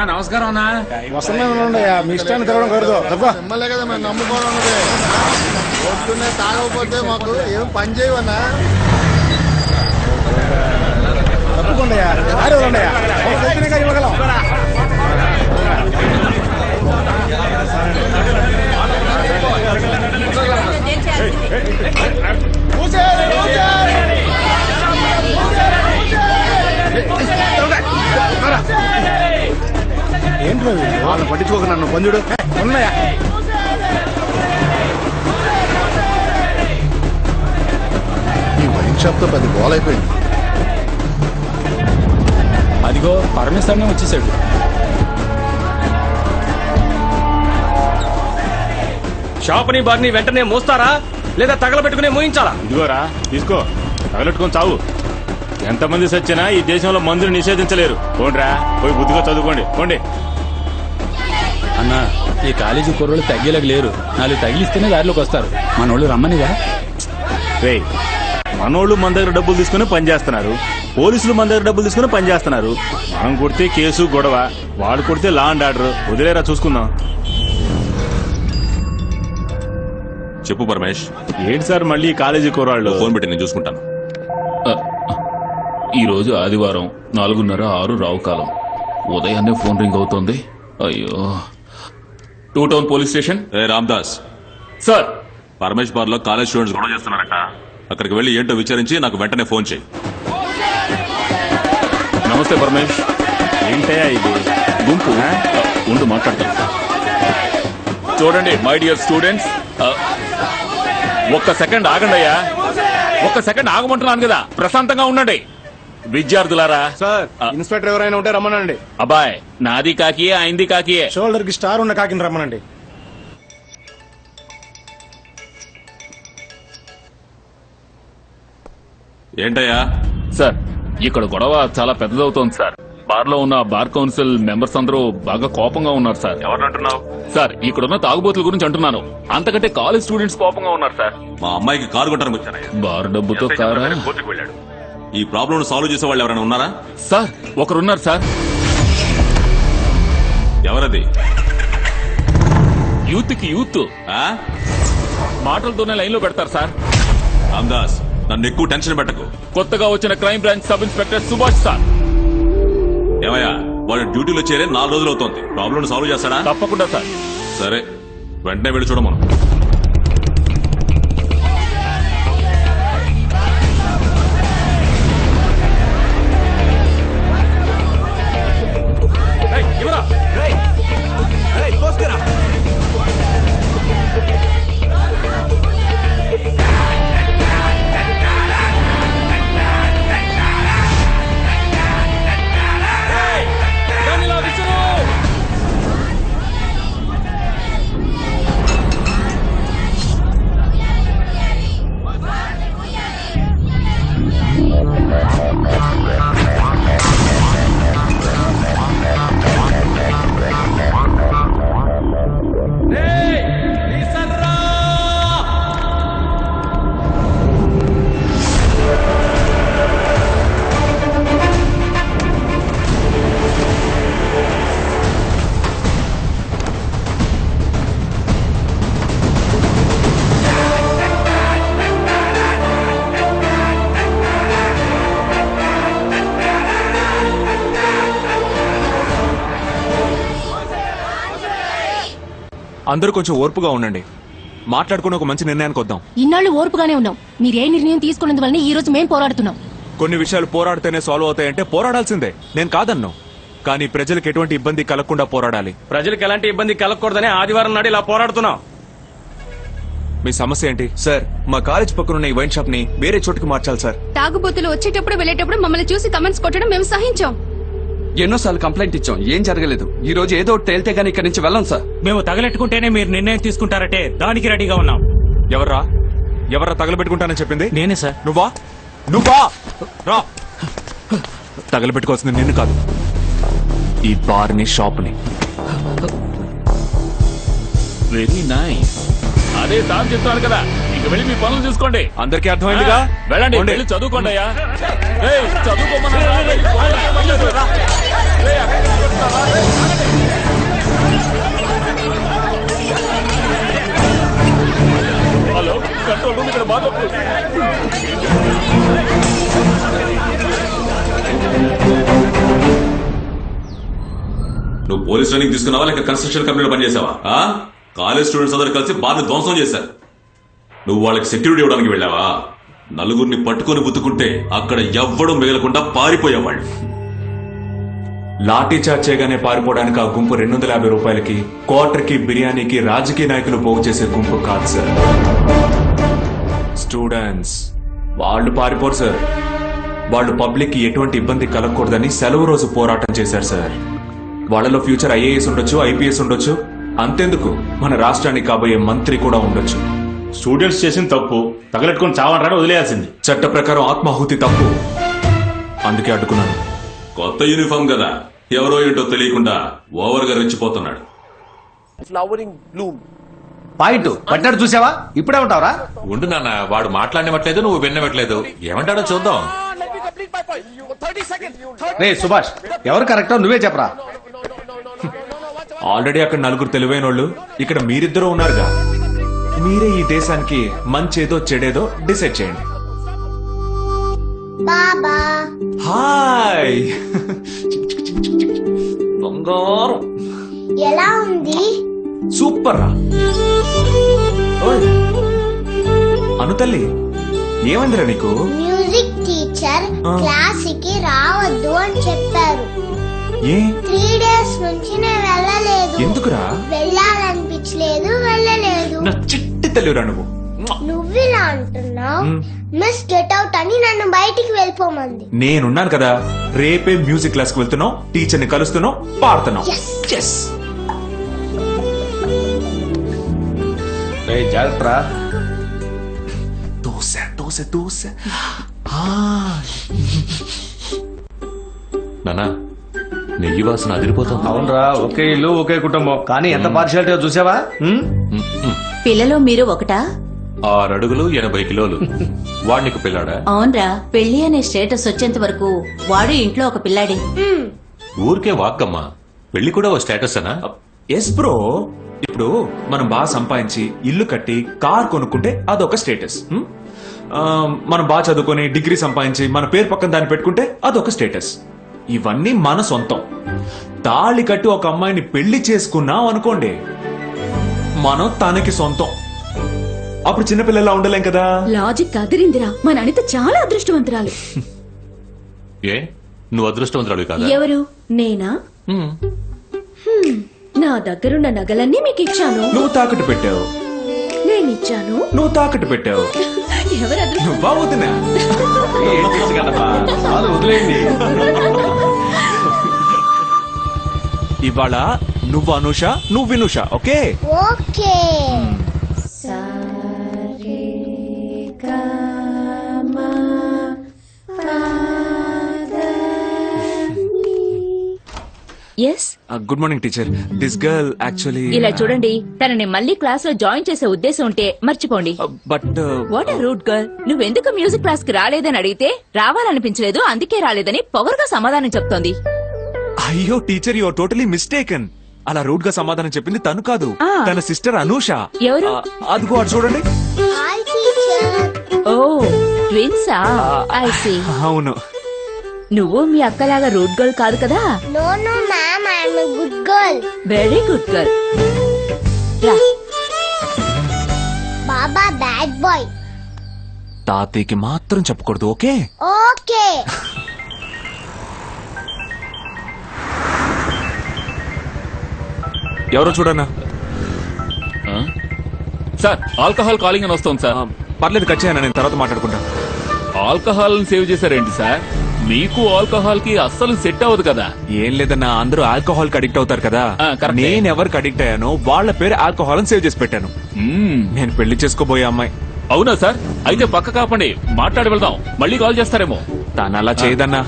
అన్నా నమస్కారం అన్నా. వస్తున్నాయి ఉండండి మీ ఇష్టాన్ని తిరగడం తప్ప మిమ్మల్నే కదా మేము నమ్ముకోవడం ఉన్నది పొద్దున్నే తాగకపోతే మాకు ఏం పని చేయవన్నా? తప్పకుండా దారి వదండి ఇవ్వగలం. ఏంట్రా వీళ్ళు? వాళ్ళని పట్టించుకోక నన్ను. పంజుడు ఉన్నాయా? ఈ వైన్ షాప్తో పెద్ద గోల్ అయిపోయింది. అదిగో పరమేశ్వరనే వచ్చేసాడు. షాపుని బార్ని వెంటనే మోస్తారా? లేదా తగలబెట్టుకునే మోయించాలా? ఇదిగోరా తీసుకో. తగలెట్టుకొని చావు. ఎంతమంది సచ్చినా ఈ దేశంలో మందుని నిషేధించలేరు. పోండ్రా పోయి బుద్ధిగా చదువుకోండి. పోండి. ఈ కాలేజీ కుర్రోళ్ళు తగ్గేలాగా లేరు నాలుగు తగిలిస్తేనే దారిలోకి వస్తారు. మన వాళ్ళు రమ్మనిగా రే మనోళ్ళు మన దగ్గర డబ్బులు తీసుకుని పనిచేస్తున్నారు పోలీసులు మన దగ్గర డబ్బులు తీసుకుని పనిచేస్తున్నారు మనం కొడితే కేసు గొడవ. వాడు కొడితే లా అండ్ ఆర్డర్ వదిలేరా చూసుకుందాం. చెప్పు పరమేష్. ఏంటి సార్ మళ్ళీ కాలేజీ కుర్రాళ్ళు? ఫోన్ పెట్టి నేను చూసుకుంటాను. ఈ రోజు ఆదివారం నాలుగున్నర ఆరు రావు కాలం. ఉదయాన్నే ఫోన్ రింగ్ అవుతోంది. అయ్యో. Two town police station? ఏ రామ్దాస్. సార్. పరమేష్ బార్లో కాలేజ్ స్టూడెంట్స్ గొడవ చేస్తున్నారట. అక్కడికి వెళ్ళి ఏంటో విచారించి నాకు వెంటనే ఫోన్ చేయి. నమస్తే పరమేష్. ఏంటయ్యా ఇది? గుంపు. ఆ, ఉండు మాట్లాడతాను చూడండి మై డియర్ స్టూడెంట్స్ ఒక్క సెకండ్ ఆగండి అయ్యా ఒక్క సెకండ్ ఆగమంటున్నాను కదా. ప్రశాంతంగా ఉండండి. విద్యార్థులారా సార్ ఇన్స్పెక్టర్ ఎవరైనా ఉంటే రమ్మనండి. అబ్బాయ్ నాది కాకియే అయింది కాకియే. షోల్డర్కి స్టార్ ఉన్న కాకిని రమ్మనండి. ఏంటయ్యా? సార్ ఇక్కడ గొడవ చాలా పెద్దదవుతోంది సార్. బార్లో ఉన్న బార్ కౌన్సిల్ మెంబర్స్ అందరూ బాగా కోపంగా ఉన్నారు సార్. ఎవరంటున్నావు? సార్ ఇక్కడున్న తాగుబోతుల గురించి అంటున్నాను. అంతకంటే కాలేజ్ స్టూడెంట్స్ కోపంగా ఉన్నారు సార్. మా అమ్మాయికి కారు కొట్టడానికి వచ్చానయ్యా. బార్ డబ్బుతో కారా? వెళ్ళాడు. ఈ ప్రాబ్లం సాల్వ్ చేసే వాళ్ళు ఎవరైనా ఉన్నారా? సార్ ఒకరున్నారు సార్. ఎవరది? యూత్. కి యూత్? మాటలతోనే లైన్లో పెడతారు సార్. రామ్దాస్ నన్ను ఎక్కువ టెన్షన్ పెట్టకు. కొత్తగా వచ్చిన crime branch sub inspector Subhash sir. ఏమయ్యా వాడు డ్యూటీలో చేరే నాలుగు రోజులు అవుతోంది. ప్రాబ్లం సాల్వ్ చేస్తాడా? తప్పకుండా సార్. సరే వెంటనే వెళ్ళి చూడమను. అందరూ కొంచెం ఓర్పుగా ఉండండి. మాట్లాడుకుని ఒక మంచి నిర్ణయానికి వద్దాం. ఇన్నాళ్ళు ఓర్పుగానే ఉన్నాం. మీరు ఏ నిర్ణయం తీసుకున్నందువల్ల ఈ రోజు మేం పోరాడుతున్నాం. కొన్ని విషయాలు పోరాడితేనే సాల్వ్ అవుతాయంటే పోరాడాల్సిందే. నేను కాదన్ను. కానీ ప్రజలకు ఎటువంటి ఇబ్బంది కలగకుండా పోరాడాలి. ప్రజలకు ఎలాంటి ఇబ్బంది కలగకూడదని ఆదివారం నాడు ఇలా పోరాడుతున్నాం. మీ సమస్య ఏంటి? సార్ మా కాలేజ్ పక్కనున్న ఈ వైన్ షాప్ని వేరే చోటుకి మార్చాలి సార్. తాగుబోతులు వచ్చేటప్పుడు వెళ్ళేటప్పుడు మమ్మల్ని చూసి కమెంట్స్ కొట్టడం మేము సహించాం. ఎన్నోసార్లు కంప్లైంట్ ఇచ్చాం ఏం జరగలేదు ఈ రోజు ఏదో ఒకటి తేలితే గానీ ఇక్కడి నుంచి వెళ్ళం సార్ మేము తగలెట్టుకుంటేనే మీరు నిర్ణయం తీసుకుంటారటే దానికి రెడీగా ఉన్నాం ఎవర్రా ఎవర్రా తగలబెట్టుకుంటానని చెప్పింది నేనే సార్ నువ్వా నువ్వా రా తగలబెట్టుకోవాల్సింది నిన్ను కాదు ఈ బార్ని షాప్ని వెరీ నైస్ అదే సార్ చెప్తాను కదా ఇక వెళ్ళి మీ పనులు చూసుకోండి అందరికీ అర్థమైందిగా వెళ్ళండి. వెళ్ళి చదువుకోండి అయ్యా పోండి. హలో కంట్రోల్ రూమ్ ఇక్కడ నువ్వు పోలీస్ ట్రైనింగ్ తీసుకున్నావా లేక కన్స్ట్రక్షన్ కంపెనీలో పనిచేసావా ఆ? కాలేజ్ స్టూడెంట్స్ అందరూ కలిసి బాగా ధ్వంసం చేశారు. నువ్వు వాళ్ళకి సెక్యూరిటీ ఇవ్వడానికి వెళ్ళావా? నలుగురిని పట్టుకొని బుతుకుంటే అక్కడ ఎవ్వడం మిగలకుండా పారిపోయేవాళ్ళు. లాఠీ చార్జ్ చేయగానే పారిపోవడానికి ఆ గుంపు రెండు వందల యాభై రూపాయలకి క్వార్టర్కి బిర్యానీకి రాజకీయ నాయకులు పోగు చేసే గుంపు కాదు సార్. స్టూడెంట్స్ వాళ్ళు పారిపోరు సార్. వాళ్ళు పబ్లిక్కి ఎటువంటి ఇబ్బంది కలగకూడదని సెలవు రోజు పోరాటం చేశారు సార్. వాళ్ళలో ఫ్యూచర్ ఐఏఎస్ ఉండొచ్చు ఐపీఎస్ ఉండొచ్చు. అంతెందుకు? మన రాష్ట్రానికి కాబోయే మంత్రి కూడా ఉండొచ్చు. స్టూడెంట్స్ చేసిన తప్పు తగలెట్టుకొని చావనరాడు వదిలేయాల్సింది. చట్ట ప్రకారం ఆత్మాహుతి తప్పు. అందుకే అడ్డుకున్నాను. కొత్త యూనిఫామ్ కదా. ఎవరో ఏంటో తెలియకుండా ఓవర్గా రెచ్చిపోతున్నాడు పాయింట్. పట్టాడు చూసావా? ఇప్పుడే ఉంటావరా. ఉండు నాన్న వాడు మాట్లాడినట్లేదు నువ్వు విన్నవట్లేదు ఏమంటాడో చూద్దాం. రే సుభాష్ ఎవరు కరెక్టో నువ్వే చెప్పరా. ఆల్రెడీ అక్కడ నలుగురు తెలివైన వాళ్ళు ఇక్కడ మీరిద్దరూ ఉన్నారుగా. మీరే ఈ దేశానికి మంచేదో చెడేదో డిసైడ్ చేయండి. బాబా హాయ్ బంగారం. ఎలా ఉంది? సూపర్ రా. ఓయ్. అను తల్లి ఏమందిరా నీకు? మ్యూజిక్ టీచర్ ఆ. క్లాస్కి రావద్దు అని చెప్పారు. ఏ? త్రీ డేస్ నుంచి నేను వెళ్ళలేదు. ఎందుకురా? వెళ్ళాలనిపించలేదు వెళ్ళలేదు. నా చిట్టి తల్లిరా నువ్వు. నువ్వు ఇలా అంటున్నావు. మిస్ గెట్ అవుట్ అని నన్ను బయటికి వెళ్ళిపోమంది. నేనున్నాను కదా రేపే మ్యూజిక్ క్లాస్కి వెళ్తున్నావు టీచర్ని కలుస్తున్నావు పాడుతున్నావు. జాగ్రత్త. దోశ దోశ దోశ. నాన్న నెయ్యి వాసన అదిరిపోతుంది. అవునరా ఒకే ఇల్లు ఒకే కుటుంబం. కానీ ఎంత పార్షాలిటీ చూసావా? పిల్లలో మీరు ఒకటా? ఆరు అడుగులు ఎనభై కిలోలు. వాడికి పిల్లాడా? అవునరా పెళ్ళి అనే స్టేటస్ వచ్చేంత వరకు వాడు ఇంట్లో ఒక పిల్లాడే. ఊరికే వాక్కమ్మా. పెళ్ళి కూడా ఓ స్టేటస్ అనా? ఎస్ బ్రో ఇప్పుడు మనం బాగా సంపాదించి ఇల్లు కట్టి కార్ కొనుక్కుంటే అదొక స్టేటస్. హ్మ్? ఆ, మనం బాగా చదువుకొని డిగ్రీ సంపాదించి మన పేరు పక్కన దాన్ని పెట్టుకుంటే అదొక స్టేటస్. ఇవన్నీ మన సొంతం. తాళి కట్టి ఒక అమ్మాయిని పెళ్ళి చేసుకున్నాం అనుకోండి మనం తనకి సొంతం. అప్పుడు చిన్నపిల్లలా ఉండలేం కదా? లాజిక్ అదిరిందిరా. మన అనిత చాలా అదృష్టవంతురాలు. ఏ? నువ్వు అదృష్టవంతురాలు కాదా? ఎవరు? నేనా? హ్మ్. నా దగ్గరున్న నగలన్నీ మీకు ఇచ్చాను నువ్వు తాకట్టు పెట్టావు. నేను ఇచ్చాను నువ్వు తాకట్టు పెట్టావు. ఎవరు నువ్వా వదినా. ఇవాళ నువ్వు అనుష నువ్వు Vinusha okay? Okay. Yes good morning teacher this girl actually ఇలా చూడండి తనని మళ్ళీ క్లాస్లో జాయిన్ చేసే ఉద్దేశం ఉంటే మర్చిపోండి. But what a rude girl నువ్వెందుకు మ్యూజిక్ క్లాస్కి రాలేదని అడిగితే రావాలనిపించలేదు అందుకే రాలేదని పొగరుగా సమాధానం చెప్తోంది. అయ్యో టీచర్ యువర్ టోటలీ మిస్టేకన్ అలా రూట్గా సమాధానం చెప్పింది తను కాదు. ఆ. తన సిస్టర్ అనూష. ఎవరు? ఆ, అదిగో అటు చూడండి. ఓ ట్విన్సా? I see. అవును. నువ్వు మీ అక్కలాగా రూట్ గర్ల్ కాదు కదా? No no ma'am I'm good girl. Very good girl. రా. బాబా బ్యాడ్ బాయ్. తాతయ్యకి మాత్రం చెప్పకూడదు ఓకే? ఓకే. ఎవరో చూడన్నా? సార్ ఆల్కహాల్ కాలింగ్ అని వస్తుంది సార్. పర్లేదు కట్ చేయను నేను తర్వాత మాట్లాడుకుంటా. ఆల్కహాల్ సేవ్ చేశారేంటి సార్? మీకు ఆల్కహాల్కి అస్సలు సెట్ అవ్వదు కదా. ఏం లేదన్నా అందరూ ఆల్కహాల్కి అడిక్ట్ అవుతారు కదా. నేను ఎవరికి అడిక్ట్ అయ్యానో వాళ్ళ పేరు ఆల్కహాల్ సేవ్ చేసి పెట్టాను. నేను పెళ్ళి చేసుకోబోయే అమ్మాయి. అవునా సార్? అయితే పక్క కాపండి మాట్లాడి వెళ్దాం. మళ్ళీ కాల్ చేస్తారేమో. తను అలా చేయదన్నా.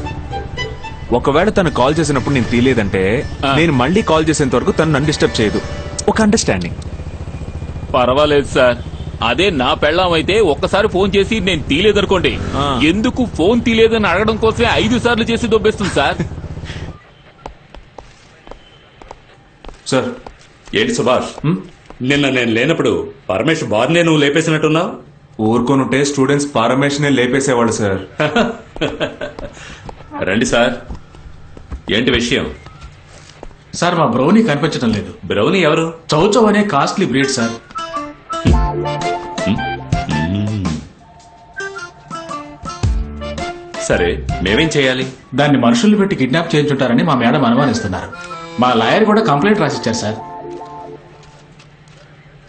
ఒకవేళ తను కాల్ చేసినప్పుడు నేను తీలేదంటే ఆ. నేను మళ్ళీ కాల్ చేసేంత వరకు తను నన్ను డిస్టర్బ్ చేయదు. ఒక అండర్స్టాండింగ్ పర్వాలేదు సార్. అదే నా పెళ్ళాం అయితే ఒక్కసారి ఫోన్ చేసి నేను తీలేదనుకోండి. ఎందుకు ఫోన్ తీలేదని అడగడం కోసమే ఐదు సార్లు చేసి దొబ్బేస్తుంది సార్. సార్ ఏంటి సుభాష్? నిన్న నేను లేనప్పుడు పరమేష్ బార్నే నువ్వు లేపేసినట్టున్నావు? ఊరుకోనుంటే స్టూడెంట్స్ పారమేషనే లేపేసేవాళ్ళు సార్. రండి సార్. ఏంటి విషయం? సార్ మా బ్రౌనీ కనిపించడం లేదు. బ్రౌనీ ఎవరు? చౌచౌ అనే కాస్ట్లీ బ్రీడ్ సార్. సరే మేమేం చేయాలి? దాన్ని మనుషులు పెట్టి కిడ్నాప్ చేయించుంటారని మా మేడం అనుమానిస్తున్నారు. మా లాయర్ కూడా కంప్లైంట్ రాసిచ్చారు సార్.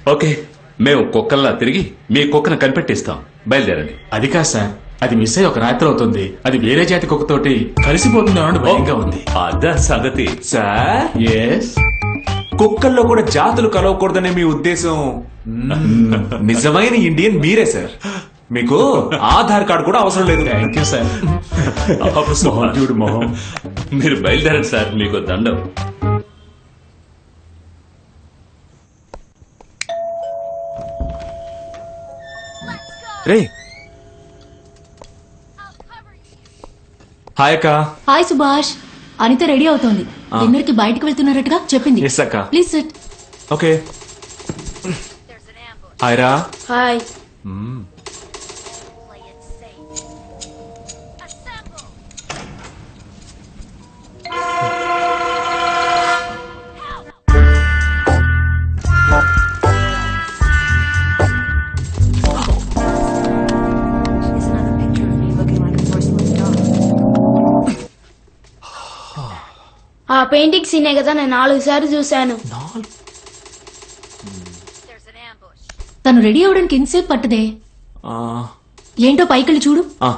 ఓకే మేము కుక్కల్లా తిరిగి మీ కుక్కను కనిపెట్టిస్తాం. బయలుదేరండి. అది కాదు సార్. అది మిస్ అయ్యి ఒక రాత్రి అవుతుంది. అది వేరే జాతి కుక్కతోటి కలిసిపోతుంది భయంగా ఉంది. అదా సంగతి. సార్? ఎస్ కుక్కల్లో కూడా జాతులు కలవకూడదనే మీ ఉద్దేశం. నిజమైన ఇండియన్ మీరే సార్. మీకు ఆధార్ కార్డు కూడా అవసరం లేదు. Thank you sir. చూడు మొహం. మీరు బయలుదేరండి సార్. మీకు దండం. రే హాయ్ అక్క. హాయ్ సుభాష్. అనిత రెడీ అవుతోంది. డిన్నర్కి బయటకు వెళ్తున్నారట్టుగా చెప్పింది. ఎస్ అక్క. Please sit okay. హాయ్ రా హాయ్. పెయింటింగ్ సీనే కదా నేను నాలుగు సార్లు చూశాను. తను రెడీ అవడానికి ఎంతసేపు పట్టదే? ఆ, ఏంటో పైకెళ్ళి చూడు. ఆ.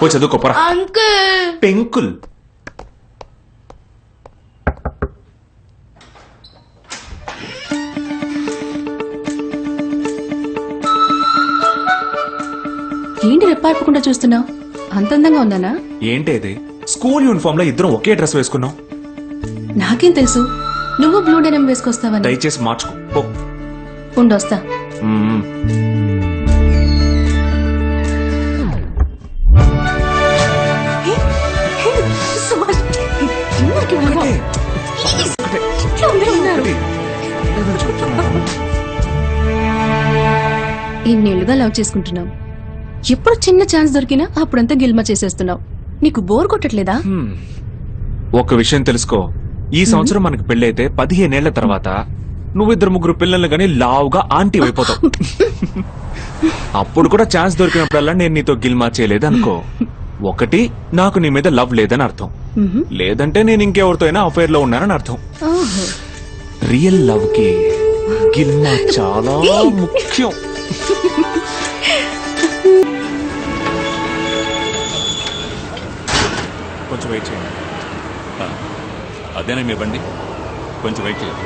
పో చదువుకోపరా అంకుల్! పెంకుల్. ఏంటి రెప్పార్పకుండా చూస్తున్నావు అంత అందంగా ఉందానా? ఏంటి ఇది? స్కూల్ యూనిఫామ్లో ఇద్దరం ఒకే డ్రెస్ వేసుకున్నాం. నాకేం తెలుసు? నువ్వు బ్లూ డెనం వేసుకొస్తావని. దయచేసి మార్చుకో. పో. ఉండొస్తా. మ్మ్. ఇన్నేళ్ళుగా లవ్ చేసుకుంటున్నాం. ఎప్పుడు చిన్న ఛాన్స్ దొరికినా అప్పుడంతా గిల్మ చేసేస్తున్నావు నీకు బోర్ కొట్టట్లేదా. ఒక విషయం తెలుసుకో. ఈ సంవత్సరం మనకి పెళ్ళైతే పదిహేనేళ్ళ తర్వాత నువ్వు ఇద్దరు ముగ్గురు పిల్లల్ని గాని లావుగా ఆంటీ అయిపోతావు. అప్పుడు కూడా ఛాన్స్ దొరికినప్పుడల్లా నేను నీతో గిల్మా చేయలేదు అనుకో ఒకటి నాకు నీ మీద లవ్ లేదని అర్థం. లేదంటే నేను ఇంకెవరితో అయినా అఫైర్లో ఉన్నానని అర్థం. రియల్ లవ్కి గిల్మా చాలా ముఖ్యం. కొంచెం వెయిట్ చేయండి. అదేనా మీ బండి? కొంచెం వెయిట్ చేయండి.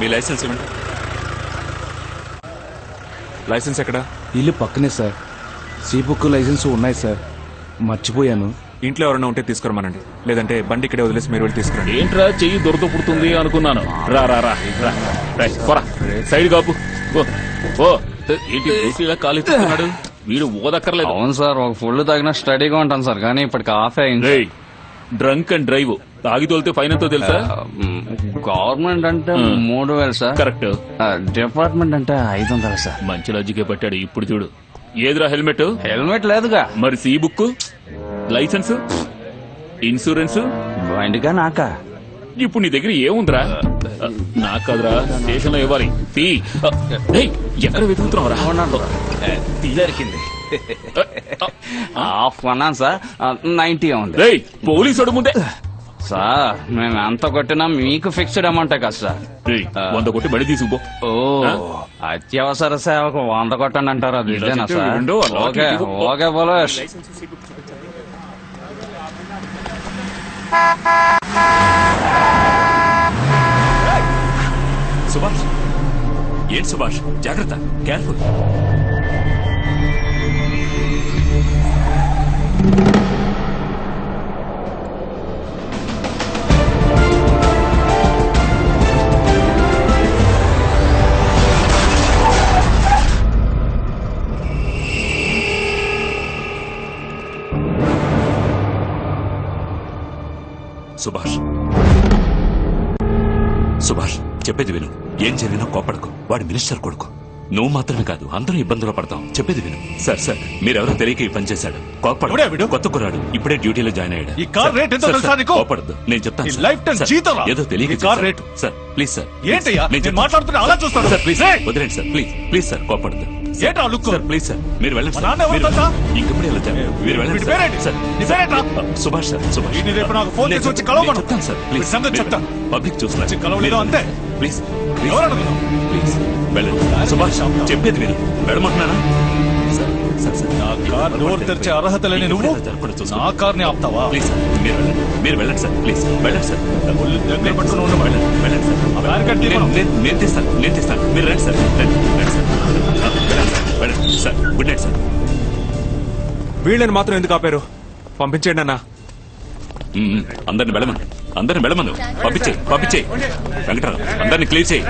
మీ లైసెన్స్ ఇవ్వండి లైసెన్స్ ఎక్కడ? ఇల్లు పక్కనే సార్. సి బుక్ లైసెన్స్ ఉన్నాయి సార్. మర్చిపోయాను. ఇంట్లో ఎవరైనా ఉంటే తీసుకురమనండి లేదంటే బండి ఇక్కడే వదిలేసి మీరు వెళ్ళి తీసుకురండి. ఏంట్రా చెయ్యి దొరద పుడుతుంది అనుకున్నాను. రా రా రా రా. సైడ్ కాపు. ఓ ఓ ఏంటి బ్రూసీలా కాలు ఎత్తుకున్నాడు? వీడు ఓదక్కర్లేదు అవును సార్ ఒక ఫుల్ తాగినా స్టడీగా ఉంటాను సార్ కానీ ఇప్పటికి ఆఫ్ అయింది రేయ్ డ్రంక్ అండ్ డ్రైవ్. తాగి తోలితే ఫైన్ ఎంతో తెలుసా? గవర్నమెంట్ అంటే. మూడు వేలు సార్. కరెక్ట్. డిపార్ట్మెంట్ అంటే ఐదు వందలు సార్. మంచి లాజికే పట్టాడు ఇప్పుడు చూడు. ఏదిరా హెల్మెట్? హెల్మెట్ లేదుగా. మరి సి బుక్ లైసెన్స్? ఇన్సూరెన్స్? బండిగా నాకా? ఇప్పుడు నీ దగ్గర ఏముందిరా? నాకు కాదురా స్టేషన్లో ఇవ్వాలి ఎక్కడ దొరికింది. హాఫ్ కొన్నాను సార్ నైన్టీ ఉంది. రేయ్ పోలీసు ముందే సార్ మేము ఎంత కొట్టినా మీకు ఫిక్స్డ్ అమౌంట్ కదా సార్. రేయ్, వంద కొట్టి బడి తీసుకుపో. ఓ అత్యవసర సేవకు వంద కొట్టండి అంటారు? అది ఇదేనా సార్? అలా ఓకే ఇవ్వు. ఓకే పోలేష్ సుభాష్? ఏంటి సుభాష్? జాగ్రత్త కేర్ఫుల్ సుభాష్. ఏం జరిగినా కోపడకు వాడు మినిస్టర్ కొడుకు నువ్వు మాత్రమే కాదు అందరూ ఇబ్బందులు పడతాం చెప్పేది విను సార్ సార్ మీరెవరో తెలియక ఈ పని చేశాడు కోపడు కొత్త కుర్రాడు ఇప్పుడే డ్యూటీలో జాయిన్ అయ్యాడు ఈ కార్ రేట్ ఎంతో సార్, తెలుసా సార్, నీకు? కోపడద్దు నేను చెప్తాను. లైఫ్ టైం జీతంరా? ఏదో తెలియక car. Rate. Sir please sir ఏంటయ్యా? నేను నేను చెప్తాను. మాట్లాడుతున్నా అలా చూస్తాను. Sir please! వదిలేండి సార్ ప్లీజ్ ప్లీజ్ సార్ కోపడద్దు ఏంట్రా లుక్ సార్ ప్లీజ్ సార్ మీరు వెళ్ళండి. నాన్న ఎవరు మీరు? ఇంకప్పుడు వెళ్ళండి సార్. పేరేంటి? సుభాష్ సార్ సుభాష్ రేపు నాకు ఫోన్ చేసి వచ్చి చెప్తాను, కలవమను. చెప్తాను సార్ ప్లీజ్ వీడి సంగతి మీరు చెప్తా. పబ్లిక్ చూస్తున్నారు వచ్చి కలవలేదు అంతే. ప్లీజ్ వెళ్ళండి. సుభాష్ చెప్పేది విను. వెళ్ళమంటున్నానా? Sir sir sir. నా కార్ డోర్ తెరిచే అర్హత లేని నువ్వు? నా కార్ని ఆపుతావా? Please sir. మీరు వెళ్ళండి. మీరు వెళ్ళండి సార్. ప్లీజ్ వెళ్ళండి సార్. దగ్గర పట్టుకుని ఉండు వెళ్ళండి వెళ్ళండి సార్. నేను- తీస్తాను. నేను తీస్తాను. మీరు రండి సార్. రండి రండి సార్. వెళ్ళండి సార్. Good night sir. వీళ్ళని మాత్రం ఎందుకు ఆపారు? పంపించండి అన్నా. అందరిని వెళ్ళమను. అందరిని వెళ్ళమను. పంపించే పంపించే వెంకటరావు అందరిని క్లియర్ చేయి.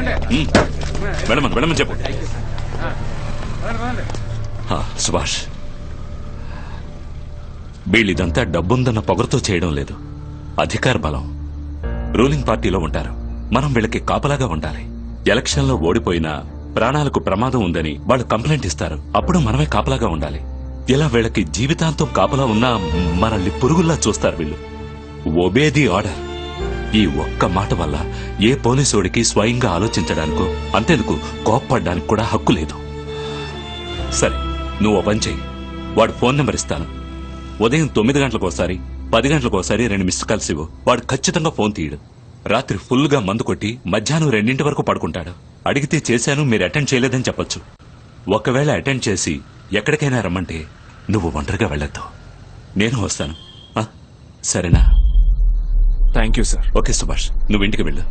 వెళ్ళమను వెళ్ళమని చెప్పు. సుభాష్. వీళ్ళిదంతా డబ్బుందన్న పొగరుతో చేయడం లేదు. అధికార బలం. రూలింగ్ పార్టీలో ఉంటారు. మనం వీళ్ళకి కాపలాగా ఉండాలి. ఎలక్షన్లో ఓడిపోయినా ప్రాణాలకు ప్రమాదం ఉందని వాళ్ళు కంప్లైంట్ ఇస్తారు. అప్పుడు మనమే కాపలాగా ఉండాలి. ఇలా వీళ్ళకి జీవితాంతం కాపలా ఉన్నా మనల్ని పురుగుల్లా చూస్తారు వీళ్ళు. Obey the order. ఈ ఒక్క మాట వల్ల ఏ పోలీసుడికి స్వయంగా ఆలోచించడానికో అంతేందుకు కోప్పడ్డానికి కూడా హక్కు లేదు. సరే నువ్వు పని చెయ్యి. వాడు ఫోన్ నెంబర్ ఇస్తాను. ఉదయం తొమ్మిది గంటలకోసారి పది గంటలకోసారి రెండు మిస్ కాల్స్ ఇవ్వు. వాడు ఖచ్చితంగా ఫోన్ తీయడు. రాత్రి ఫుల్గా మందు కొట్టి మధ్యాహ్నం రెండింటి వరకు పడుకుంటాడు. అడిగితే చేశాను మీరు అటెండ్ చేయలేదని చెప్పొచ్చు. ఒకవేళ అటెండ్ చేసి ఎక్కడికైనా రమ్మంటే నువ్వు ఒంటరిగా వెళ్ళొద్దు. నేను వస్తాను. ఆ? సరేనా? Thank you sir. Okay Subhash నువ్వు ఇంటికి వెళ్ళు.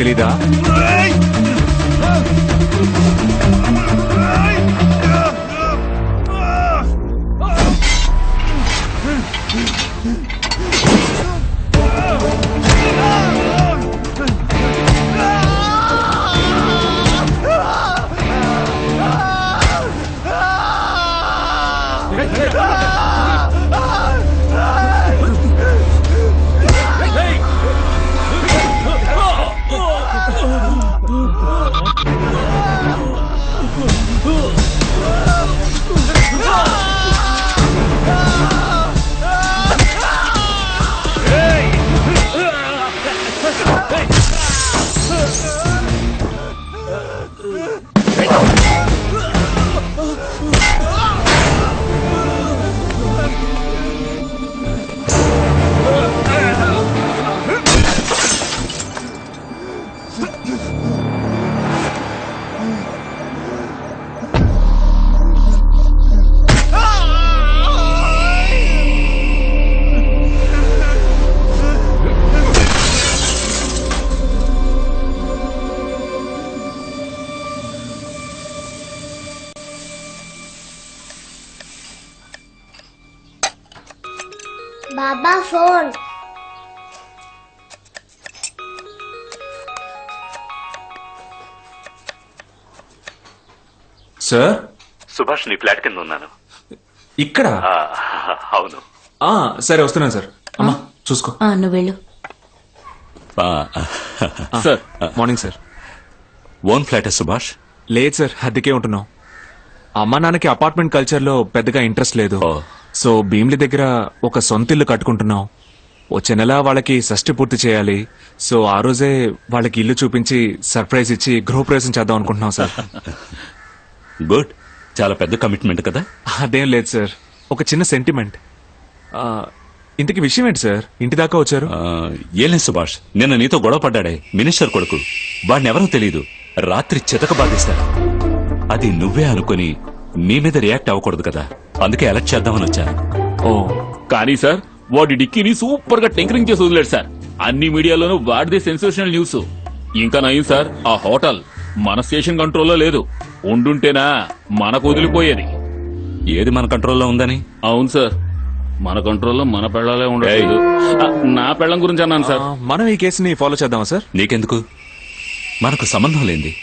నీకు నీ ఫ్లాట్ కింద ఉన్నాను. ఇక్కడ? ఆ, అవును. ఆ, సరే వస్తున్నాను సార్. అమ్మా చూసుకో. ఆ, నువ్వు వెళ్ళు. సార్. Morning sir. ఓన్ ఫ్లాటే సుభాష్ లేదు సార్ అద్దెకే ఉంటున్నాం. అమ్మా నాన్నకి అపార్ట్మెంట్ కల్చర్లో పెద్దగా ఇంట్రెస్ట్ లేదు. సో భీమ్లీ దగ్గర ఒక సొంత ఇల్లు కట్టుకుంటున్నాం. వచ్చే నెల వాళ్ళకి షష్టి పూర్తి చేయాలి. సో ఆ రోజే వాళ్ళకి ఇల్లు చూపించి సర్ప్రైజ్ ఇచ్చి గృహప్రవేశం చేద్దాం అనుకుంటున్నాం సార్. గుడ్ చాలా పెద్ద కమిట్మెంట్ కదా? అదేం లేదు సార్ ఒక చిన్న సెంటిమెంట్ ఇంతకి విషయం ఏంటి సార్ ఇంటి దాకా వచ్చారు? ఆ, ఏం లేదు సుభాష్. నిన్న నీతో గొడవ పడ్డాడే మినిస్టర్ కొడుకు. వాడిని ఎవరో తెలియదు రాత్రి చితక బాధిస్తారు అది నువ్వే అనుకుని నీ మీద రియాక్ట్ అవ్వకూడదు కదా. అందుకే అలర్ట్ చేద్దామని వచ్చాను ఓ కానీ సార్ వాడి డిక్కీని సూపర్గా టెంకరింగ్ చేసి వదిలేడు సార్ అన్ని మీడియాలోనూ వాడిదే సెన్సేషనల్ న్యూస్ ఇంకా నయం సార్ ఆ హోటల్ మన స్టేషన్ కంట్రోల్లో లేదు. ఉండుంటేనా మనకు వదిలిపోయేది. ఏది మన కంట్రోల్లో ఉందని? అవును సార్. మన కంట్రోల్లో మన పెళ్ళాలే ఉండలేదు ఆ, నా పెళ్ళం గురించి అన్నాను సార్. మనం ఈ కేసుని ఫాలో చేద్దామా సార్? నీకెందుకు? మనకు సంబంధం లేంది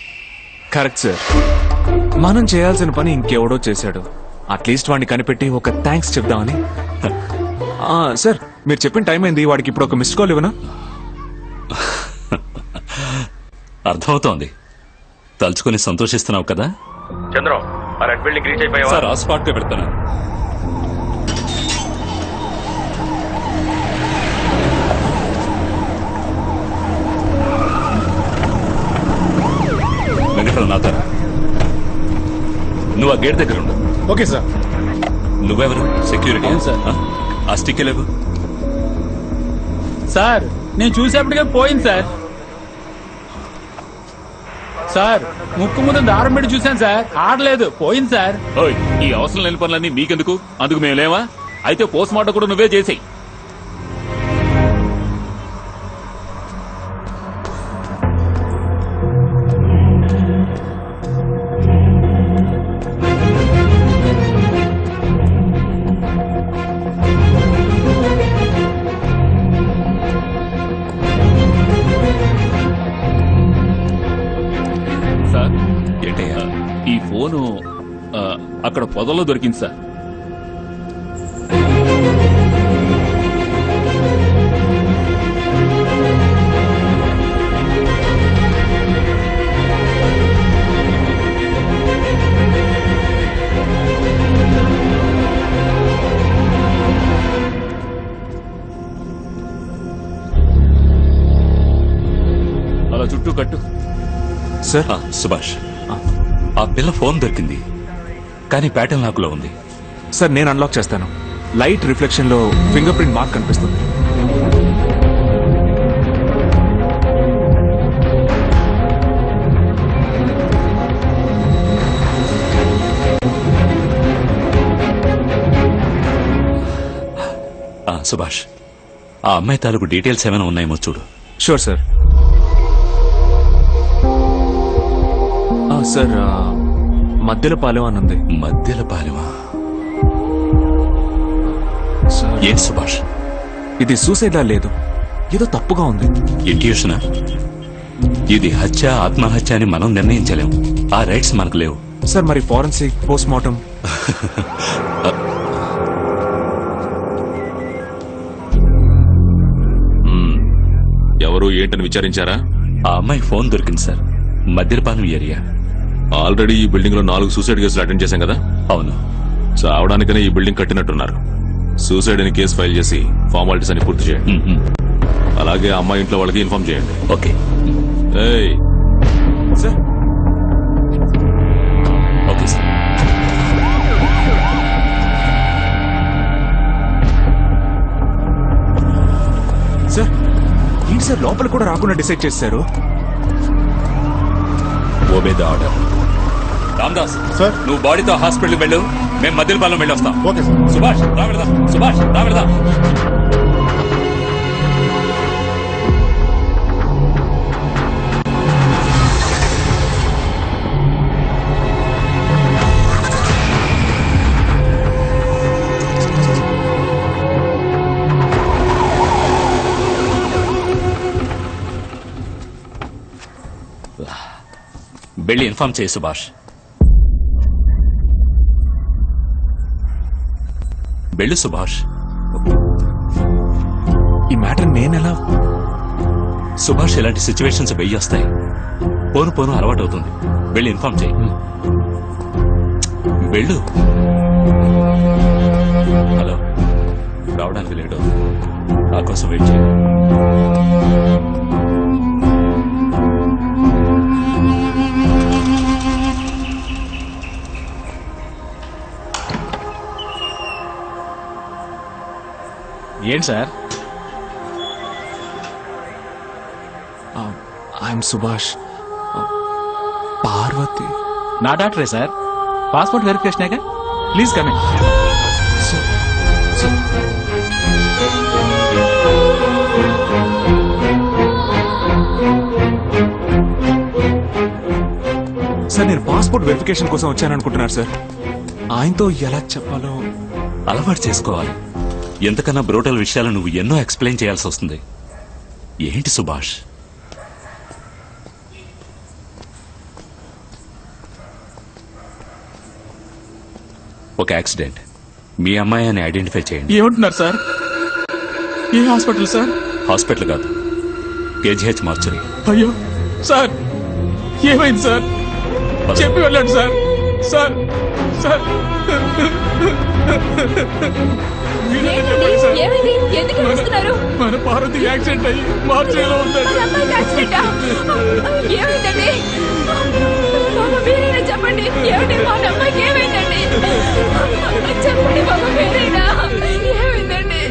కరెక్ట్ సార్ మనం చేయాల్సిన పని ఇంకెవడో చేశాడు. అట్లీస్ట్ వాడిని కనిపెట్టి ఒక థ్యాంక్స్ చెప్దామని. ఆ, సార్ మీరు చెప్పిన టైం అయింది వాడికి ఇప్పుడు ఒక మిస్డ్ కాల్ ఇవ్వనా? అర్థమవుతోంది. తలుచుకుని సంతోషిస్తున్నావు కదా? చంద్రం ఆ రెడ్ బిల్డింగ్ రీచ్ అయిపోయావా? సార్ ఆ స్పాట్గా పెడతాను. వెంకటరావు నాతో రా. నువ్వు ఆ గేట్ దగ్గర ఉండు. Okay sir. నువ్వెవరు? సెక్యూరిటీ. సార్. ఆ? స్టిక్ లేవు సార్ నేను చూసేప్పటికే పోయింది సార్. సార్ ముక్కు ముందు దారం పెట్టి చూశాను సార్. ఆడలేదు పోయింది సార్. ఓయ్ ఈ అవసరం లేని పనులన్నీ మీకెందుకు? అందుకు మేము లేవా అయితే పోస్ట్ మార్టం కూడా నువ్వే చేసేయి. పొదల్లో దొరికింది సార్. అలా చుట్టూ కట్టు. సార్? సుభాష్. ఆ పిల్ల ఫోన్ దొరికింది. కానీ ప్యాటర్న్ లాక్లో ఉంది. సార్ నేను అన్లాక్ చేస్తాను. లైట్ రిఫ్లెక్షన్లో ఫింగర్ ప్రింట్ మార్క్ కనిపిస్తుంది సుభాష్ ఆ అమ్మాయి తాలూకు డీటెయిల్స్ ఏమైనా ఉన్నాయేమో చూడు. షూర్ సార్ సార్ మధ్యలో పాలెం అని ఉంది మధ్యల పాలెమా సార్. ఏంటి సుభాష్? ఇది సూసైడ్ లా లేదు. ఏదో తప్పుగా ఉంది. ఇంట్యూషనా? ఇది హత్య ఆత్మహత్య అని మనం నిర్ణయించలేం. ఆ రైట్స్ మనకు లేవు. సార్ మరి ఫారెన్సిక్ పోస్ట్ మార్టం ఎవరు ఏంటని విచారించారా? ఆ అమ్మాయి ఫోన్ దొరికింది సార్. మధ్యలపాలెం ఏరియా. ఆల్రెడీ ఈ బిల్డింగ్లో నాలుగు సూసైడ్ కేసులు అటెండ్ చేశాం కదా? అవును. చావడానికనే ఈ బిల్డింగ్ కట్టినట్టున్నారు. సూసైడ్ అని కేసు ఫైల్ చేసి ఫార్మాలిటీస్ అని పూర్తి చేయండి. అలాగే అమ్మాయి ఇంట్లో వాళ్ళకి ఇన్ఫార్మ్ చేయండి. ఓకే. ఏయ్. సార్. Okay sir. సార్ ఏంటి సార్ లోపల కూడా రాకుండా డిసైడ్ చేశారు? Obey the order. Ramdas sir. నువ్వు బాడీతో హాస్పిటల్ వెళ్ళు మేము మధ్యలపాలెం వెళ్ళి వస్తాం. Okay sir. సుభాష్ రా వెళదాం సుభాష్ రా వెళదాం వెళ్ళి ఇన్ఫార్మ్ చేయి సుభాష్. వెళ్ళు సుభాష్. ఈ మ్యాటర్ నేనెలా? సుభాష్ ఇలాంటి సిచ్యువేషన్స్ వెయ్యి వస్తాయి. పోను పోను అలవాటు అవుతుంది వెళ్ళి ఇన్ఫార్మ్ చేయి. వెళ్ళు. హలో. రావడానికి లేట్ అవుతుంది నా కోసం వెయిట్ చేయి. ఏంటి సార్? ఐఎమ్ సుభాష్. పార్వతి. నా డాక్టరే సార్. పాస్పోర్ట్ వెరిఫికేషనేగా ప్లీజ్ కమింగ్ సార్ నేను పాస్పోర్ట్ వెరిఫికేషన్ కోసం వచ్చాను అనుకుంటున్నారు సార్. ఆయనతో ఎలా చెప్పాలో అలవాటు చేసుకోవాలి. ఎంతకన్నా బ్రోటల్ విషయాలు నువ్వు ఎన్నో ఎక్స్ప్లెయిన్ చేయాల్సి వస్తుంది. ఏంటి సుభాష్? ఒక యాక్సిడెంట్. మీ అమ్మాయి అని ఐడెంటిఫై చేయండి. ఏమంటున్నారు సార్? ఏ హాస్పిటల్ సార్? హాస్పిటల్ కాదు. KGH mortuary. అయ్యో సార్ ఏమైంది సార్? చెప్పి వెళ్ళండి సార్. Sir sir. ఏమైంది? ఎందుకు ఏడుస్తున్నారు మన పార్వతి యాక్సిడెంట్ అయ్యి మార్చిలో ఉందండి యాక్సిడెంటా? ఏమైందండి బాబా మీరైనా చెప్పండి ఏమిటి మా అమ్మాయికి ఏమైందండి చెప్పండి బాబా మీరైనా ఏమైందండి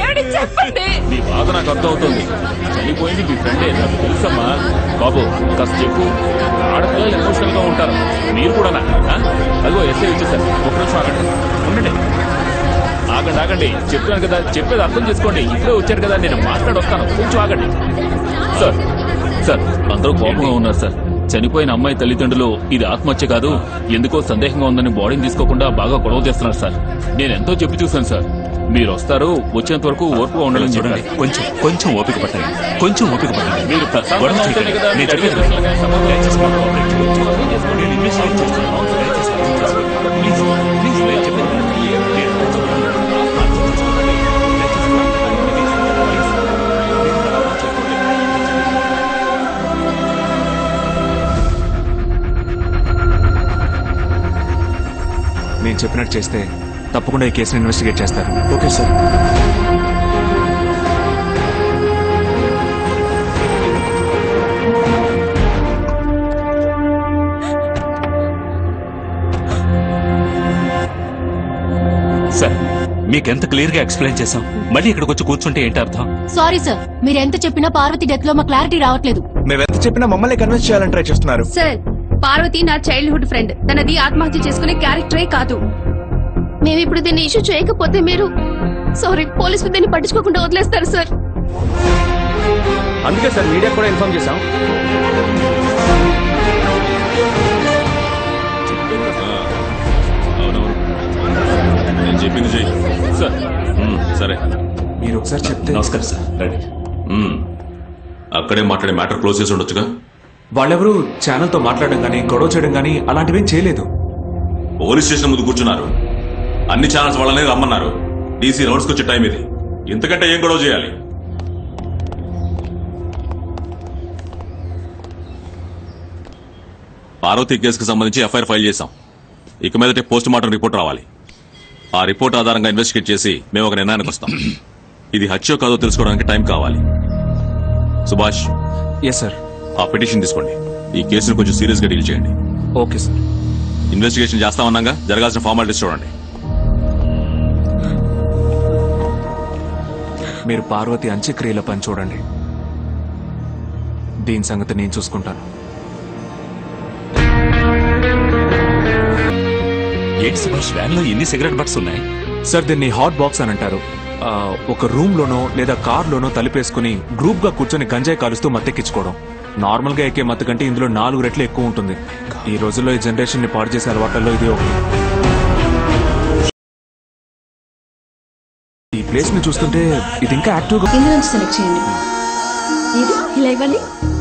ఏమిటి చెప్పండి నీ బాధ నాకు అర్థం అవుతుంది చనిపోయింది మీ ఫ్రెండే నాకు తెలుసమ్మా. బాబు కాస్త చెప్పు. ఆడపిల్లలు ఎమోషనల్గా ఉంటారు? మీరు కూడానా ఆ? అదిగో ఎస్ఐ వచ్చేసారు. ఒక నిమిషం ఆగండి. ఉండండి. ఆగండి ఆగండి. చెప్తున్నాను కదా చెప్పేది అర్థం చేసుకోండి. ఇప్పుడే వచ్చారు కదా నేను మాట్లాడొస్తాను. కొంచెం ఆగండి. Sir sir. అందరూ కోపంగా ఉన్నారు సార్. చనిపోయిన అమ్మాయి తల్లిదండ్రులు ఇది ఆత్మహత్య కాదు. ఎందుకో సందేహంగా ఉందని బాడీని తీసుకోకుండా బాగా గొడవ చేస్తున్నారు సార్. నేను ఎంతో చెప్పి చూశాను సార్. మీరు వస్తారు వచ్చేంత వరకు ఓర్పుగా ఉండాలని చూడండి కొంచెం కొంచెం ఓపిక పట్టండి. కొంచెం ఓపిక పట్టండి. మీరు గొడవ చేయకండి. నేను చెప్పేది నేను చెప్పినట్టు చేస్తే తప్పకుండా ఈ కేసుని ఇన్వెస్టిగేట్ చేస్తారు. Okay sir. సార్ మీకెంత క్లియర్గా ఎక్స్ప్లెయిన్ చేశాం? మళ్ళీ ఇక్కడికి వచ్చి కూర్చుంటే ఏంటి అర్థం? Sorry sir. మీరు ఎంత చెప్పినా పార్వతి డెత్లో మా క్లారిటీ రావట్లేదు. మేము ఎంత చెప్పినా మమ్మల్ని కన్విన్స్ చేయాలని ట్రై చేస్తున్నారు. సార్ పార్వతి నా చైల్డ్హుడ్ ఫ్రెండ్ తనది ఆత్మహత్య చేసుకునే క్యారెక్టరే కాదు. మేము ఇప్పుడు దీన్ని ఇష్యూ చేయకపోతే మీరు సారీ పోలీసులు దీన్ని పట్టించుకోకుండా వదిలేస్తారు సార్ అందుకే సార్ మీడియా కూడా ఇన్ఫార్మ్ చేశాం. నేను చెప్పింది చెయ్యి సార్ సరే మీరు ఒకసారి చెప్తే నమస్కారం సార్. రండి. అక్కడే మాట్లాడే మ్యాటర్ క్లోజ్ చేసి ఉండొచ్చుగా? వాళ్ళెవరూ ఛానల్తో మాట్లాడడం కానీ గొడవ చేయడం కానీ అలాంటివేం చేయలేదు. పోలీస్ స్టేషన్ ముందు కూర్చున్నారు. అన్ని ఛానల్స్ వాళ్ళనే రమ్మన్నారు. డీసీ రౌండ్స్కి వచ్చే టైం ఇది. ఇంతకంటే ఏం గొడవ చేయాలి? పార్వతి కేసుకు సంబంధించి ఎఫ్ఐఆర్ ఫైల్ చేశాం. ఇక మీదటే పోస్ట్ మార్టం రిపోర్ట్ రావాలి. ఆ రిపోర్ట్ ఆధారంగా ఇన్వెస్టిగేట్ చేసి మేము ఒక నిర్ణయానికి వస్తాం. ఇది హత్యో కాదో తెలుసుకోవడానికి టైం కావాలి. సుభాష్. ఎస్ సార్ ఆ పిటిషన్ తీసుకోండి. ఈ కేసును కొంచెం సీరియస్గా డీల్ చేయండి. Okay sir. ఇన్వెస్టిగేషన్ చేస్తామన్నాగా జరగాల్సిన ఫార్మాలిటీస్ చూడండి. మీరు పార్వతి అంత్యక్రియల పని చూడండి. దీని సంగతి నేను చూసుకుంటాను. ఏంటి సుభాష్ వ్యాన్లో ఎన్ని సిగరెట్ బట్స్ ఉన్నాయి? సార్ దీన్ని హాట్ బాక్స్ అని అంటారు. ఆ, ఒక రూమ్ లోనో లేదా కార్ లోనో తలిపేసుకుని గ్రూప్గా కూర్చొని గంజాయి కాలుస్తూ మత్తెక్కించుకోవడం. నార్మల్గా ఎక్కే మత్తు కంటే ఇందులో నాలుగు రెట్లు ఎక్కువ ఉంటుంది. ఈ రోజుల్లో ఈ జనరేషన్ని పాడు చేసే అలవాట్లలో ఇది ఒకటి. ఈ ప్లేస్ని చూస్తుంటే ఇది ఇంకా యాక్టివ్గా నుంచి సెలెక్ట్ చేయండి. ఇలా ఇవ్వండి.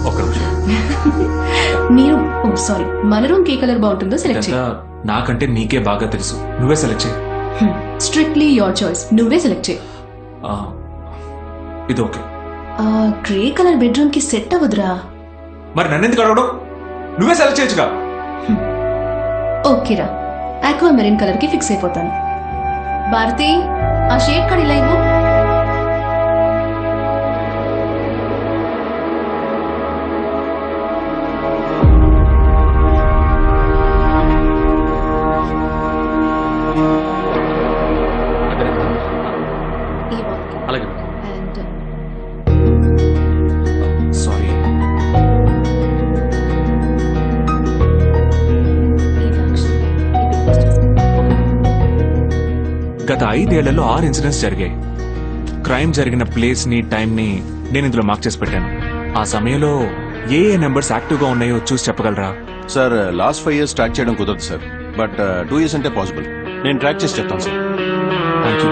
ఒక నిమిషం. మీరు సారీ మన రూమ్ ఏ కలర్ బాగుంటుందో సెలెక్ట్ చేయండి. నాకంటే నీకే బాగా తెలుసు. నువ్వే సెలెక్ట్ చేయి. స్ట్రిక్ట్లీ యోర్ చాయిస్ నువ్వే సెలెక్ట్ చేయి. ఆ, ఇది ఓకే. గ్రే కలర్ బెడ్రూమ్కి సెట్ అవ్వదురా. మరి నన్ను ఎందుకు అడగడం? నువ్వే సెలెక్ట్ చేయొచ్చుగా. ఓకేరా. ఆక్వా మెరీన్ కలర్కి ఫిక్స్ అయిపోతాను. భారతి ఆ షేడ్ కార్డ్ ఇవ్వు. ఐదేళ్ళలో ఆరు ఇన్సిడెంట్స్ జరిగాయి. క్రైమ్ జరిగిన ప్లేస్ని టైం ని నేను ఇందులో మార్క్ చేసి పెట్టాను. ఆ సమయంలో ఏ ఏ నెంబర్స్ యాక్టివ్గా ఉన్నాయో చూసి చెప్పగలరా? Sir last five years track చేయడం కుదరదు సార్. బట్ టూ ఇయర్స్ అంటే పాసిబుల్. నేను ట్రాక్ చేసి చెప్తాను సార్. థ్యాంక్ యూ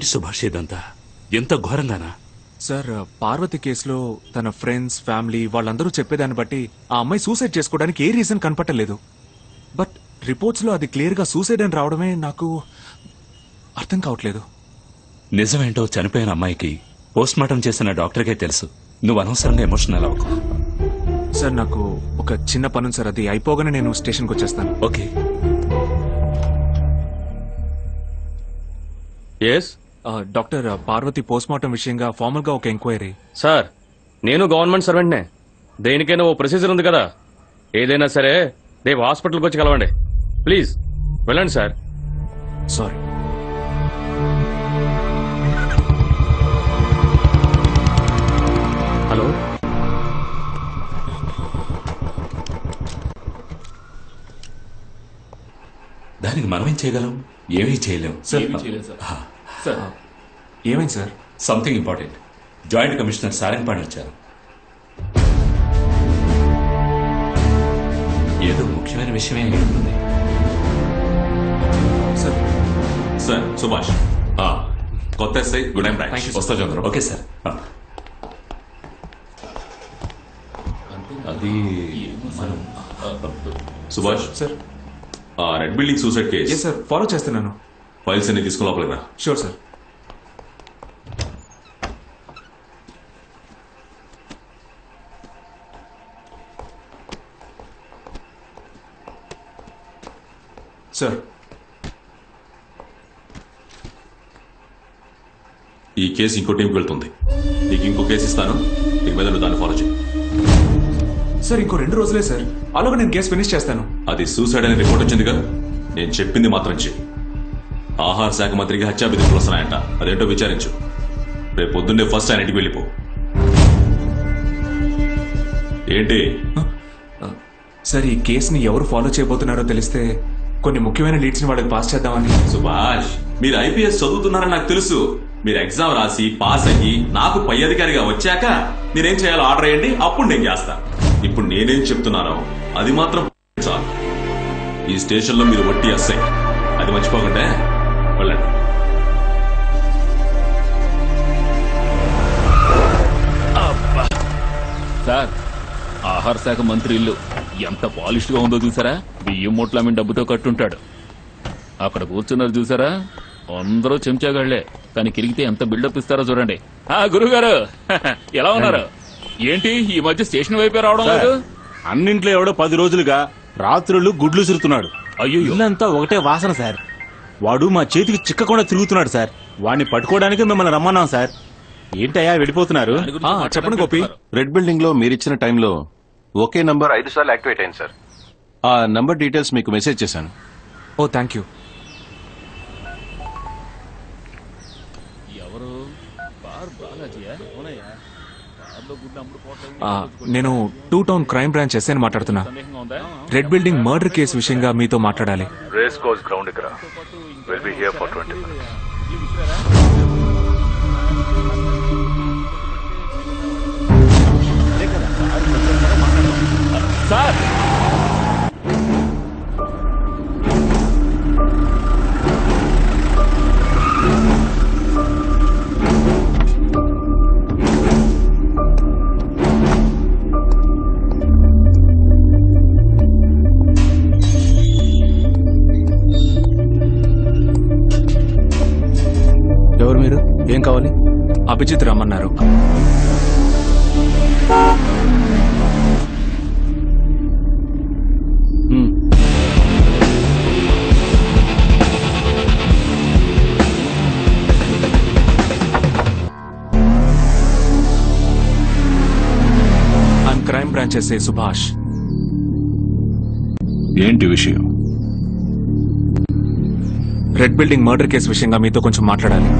ఏంటి సుభాష్ ఇదంతా? ఎంత ఘోరంగానా? సార్ పార్వతి కేసులో తన ఫ్రెండ్స్ ఫ్యామిలీ వాళ్ళందరూ చెప్పేదాన్ని బట్టి ఆ అమ్మాయి సూసైడ్ చేసుకోవడానికి ఏ రీజన్ కనపట్టలేదు. బట్ రిపోర్ట్స్లో అది క్లియర్గా సూసైడ్ అని రావడమే నాకు అర్థం కావట్లేదు. నిజమేంటో చనిపోయిన అమ్మాయికి పోస్ట్ మార్టం చేసిన డాక్టర్కే తెలుసు. నువ్వు అనవసరంగా ఎమోషనల్ అవ్వకు. సార్ నాకు ఒక చిన్న పని సార్. అది అయిపోగానే నేను స్టేషన్కి వచ్చేస్తాను. Okay. Yes doctor Parvathi post mortem విషయంగా ఫార్మల్గా ఒక ఎంక్వైరీ. సార్ నేను గవర్నమెంట్ సర్వెంట్నే. దేనికైనా ఓ ప్రొసీజర్ ఉంది కదా. ఏదైనా సరే రేపు హాస్పిటల్కి వచ్చి కలవండి. ప్లీజ్ వెళ్ళండి సార్. సారీ. హలో? దానికి మనం ఏం చేయగలం? ఏమీ చేయలేం. సార్. సార్ సార్ ఏమైంది sir something important joint commissioner Sarangapani వచ్చారు. ఏదో ముఖ్యమైన విషయమే అయి ఉంటుంది. సార్ సార్ సుభాష్ ఆ, కొత్త SI good time Thank you, branch. వస్తా చంద్ర. ఓకే సార్ ఆ. అది మనం సుభాష్ సార్ ఆ రెడ్ బిల్డింగ్ సూసైడ్ ఎస్ కేస్ సార్ ఫాలో చేస్తున్నాను. ఫైల్స్ అన్ని తీసుకుని లోపలికి రా. షూర్ సార్ సార్ ఈ కేసు ఇంకో టీంకి వెళ్తుంది. నీకు ఇంకో కేసు ఇస్తాను. నీకు మీద నువ్వు దాన్ని ఫాలో చేయి సార్ ఇంకో రెండు రోజులే సార్ అలాగే నేను కేసు ఫినిష్ చేస్తాను. అది సూసైడ్ అనే రిపోర్ట్ వచ్చిందిగా నేను చెప్పింది మాత్రం చెయ్యి. ఆహార శాఖ మంత్రికి హత్యా బెదిరింపులు వస్తున్నాయంట అదేంటో విచారించు. రేపు పొద్దున్నే ఫస్ట్ ఆయన ఇంటికి వెళ్ళిపో. ఏంటి? సార్ ఈ కేసుని ఎవరు ఫాలో చేయబోతున్నారో తెలిస్తే కొన్ని ముఖ్యమైన లీడ్స్ని వాళ్ళకి పాస్ చేద్దామని. సుభాష్ మీరు ఐపీఎస్ చదువుతున్నారని నాకు తెలుసు. మీరు ఎగ్జామ్ రాసి పాస్ అయ్యి నాకు పై అధికారిగా వచ్చాక మీరేం చేయాలో ఆర్డర్ వేయండి అప్పుడు నేను చేస్తా. ఇప్పుడు నేనేం చెప్తున్నానో అది మాత్రం చాలు. ఈ స్టేషన్లో మీరు వట్టి అస్సై. అది మర్చిపోకండి అబ్బా. సార్ ఆహార శాఖ మంత్రి ఇల్లు ఎంత పాలిష్డ్గా ఉందో చూసారా? బియ్యం మూట్ల మీ డబ్బుతో కట్టుంటాడు. అక్కడ కూర్చున్నారు చూసారా? అందరూ చెంచాగాళ్ళే. కానీ కిరిగితే ఎంత బిల్డప్ ఇస్తారో చూడండి. ఆ గురుగారు! ఎలా ఉన్నారు? ఏంటి ఈ మధ్య స్టేషన్ వైపే రావడం లేదు? అన్నింట్లో ఎవడో పది రోజులుగా రాత్రులు గుడ్లు సిరుతున్నాడు. అయ్యో ఇల్లంతా ఒకటే వాసన సార్. వాడు మా చేతికి చిక్కకుండా తిరుగుతున్నాడు సార్. వాడిని పట్టుకోవడానికి మిమ్మల్ని రమ్మన్నాం సార్. ఏంటయ్యా వెళ్ళిపోతున్నారు చెప్పండి గోపి. రెడ్ బిల్డింగ్లో మీరిచ్చిన టైంలో ఒకే నంబర్ ఐదు సార్లు యాక్టివేట్ అయింది సార్. ఆ నంబర్ డీటెయిల్స్ మీకు మెసేజ్ చేశాను. ఓ థ్యాంక్ యూ. ఆ, నేను టూ టౌన్ క్రైమ్ బ్రాంచ్ ఎస్ఐని మాట్లాడుతున్నా. రెడ్ బిల్డింగ్ మర్డర్ కేసు విషయంగా మీతో మాట్లాడాలి. రేస్ కోర్స్ గ్రౌండ్కి రా will be here for twenty minutes sir ఎవరు మీరు? ఏం కావాలి? అభిజిత్ రమ్మన్నారు. I'm crime branch SI Subhash ఏంటి విషయం? రెడ్ బిల్డింగ్ మర్డర్ కేసు విషయంగా మీతో కొంచెం మాట్లాడాలి.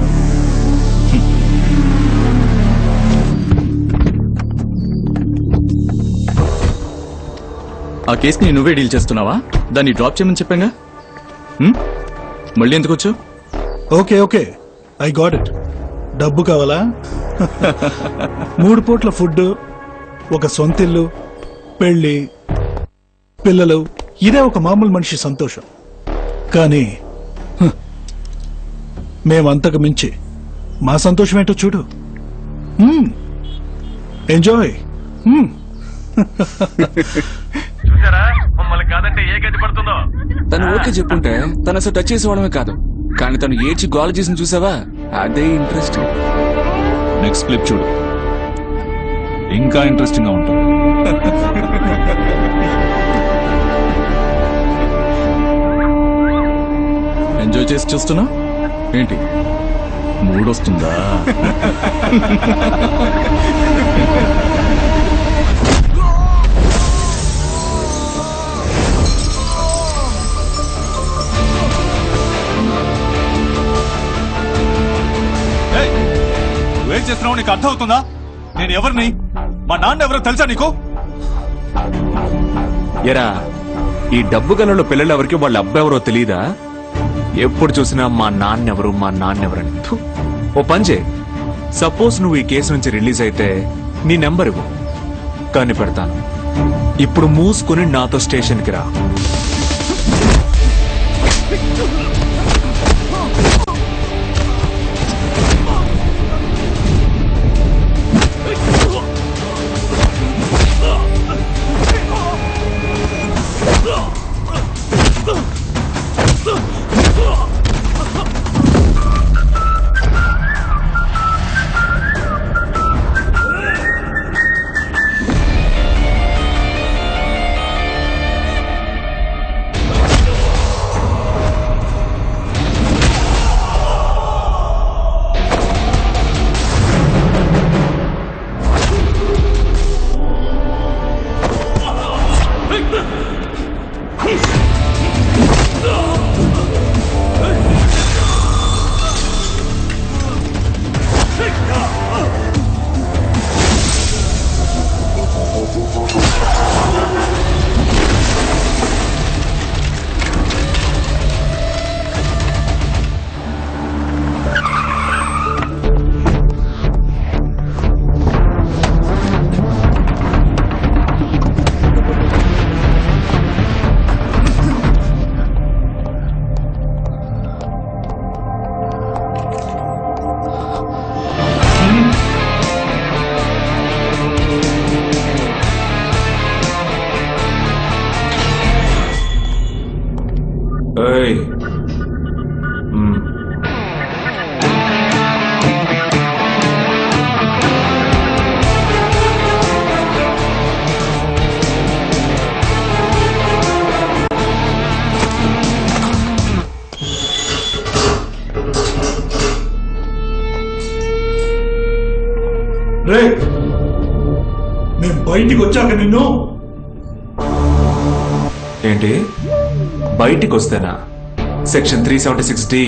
ఆ కేసుని నువ్వే డీల్ చేస్తున్నావా? దాన్ని డ్రాప్ చేయమని చెప్పాగా? మళ్ళీ ఎందుకు వచ్చావు okay okay. I got it. డబ్బు కావాలా? మూడు పూట్ల ఫుడ్ ఒక సొంతిల్లు పెళ్ళి పిల్లలు ఇదే ఒక మామూలు మనిషి సంతోషం. కానీ మేమంతకు మించి. మా సంతోషం ఏంటో చూడు ఎంజాయ్ మమ్మల్ని కాదంటే ఏ గడ్డి పడుతుందో? తను ఓకే చెప్పుంటే తను అసలు టచ్ చేసేవాడమే కాదు. కానీ తను ఏడ్చి గోల చేసిన చూసావా? అదే ఇంట్రెస్ట్ నెక్స్ట్ క్లిప్ చూడు. ఇంకా ఇంట్రెస్టింగ్గా ఉంటుంది. ఎంజాయ్ చేసి చూస్తున్నా? ఏంటి? మూడొస్తుందా? నువ్వేం చేస్తున్నావు నీకు అర్థం అవుతుందా నేను ఎవరిని? మా నాన్న ఎవరో తెలుసా నీకు? ఎరా ఈ డబ్బు గలలో పిల్లలు ఎవరికి వాళ్ళ అబ్బాయి ఎవరో తెలియదా ఎప్పుడు చూసినా మా నాన్నెవరు మా నాన్నెవరని. ఓ పంజే సపోజ్ నువ్వు ఈ కేసు నుంచి రిలీజ్ అయితే నీ నెంబర్ ఇవ్వు. కానీ పెడతాను. ఇప్పుడు మూసుకుని నాతో స్టేషన్కి రా. నిన్ను. ఏంటి? బయటికి వస్తేనా section three seventy six D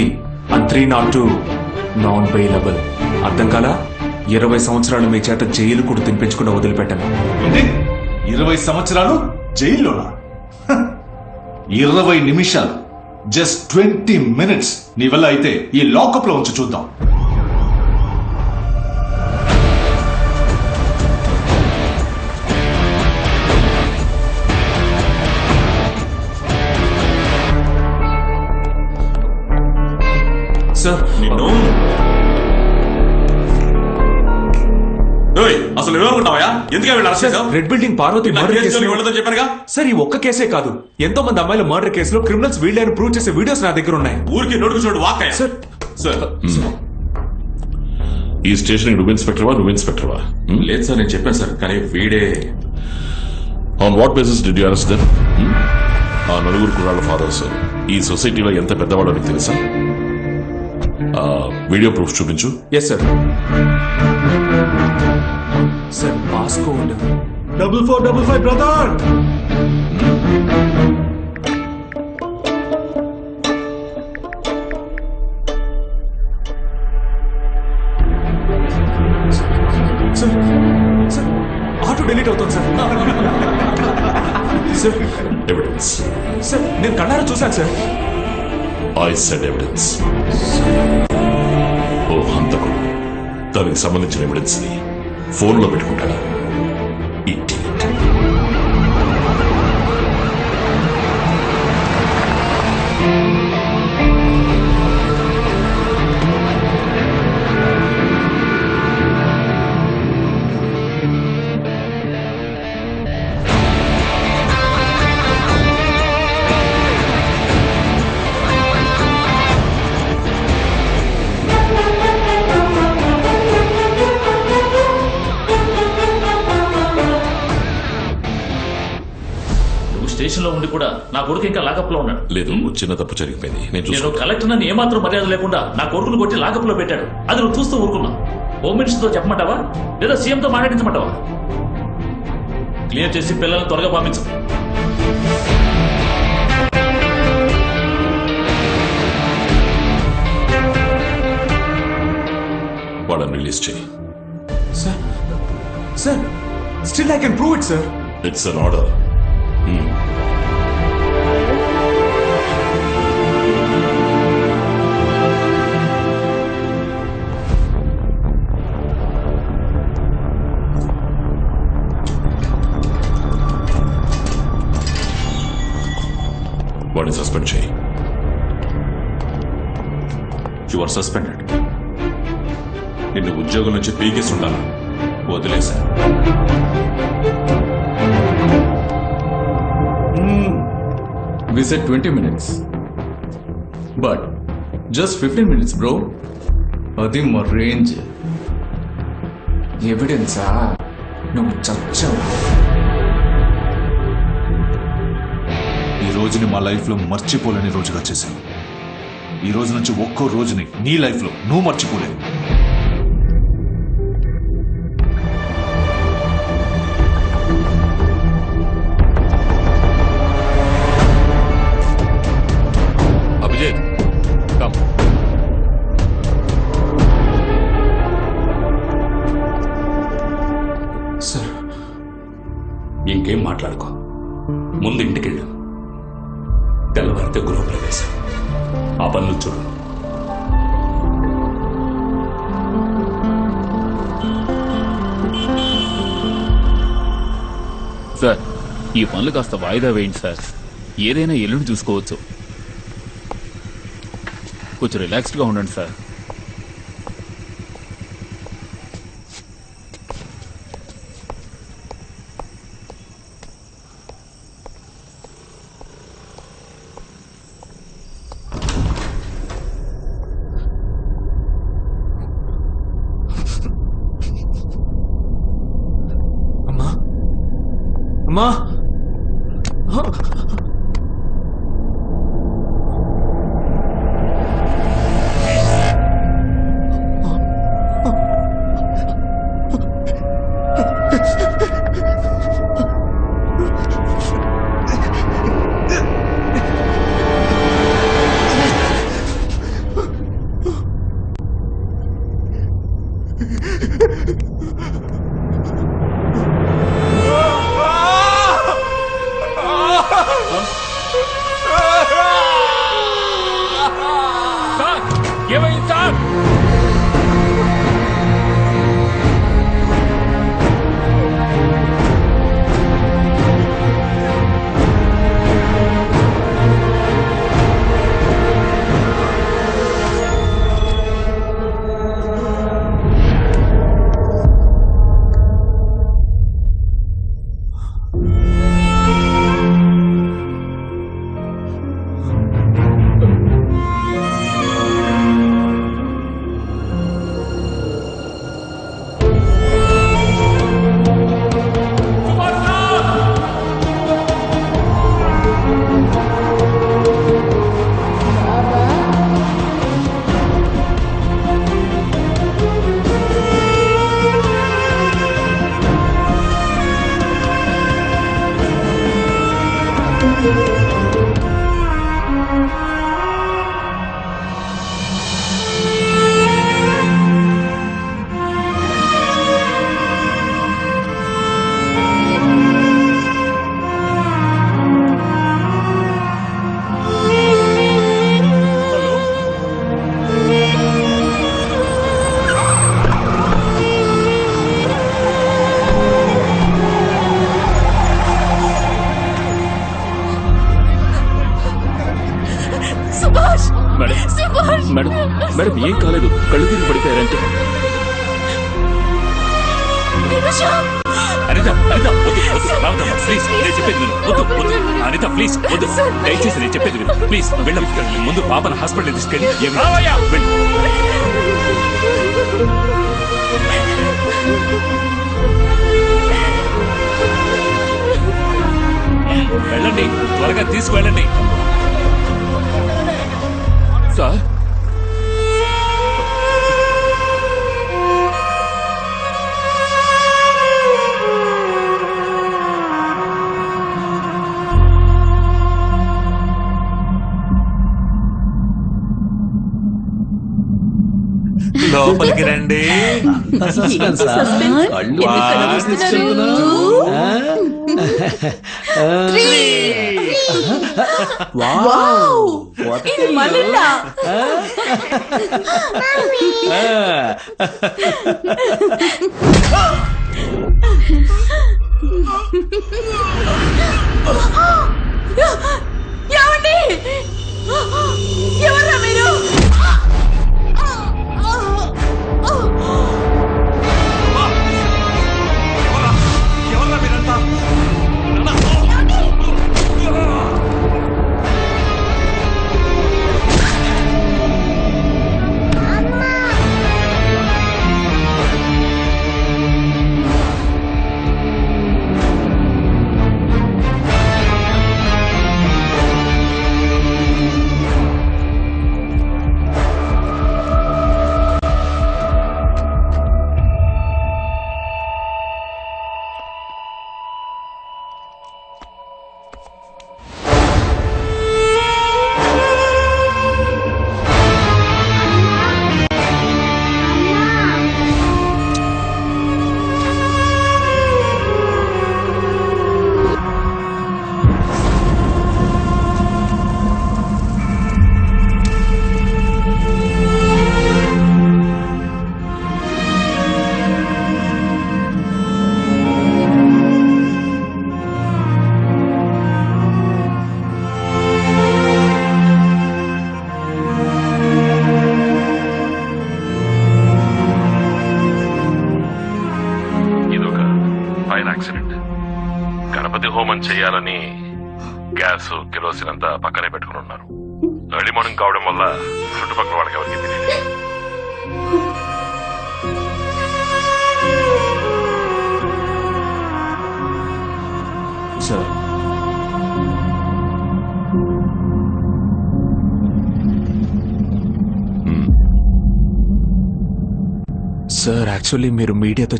and three nought two non bailable అర్థం కాలా? ఇరవై సంవత్సరాలు మీ చేత జైలు కూడా తినిపించకుండా వదిలిపెట్టాను. ఇరవై సంవత్సరాలు జైల్లోనా! ఇరవై నిమిషాలు. Just twenty minutes. నీ వల్ల అయితే ఈ లాకప్లో ఉంచి చూద్దాం. సార్ నిన్ను? ఏయ్, అసలు నువ్వు అనుకుంటావా ఎందుకే వీళ్ళు అరెస్ట్ చేశావు? రెడ్ బిల్డింగ్ పార్వతి నా మర్డర్ కేసులో చెప్పానుగా? సార్ ఈ ఒక్క కేసే కాదు. ఎంతో మంది అమ్మాయిల మర్డర్ కేసులో క్రిమినల్స్ వీళ్ళని ప్రూవ్ చేసే వీడియోస్ నా దగ్గర ఉన్నాయి. ఊరికి నోటుకు వాక్ సార్ సార్. ఈ స్టేషన్ నువ్వు ఇన్స్పెక్టర్వా? నువ్వు ఇన్స్పెక్టర్వా? లేదు సార్ నేను చెప్పాను సార్ కానీ వీడే. On what basis did you arrest them ఆ నలుగురు కుర్రాళ్ళ ఫాదర్స్ ఈ సొసైటీలో ఎంత పెద్దవాడో నీకు తెలుసా? వీడియో ప్రూఫ్ చూపించు. Yes sir sir pass code double four double five brother auto delete అవుతుంది సార్ సార్ ఎవిడెన్స్ సార్ నేను కళ్ళారా చూశాను సార్ ఐ సెడ్ ఎవిడెన్స్ ఓ హంతకుడు దానికి సంబంధించిన ఎవిడెన్స్ని ఫోన్లో పెట్టుకుంటాడా. లో ఉండి కూడా నా కొడుకు ఇంకా లాకప్లో ఉన్నాడు. లేదు చిన్న తప్పు జరిగిపోయింది. నేను కలెక్టర్ నన్ను ఏమాత్రం మర్యాద లేకుండా నా కొడుకును కొట్టి లాకప్లో పెట్టాడు. అది నువ్వు చూస్తూ ఊరుకున్నావు హోమ్ మినిస్టర్తో చెప్పమంటావా? లేదా సీఎం తో మాట్లాడించమంటావా? క్లియర్ చేసి పిల్లల్ని త్వరగా పంపించు. వాళ్ళని రిలీజ్ చేయి. Sir sir still I can prove it sir it's an order or suspended నిన్ను ఉద్యోగం నుంచి పీకేసి ఉండాలి వదిలేశా said 20 minutes. But just 15 minutes, bro. అది మా రేంజ్ ఎవిడెన్సా నువ్వు చచ్చావు. ఈ రోజుని మా లైఫ్లో మర్చిపోలేని రోజుగా చేశాను. ఈ రోజు నుంచి ఒక్కో రోజుని నీ లైఫ్లో నువ్వు మర్చిపోలేవు. అభిజిత్ కమ్ సార్ ఇంకేం మాట్లాడుకో. ముందు ఇంటికెళ్ళు. తెల్లవారితే గృహప్రవేశం. ఆ పనులు చూడు. సార్ ఈ పనులు కాస్త వాయిదా వేయండి సార్. ఏదైనా ఎల్లుండి చూసుకోవచ్చు. కొంచెం రిలాక్స్డ్గా ఉండండి సార్.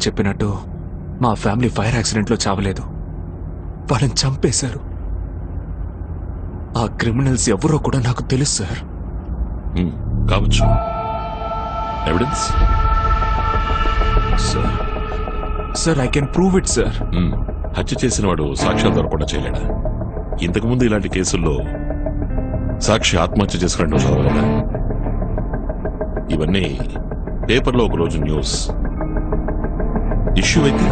చెప్పినట్టు మా ఫ్యామిలీ ఫైర్ యాక్సిడెంట్లో చావలేదు. వాళ్ళని చంపేశారు. ఆ క్రిమినల్స్ ఎవరో కూడా నాకు తెలుసు సార్. కావచ్చు. Evidence sir sir I can prove it sir. హత్య చేసిన వాడు సాక్ష్యాలు దొరకకుండా చేయలేడా? ఇంతకుముందు ఇలాంటి కేసుల్లో సాక్షి ఆత్మహత్య చేసుకున్నట్టు చదవలేదా ఇవన్నీ పేపర్లో ఒక రోజు న్యూస్. ఇష్యూ అయితే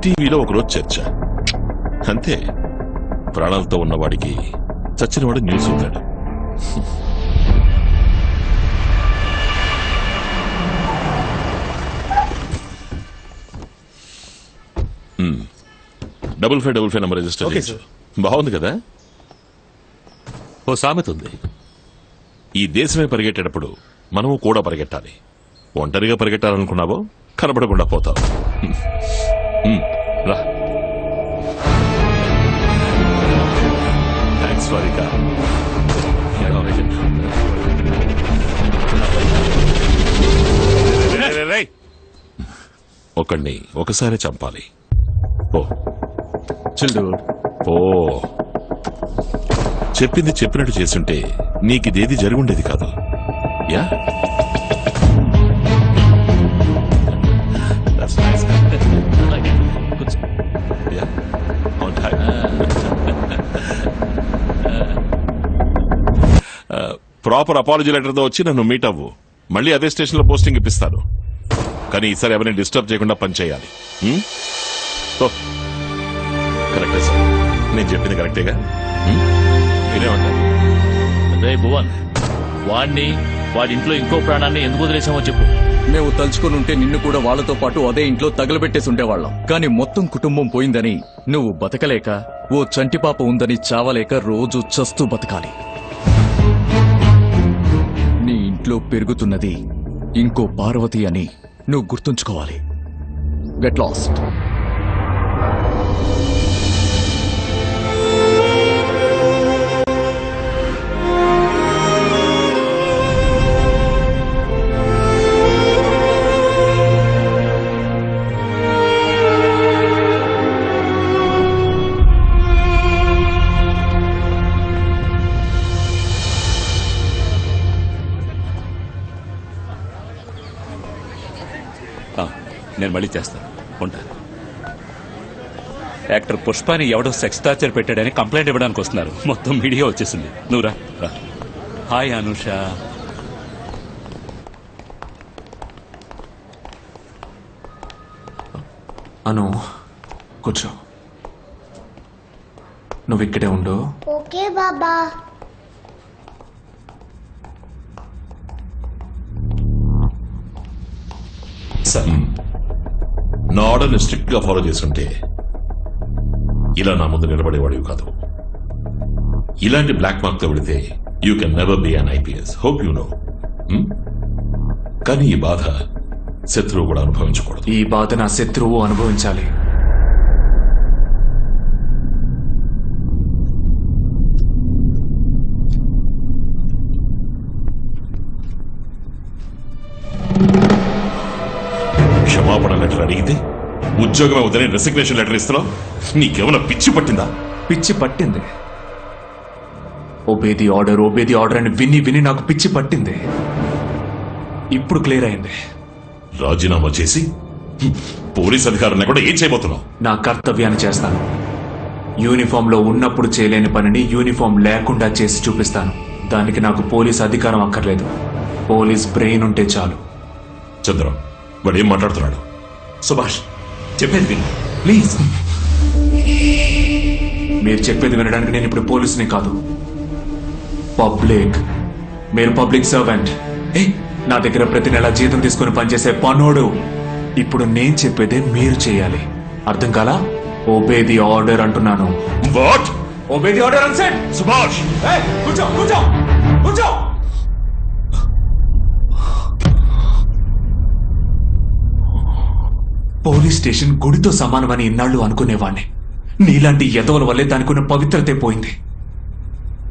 టీవీలో ఒక రోజు చర్చ. అంతే. ప్రాణాలతో ఉన్నవాడికి చచ్చినవాడు న్యూస్ అవుతాడు మ్మ్. Double five double five number register. బాగుంది కదా? ఓ సామెత ఉంది. ఈ దేశమే పరిగెట్టేటప్పుడు మనము కూడా పరిగెట్టాలి. ఒంటరిగా పరిగెట్టాలనుకున్నావో కనబడకుండా పోతావు. రా. థ్యాంక్స్ వారిక ఒకడిని ఒకసారి చంపాలి. ఓ చిల్డు ఓ చెప్పింది చెప్పినట్టు చేస్తుంటే నీకు ఇదేది జరుగుండేది కాదు. యా ప్రాపర్ అపాలజీ లెటర్తో వచ్చి నన్ను మీట్ అవ్వు. మళ్ళీ అదే స్టేషన్లో పోస్టింగ్ ఇప్పిస్తాను. కానీ ఈసారి ఎవరిని డిస్టర్బ్ చేయకుండా పనిచేయాలి కరెక్టే సార్. నేను చెప్పింది కరెక్టేగా? మీరేమంటారు రే భువన్ వాడిని వాడి ఇంట్లో ఇంకో ప్రాణాన్ని ఎందుకు వదిలేసామో చెప్పు. మేము తలుచుకుని ఉంటే నిన్ను కూడా వాళ్ళతో పాటు అదే ఇంట్లో తగలబెట్టేసి ఉండేవాళ్ళం. కానీ మొత్తం కుటుంబం పోయిందని నువ్వు బతకలేక ఓ చంటి పాప ఉందని చావలేక రోజు చస్తూ బతకాలి. ఇంట్లో పెరుగుతున్నది ఇంకో పార్వతి అని నువ్వు గుర్తుంచుకోవాలి. గెట్ లాస్ట్ నేను మళ్ళీ చేస్తాను. ఉంటా. యాక్టర్ పుష్పాని ఎవడో సెక్స్ టార్చర్ పెట్టాడని కంప్లైంట్ ఇవ్వడానికి వస్తున్నారు. మొత్తం మీడియా వచ్చేసింది. నువ్వు రా రా. హాయ్ అనుష. అను కూర్చో. నువ్వు ఇక్కడే ఉండు. ఓకే బాబా. ఆర్డర్ని స్ట్రిక్ట్గా ఫాలో చేస్తుంటే ఇలా నా ముందు నిలబడేవాడివి కాదు. ఇలాంటి బ్లాక్ మార్క్తో పెడితే you can never be an IPS. Hope you know. కానీ ఈ బాధ శత్రువు కూడా అనుభవించకూడదు. ఈ బాధ నా శత్రువు అనుభవించాలి. ఉద్యోగం అవుతనే రెసిగ్నేషన్ లెటర్ ఇస్తున్నావు. నీకేమైనా పిచ్చి పట్టిందా? పిచ్చి పట్టింది. ఒబేది ఆర్డర్ ఒబేది ఆర్డర్ అని విని విని నాకు పిచ్చి పట్టింది. ఇప్పుడు క్లియర్ అయింది. రాజీనామా చేసి పోలీస్ అధికారులను కూడా ఏం చేయబోతున్నావు? నా కర్తవ్యాన్ని చేస్తాను. యూనిఫామ్లో ఉన్నప్పుడు చేయలేని పనిని యూనిఫామ్ లేకుండా చేసి చూపిస్తాను. దానికి నాకు పోలీస్ అధికారం అక్కర్లేదు. పోలీస్ బ్రెయిన్ ఉంటే చాలు. చంద్రం వాడు ఏం మాట్లాడుతున్నాడు? సుభాష్ చెప్పేది విను. ప్లీజ్. మీరు చెప్పేది వినడానికి నేను ఇప్పుడు పోలీసుని కాదు. పబ్లిక్. మీరు పబ్లిక్ సర్వెంట్. ఏ నా దగ్గర ప్రతి నెల జీతం తీసుకుని పనిచేసే పనోడు. ఇప్పుడు నేను చెప్పేదే మీరు చేయాలి. అర్థం కాలా? ఓబేది ఆర్డర్ అంటున్నాను. వాట్ ఓబేది ఆర్డర్ అని సెట్ సుభాష్. కూర్చో కూర్చో కూర్చో. పోలీస్ స్టేషన్ గుడితో సమానమని ఇన్నాళ్ళు అనుకునేవాణ్ణి. నీలాంటి ఎదవల వల్లే దానికున్న పవిత్రతే పోయింది.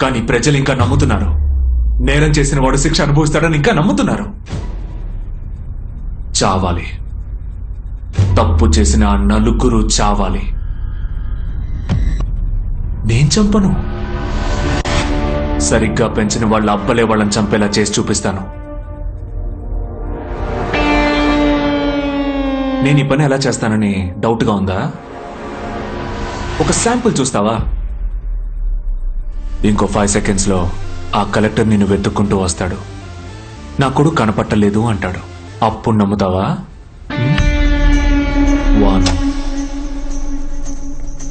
కానీ ప్రజలు ఇంకా నమ్ముతున్నారు. నేరం చేసిన వాడు శిక్ష అనుభవిస్తాడని ఇంకా నమ్ముతున్నారు. చావాలి. తప్పు చేసిన ఆ నలుగురు చావాలి. నేను చంపను. సరిగ్గా పెంచిన వాళ్ళ అబ్బలే వాళ్ళని చంపేలా చేసి చూపిస్తాను. నేను ఈ పని ఎలా చేస్తానని డౌట్గా ఉందా? ఒక శాంపుల్ చూస్తావా? ఇంకో ఫైవ్ సెకండ్స్లో ఆ కలెక్టర్ నిన్ను వెతుక్కుంటూ వస్తాడు. నా కొడుకు కనపట్టలేదు అంటాడు. అప్పుడు నమ్ముతావా? వన్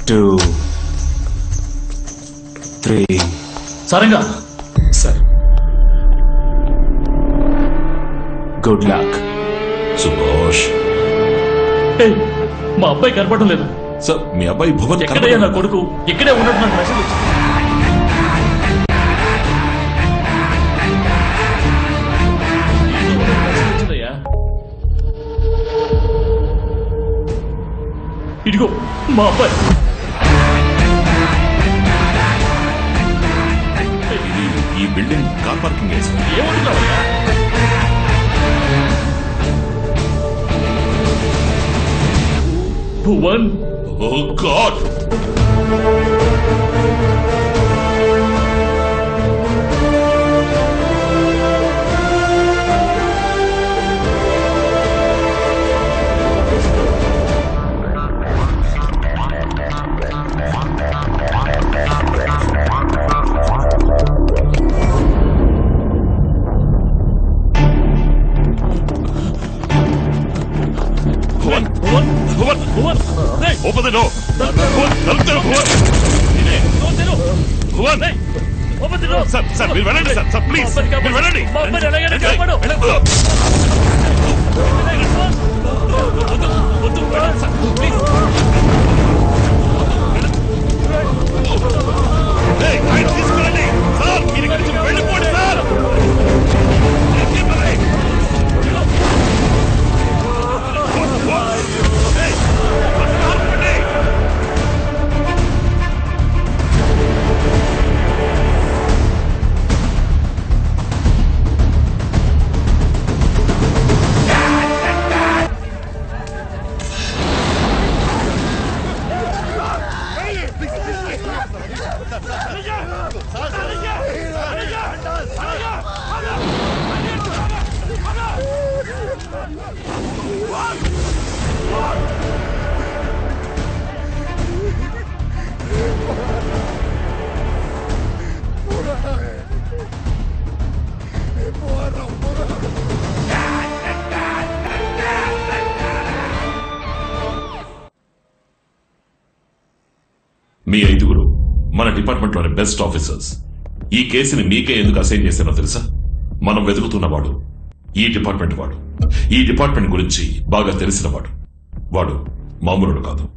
టూ త్రీ సరంగా. సరే. Good luck Subhash. మా అబ్బాయి కనపడడం లేదు. సార్ మీ అబ్బాయి భువన్ ఎక్కడయ్యా నా కొడుకు? ఇక్కడే ఉన్నట్టు నాకు మెసేజ్ వచ్చింది. ఇదిగో మా అబ్బాయి. ఈ బిల్డింగ్ కార్ పార్కింగ్ వేసి ఏమంటున్నావయ్యా? Bhuvan oh god the door Bhuvan తలుపుతారు Bhuvan sir sir మీరు వెళ్ళండి సార్ సార్ ప్లీజ్ మీరు వెళ్ళండి తీసుకురండి. సార్, మీరు ఇక్కడి అరెస్ట్ ఆఫీసర్స్ ఈ కేసుని మీకే ఎందుకు అసైన్ చేశానో తెలుసా? మనం వెతుకుతున్నవాడు ఈ డిపార్ట్మెంట్ వాడు. ఈ డిపార్ట్మెంట్ గురించి బాగా తెలిసినవాడు వాడు. వాడు మామూలుడు కాదు.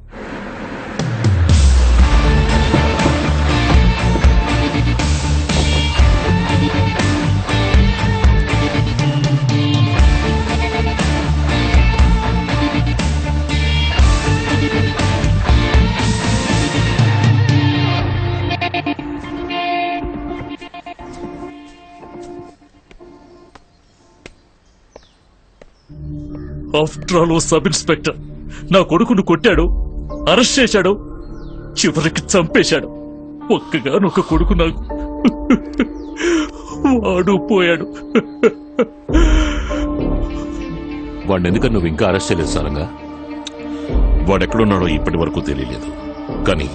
ఆఫ్టర్ ఆల్ ఓ సబ్ ఇన్స్పెక్టర్. నా కొడుకును కొట్టాడు అరెస్ట్ చేశాడు చివరికి చంపేశాడు. ఒక్కగానొక్క కొడుకు నాకు వాడు పోయాడు. వాడిని ఎందుకని నువ్వు ఇంకా అరెస్ట్ చేయలేదు సారంగా? వాడెక్కడున్నాడో ఇప్పటి వరకు తెలియలేదు. కానీ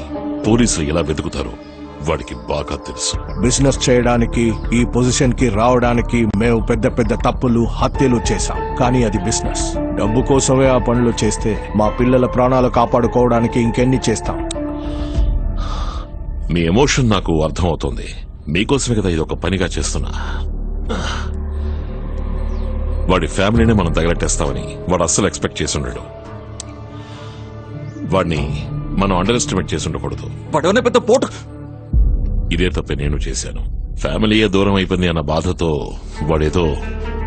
పోలీసులు ఎలా వెతుకుతారో వాడికి బాగా తెలుసు. బిజినెస్ చేయడానికి ఈ పొజిషన్కి రావడానికి మేము పెద్ద పెద్ద తప్పులు హత్యలు చేశాం. కానీ అది బిజినెస్. డబ్బు కోసమే ఆ పనులు చేస్తే మా పిల్లల ప్రాణాలు కాపాడుకోవడానికి ఇంకెన్ని చేస్తాం? మీ ఎమోషన్ నాకు అర్థమవుతోంది. మీకోసమే కదా ఇది ఒక పనిగా చేస్తున్నా. వాడి ఫ్యామిలీనే మనం తగలెట్టేస్తామని వాడు అస్సలు ఎక్స్పెక్ట్ చేసి ఉండడు. వాడిని మనం అండర్ ఎస్టిమేట్ చేసి ఉండకూడదు. పెద్ద పోటు ఇదే తప్పే నేను చేశాను. ఫ్యామిలీయే దూరం అయిపోయింది అన్న బాధతో వాడేదో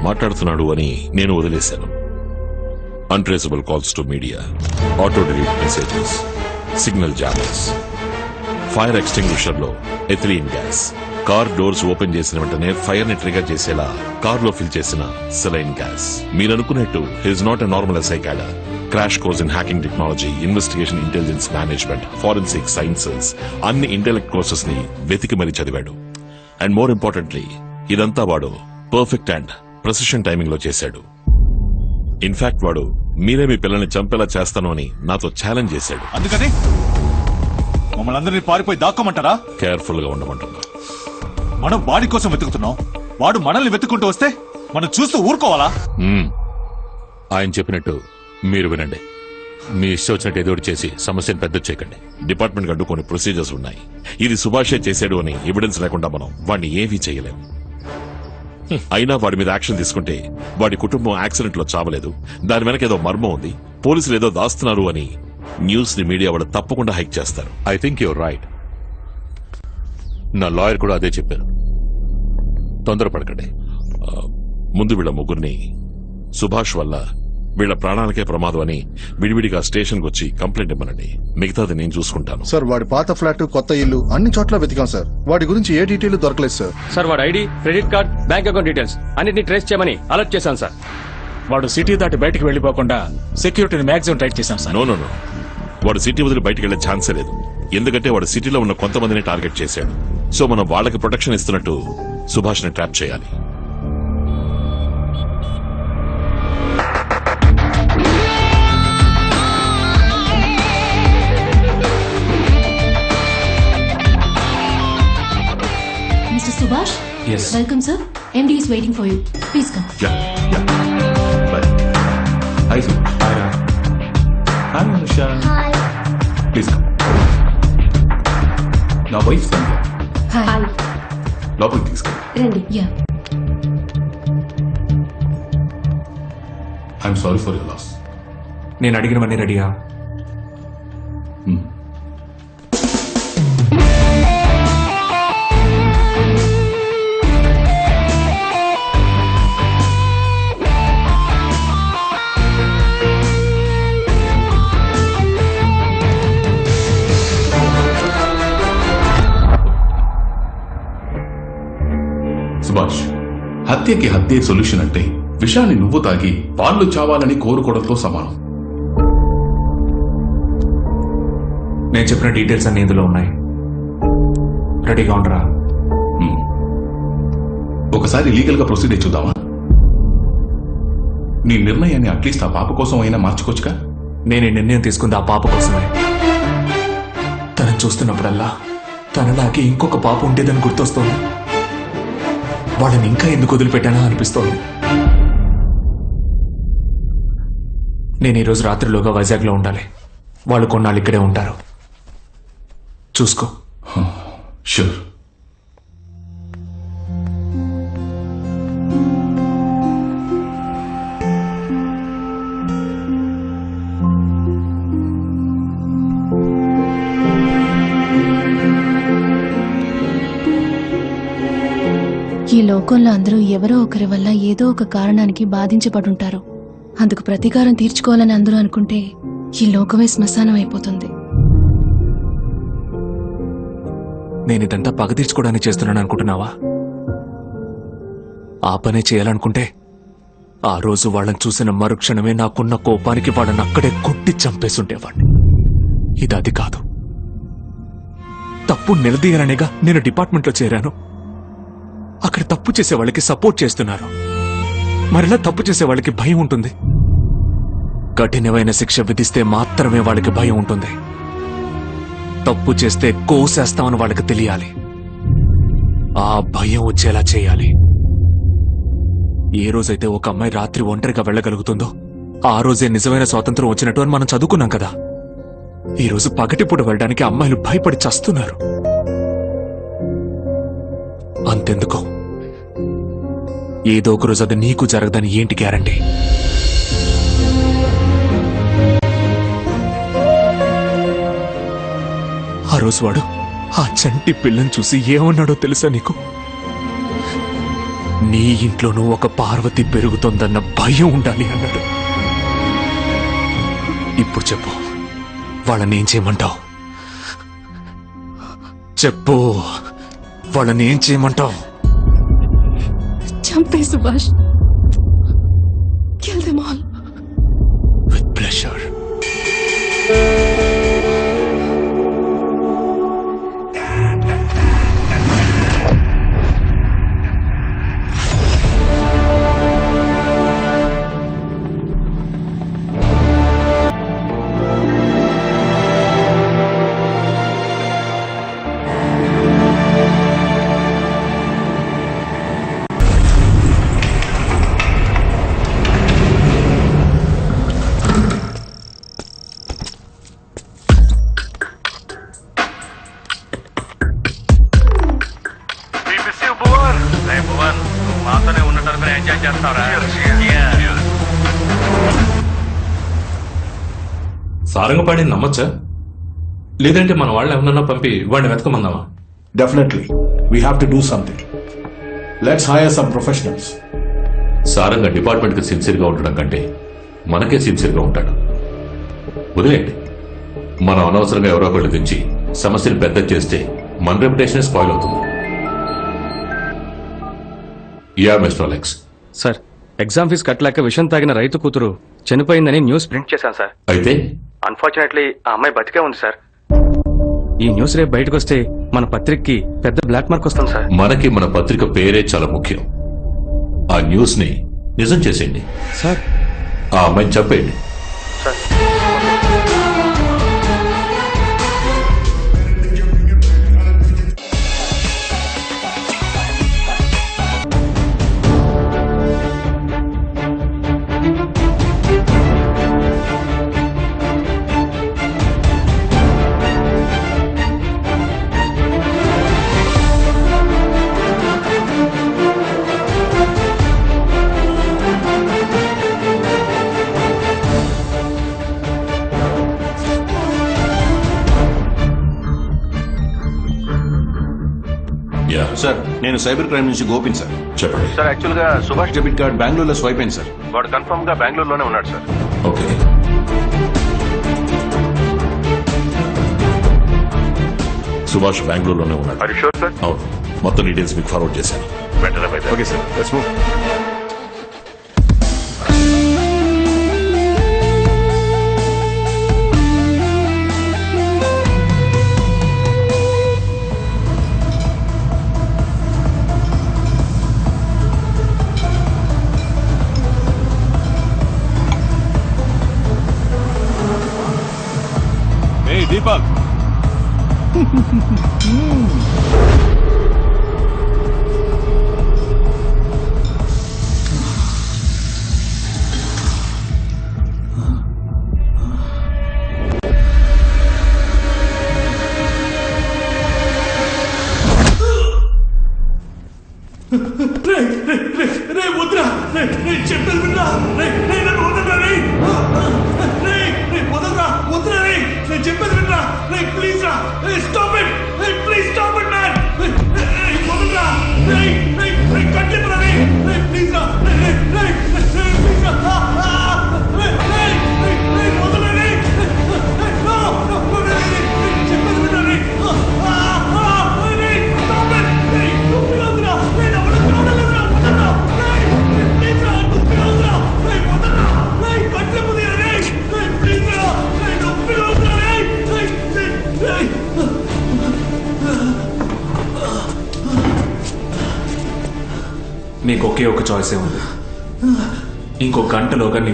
మాట్లాడుతున్నాడు అని నేను వదిలేశాను. Untraceable calls to media auto delete messages signal jammers fire ఎక్స్టింగ్విషర్లో ethylene gas car doors open చేసిన వెంటనే ఫైర్ని ట్రిగర్ చేసేలా కార్లో ఫిల్ చేసిన సెలైన్ గ్యాస్ మీరు అనుకున్నట్టు is not a normal cicada crash course in hacking technology investigation intelligence management forensic sciences అన్ని intellect కోర్సెస్ని వెతికి మరీ చదివాడు. అండ్ మోర్ ఇంపార్టెంట్లీ ఇదంతా వాడు పర్ఫెక్ట్ అండ్ ప్రెసిషన్ టైమింగ్లో చేశాడు. ఇన్ఫాక్ట్ వాడు మీరే మీ పిల్లల్ని చంపేలా చేస్తాను అని నాతో ఛాలెంజ్ చేశాడు. అందుకని మమ్మల్ని అందరినీ పారిపోయి దాక్కోమంటారా? కేర్ఫుల్గా ఉండమంటున్నా. మనం వాడి కోసం వెతుకుతున్నాం. వాడు మనల్ని వెతుక్కుంటూ వస్తే మనం చూస్తూ ఊరుకోవాలా. ఆయన చెప్పినట్టు మీరు వినండి. మీ ఇష్టం వచ్చినట్టు ఏదో ఒకటి చేసి సమస్యను పెద్ద చేయకండి. డిపార్ట్మెంట్ కంటూ కొన్ని ప్రొసీజర్స్ ఉన్నాయి. ఇది సుభాషే చేశాడు అని ఎవిడెన్స్ లేకుండా మనం వాడిని ఏమీ చేయలేము. అయినా వాడి మీద యాక్షన్ తీసుకుంటే వాడి కుటుంబం యాక్సిడెంట్లో చావలేదు. దాని వెనక ఏదో మర్మం ఉంది. పోలీసులు ఏదో దాస్తున్నారు అని న్యూస్ని మీడియా వాళ్ళు తప్పకుండా హైక్ చేస్తారు. I think your right. నా లాయర్ కూడా అదే చెప్పారు. తొందరపడకండి. ఆ, ముందు వీళ్ళ ముగ్గురిని సుభాష్ వల్ల వీళ్ళ ప్రాణాలకే ప్రమాదం అని విడివిడిగా స్టేషన్కి వచ్చి కంప్లైంట్ ఇవ్వనండి మిగతాది నేను చూసుకుంటాను. సార్ వాడి పాత ఫ్లాట్ కొత్త ఇల్లు అన్ని చోట్ల వెతికాం సార్. వాడి గురించి ఏ డీటెయిల్ దొరకలేదు సార్. సార్ వాడు ID credit card bank account details అన్నిటిని ట్రేస్ చేయమని అలర్ట్ చేశాను సార్. వాడు సిటీ దాటి బయటికి వెళ్ళిపోకుండా సెక్యూరిటీని మాక్సిమం టైట్ చేశాం సార్. No no no. వాడు సిటీ వదిలి బయటికి వెళ్ళే ఛాన్సే లేదు. ఎందుకంటే వాడు సిటీలో ఉన్న కొంతమందిని టార్గెట్ చేశాడు. సో మనం వాళ్ళకి ప్రొటెక్షన్ ఇస్తున్నట్టు సుభాష్ని ట్రాప్ చేయాలి. Yes. Welcome sir MD is waiting for you please come hi sir hi రా హాయ్ అనుష ప్లీజ్ కమ్ నా వైఫ్ సంధ్య హాయ్ లోపలికి తీసుకెళ్ళి రండి yeah I'm sorry for your loss నేను అడిగినవన్నీ రెడీయా? సుభాష్ హత్యకి హత్యే సొల్యూషన్ అంటే విషాన్ని నువ్వు తాగి వాళ్ళు చావాలని కోరుకోవడంతో సమానం. నేను చెప్పిన డీటెయిల్స్ అన్ని ఇందులో ఉన్నాయి. రెడీగా ఉండరా? ఒకసారి లీగల్గా ప్రొసీడ్ చూద్దామా? నీ నిర్ణయాన్ని అట్లీస్ట్ ఆ పాప కోసం అయినా మార్చుకోవచ్చుగా? నేను ఈ నిర్ణయం తీసుకుంది ఆ పాప కోసమే. తనని చూస్తున్నప్పుడల్లా తనలాగే ఇంకొక పాప ఉండేదని గుర్తొస్తోంది. వాళ్ళని ఇంకా ఎందుకు వదిలిపెట్టానా అనిపిస్తోంది. నేను ఈరోజు రాత్రిలోగా వైజాగ్లో ఉండాలి. వాళ్ళు కొన్నాళ్ళు ఇక్కడే ఉంటారు. చూసుకో. షూర్ లోకంలో అందరూ ఎవరో ఒకరి వల్ల ఏదో ఒక కారణానికి బాధించబడుంటారు. అందుకు ప్రతీకారం తీర్చుకోవాలని అందరూ అనుకుంటే ఈ లోకమే శ్మశానం అయిపోతుంది. నేను ఇదంతా పగ తీర్చుకోవడానికి చేస్తున్నాను అనుకుంటున్నావా? ఆ పనే చేయాలనుకుంటే ఆ రోజు వాళ్ళని చూసిన మరుక్షణమే నాకున్న కోపానికి వాళ్ళని అక్కడే కొట్టి చంపేసుండేవాడిని ఇది అది కాదు. తప్పు నిలదీయరనేగా నేను డిపార్ట్మెంట్లో చేరాను. అక్కడ తప్పు చేసే వాళ్ళకి సపోర్ట్ చేస్తున్నారు. మరిలా తప్పు చేసే వాళ్ళకి భయం ఉంటుంది. కఠినమైన శిక్ష విధిస్తే మాత్రమే వాళ్ళకి భయం ఉంటుంది. తప్పు చేస్తే కోసేస్తామని వాళ్ళకి తెలియాలి. ఆ భయం వచ్చేలా చేయాలి. ఏ రోజైతే ఒక అమ్మాయి రాత్రి ఒంటరిగా వెళ్ళగలుగుతుందో ఆ రోజే నిజమైన స్వాతంత్రం వచ్చినట్టు అని మనం చదువుకున్నాం కదా. ఈ రోజు పగటిపూట వెళ్ళడానికి అమ్మాయిలు భయపడి చస్తున్నారు. అంతెందుకు. ఏదో ఒక రోజు అది నీకు జరగదని ఏంటి గ్యారంటీ? ఆ రోజు వాడు ఆ చంటి పిల్లని చూసి ఏమన్నాడో తెలుసా నీకు? నీ ఇంట్లోనూ ఒక పార్వతి పెరుగుతోందన్న భయం ఉండాలి అన్నాడు. ఇప్పుడు చెప్పు వాళ్ళని ఏం చేయమంటావు? చెప్పు. వాళ్ళని ఏం చేయమంటావు? చంపే Subhash. Kill them all with pleasure సారంగపాణిని నమ్మొచ్చా? లేదంటే మన వాళ్ళు ఎవరన్నా పంపి వాడిని వెతకమందామా? Definitely we have to do something let's hire some professionals Saranga డిపార్ట్మెంట్కి సిన్సియర్గా ఉండడం కంటే మనకే సిన్సియర్గా ఉంటాడు. వదిలేయండి. మనం అనవసరంగా ఎవరో ఒకళ్ళు దించి సమస్యను పెద్ద చేస్తే మన రెప్యుటేషన్ స్పాయిల్ అవుతుంది. Yeah mister Alex sir exam fees కట్టలేక విషం తాగిన రైతు కూతురు చనిపోయిందని న్యూస్ ప్రింట్ చేశాను సార్. అయితే అన్ఫార్చునేట్లీ ఆ అమ్మాయి బతికే ఉంది సార్. ఈ న్యూస్ రేపు బయటకు వస్తే మన పత్రికకి పెద్ద బ్లాక్ మార్క్ వస్తుంది సార్. మనకి మన పత్రిక పేరే చాలా ముఖ్యం. ఆ న్యూస్ని నిజం చేసేయండి. సార్. ఆ అమ్మాయిని చెప్పేయండి నేను సైబర్ క్రైమ్ నుంచి గోపిన్ సార్. చెప్పండి. సార్ యాక్చువల్గా సుభాష్ డెబిట్ కార్డ్ బెంగళూరులో స్వైప్ అయింది సార్. వాడు కన్ఫర్మ్గా బెంగళూరులోనే ఉన్నాడు సార్. ఓకే. సుభాష్ బెంగళూరులోనే ఉన్నాడు. అవును. మొత్తం డీటెయిల్స్ మీకు ఫార్వర్డ్ చేశాను. Okay sir.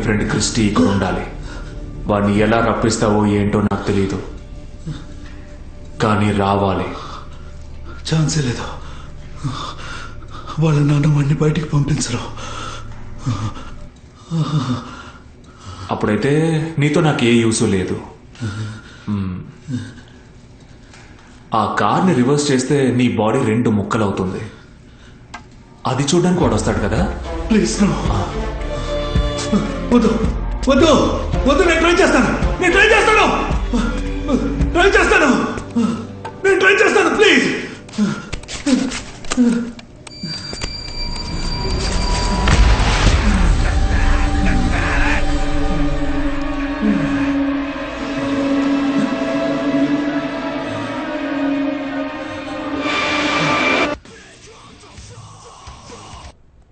ఫ్రెండ్ క్రిస్టీ ఇక్కడ ఉండాలి. వాడిని ఎలా రప్పిస్తావో ఏంటో నాకు తెలియదు కానీ రావాలి. ఛాన్సే లేదు. వాళ్ళ నాన్న వాడిని బయటికి పంపించరు. అప్పుడైతే నీతో నాకు ఏ యూసు లేదు. ఆ కార్ని రివర్స్ చేస్తే నీ బాడీ రెండు ముక్కలవుతుంది. అది చూడడానికి వాడు వస్తాడు కదా? Please no. వద్దు. వద్దు. వద్దు నేను ట్రై చేస్తాను. నేను ట్రై చేస్తాను. ట్రై చేస్తాను. నేను ట్రై చేస్తాను ప్లీజ్.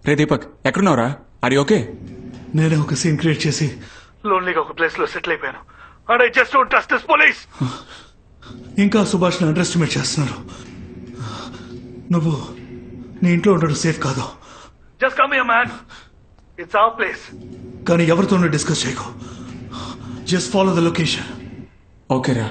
రే దీపక్ ఎక్కడున్నావురా? అది ఓకే నేనే ఒక సీన్ క్రియేట్ చేసి లోన్లీగా ఒక ప్లేస్లో సెటిల్ అయిపోయాను. And I just don't trust this police ఇంకా సుభాష్ని అండర్ ఎస్టిమేట్ చేస్తున్నారు నువ్వు నీ ఇంట్లో ఉండడం సేఫ్ కాదు. Just come here man it's our place కానీ ఎవరితోనూ డిస్కస్ చేయకు. జస్ట్ ఫాలో ద లొకేషన్ ఓకేరా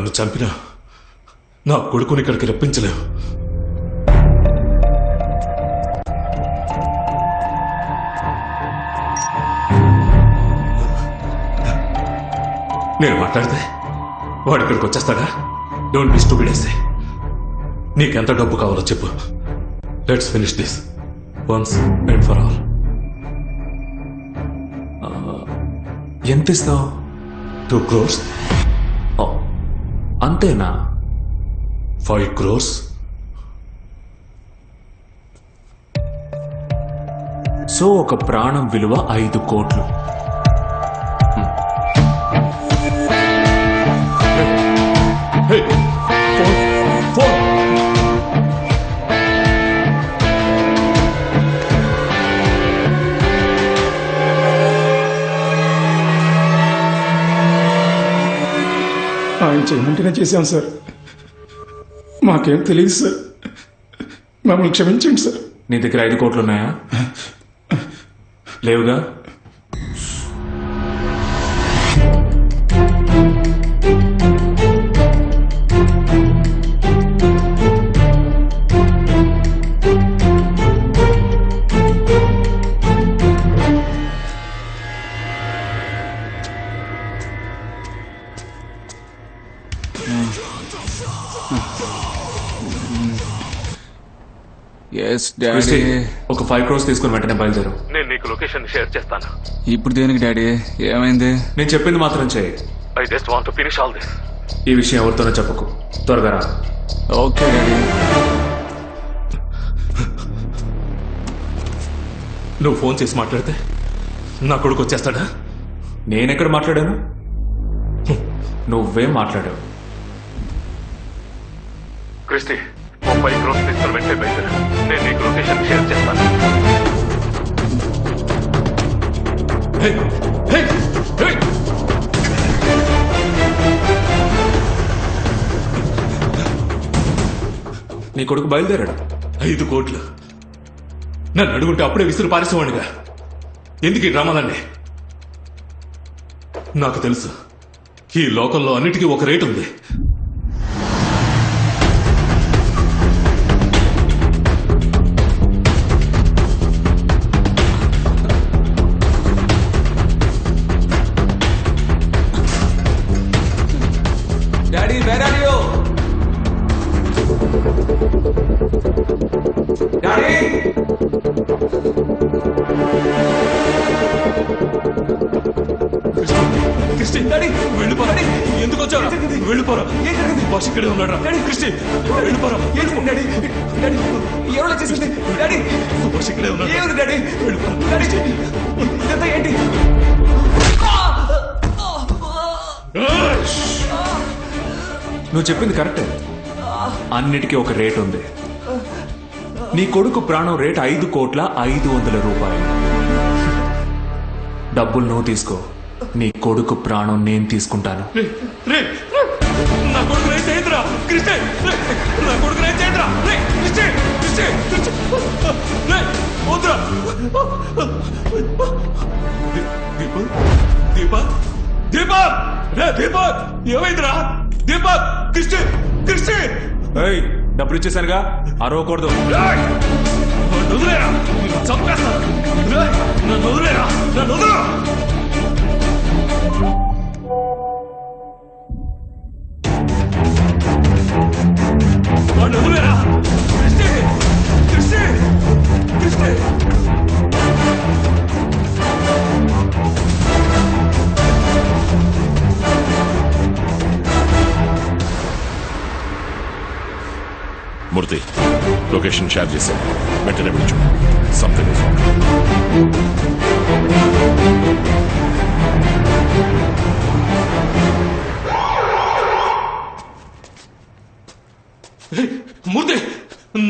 నన్ను చంపినా నా కొడుకుని ఇక్కడికి రప్పించలేవు. నేను మాట్లాడితే వాడు ఇక్కడికి వచ్చేస్తాడా? డోంట్ బి స్టూపిడ్ ఎస్సే నీకెంత డబ్బు కావాలో చెప్పు. Let's finish this once and for all ఎంత ఇస్తావు? టూ క్రోర్స్ అంతేనా? ఫైవ్ క్రోర్స్? సో ఒక ప్రాణం విలువ ఐదు కోట్లు. చేయమంటేనే చేశాం సార్. మాకేం తెలియదు సార్. మమ్మల్ని క్షమించండి సార్. నీ దగ్గర ఐదు కోట్లు ఉన్నాయా లేవుగా? డాడీ ఒక ఫైవ్ క్రోర్స్ తీసుకుని వెంటనే బయలుదేరు. నేను నీకు లొకేషన్ షేర్ చేస్తాను. ఇప్పుడు దేనికి డాడీ ఏమైంది? నేను చెప్పింది మాత్రం చేయి I just want to finish all this ఈ విషయం ఎవరితోనో చెప్పకు. త్వరగా రా. ఓకే డాడీ నువ్వు ఫోన్ చేసి మాట్లాడితే నా కొడుకు వచ్చేస్తాడా? నేనెక్కడ మాట్లాడాను? హ్మ్, నువ్వే మాట్లాడావు. క్రిస్టి ఓ ఫైవ్ క్రోస్ తీసుకుని వెంటనే బయలుదేరు నేను నీకు లొకేషన్ షేర్ చేస్తాను నీ కొడుకు బయలుదేరాడు. ఐదు కోట్లు. నన్ను అడుగుంటే అప్పుడే విసురు పారేసేవాడిగా ఎందుకు ఈ డ్రామాలన్నీ? నాకు తెలుసు. ఈ లోకంలో అన్నిటికీ ఒక రేటు ఉంది. బాస్ ఇక్కడే ఉన్నాడు రా క్రిస్టి వెళ్ళిపోరా డాడీ డాడీ ఎవరో చేసింది? డాడీ. బాస్ ఇక్కడే ఉన్నాడు. ఏమిటి డాడీ? డాడీ. ఇదంతా ఏంటి? నువ్వు చెప్పింది కరెక్టే. అన్నిటికీ ఒక రేట్ ఉంది. నీ కొడుకు ప్రాణం రేట్ ఐదు కోట్ల ఐదు వందల రూపాయలు. డబ్బులు నువ్వు తీసుకో. నీ కొడుకు ప్రాణం నేను తీసుకుంటాను. రే దీపక్! ఏమైందిరా? దీపక్! క్రిస్టే ఏయ్ డబ్బులు ఇచ్చేసానుగా అరవకూడదు. వదిలేరా? చంపేస్తాను. నన్ను వదిలేరా? నన్ను వదిలేరా? లొకేషన్ షేర్ చేశాను వెంటనే పిలిచు సంథింగ్ ఇస్ మూర్తి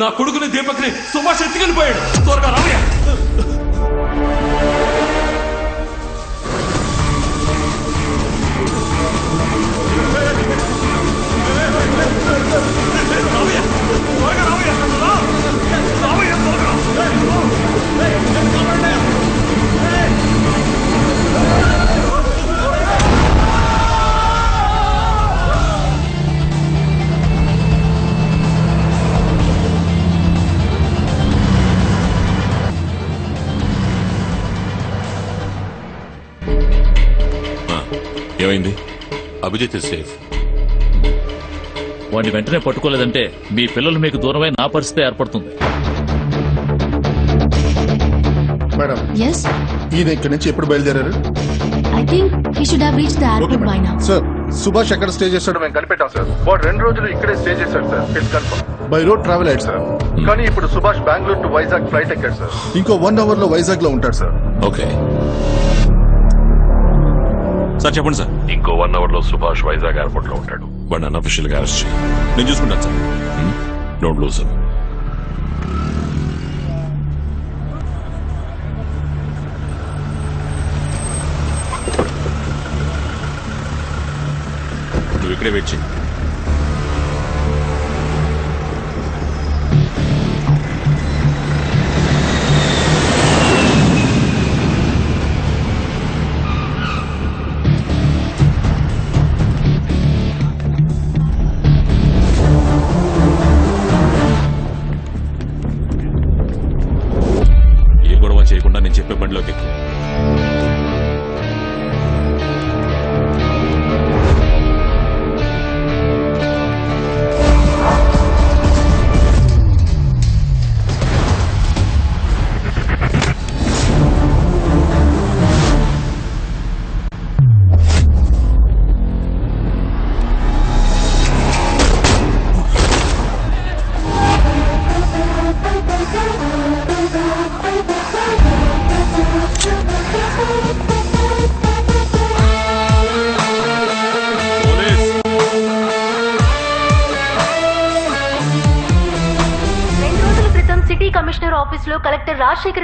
నా కొడుకుని దీపక్ని సుభాష్ ఎత్తుకెళ్ళిపోయాడు త్వరగా రావయ్యా. అభిజిత్ సేఫ్. వాడిని వెంటనే పట్టుకోలేదంటే మీ పిల్లలు మీకు దూరమై నా పరిస్థితి ఏర్పడుతుంది. మేడం ఎస్ ఈయన ఇక్కడి నుంచి ఎప్పుడు బయలుదేరారు? I think he should have reach the airport by now sir Subhash ఎక్కడ స్టే చేస్తాడో మేము కనిపెట్టాం సార్ వాడు రెండు రోజులు ఇక్కడే స్టే చేశాడు sir it's confirm by road travel అయ్యాడు సార్ కానీ ఇప్పుడు సుభాష్ బెంగళూరు టు వైజాగ్ ఫ్లైట్ ఎక్కాడు సార్ ఇంకో వన్ అవర్లో వైజాగ్లో ఉంటాడు సార్ ఓకే సార్ చెప్పండి సార్ ఇంకో వన్ అవర్లో సుభాష్ వైజాగ్ ఎయిర్పోర్ట్లో ఉంటాడు వాడిని అన్అఫిషియల్గా అరెస్ట్ చేయి నేను చూసుకుంటాను సార్. డోంట్ లూజ్ నువ్వు ఇక్కడే వెయిట్ చేయి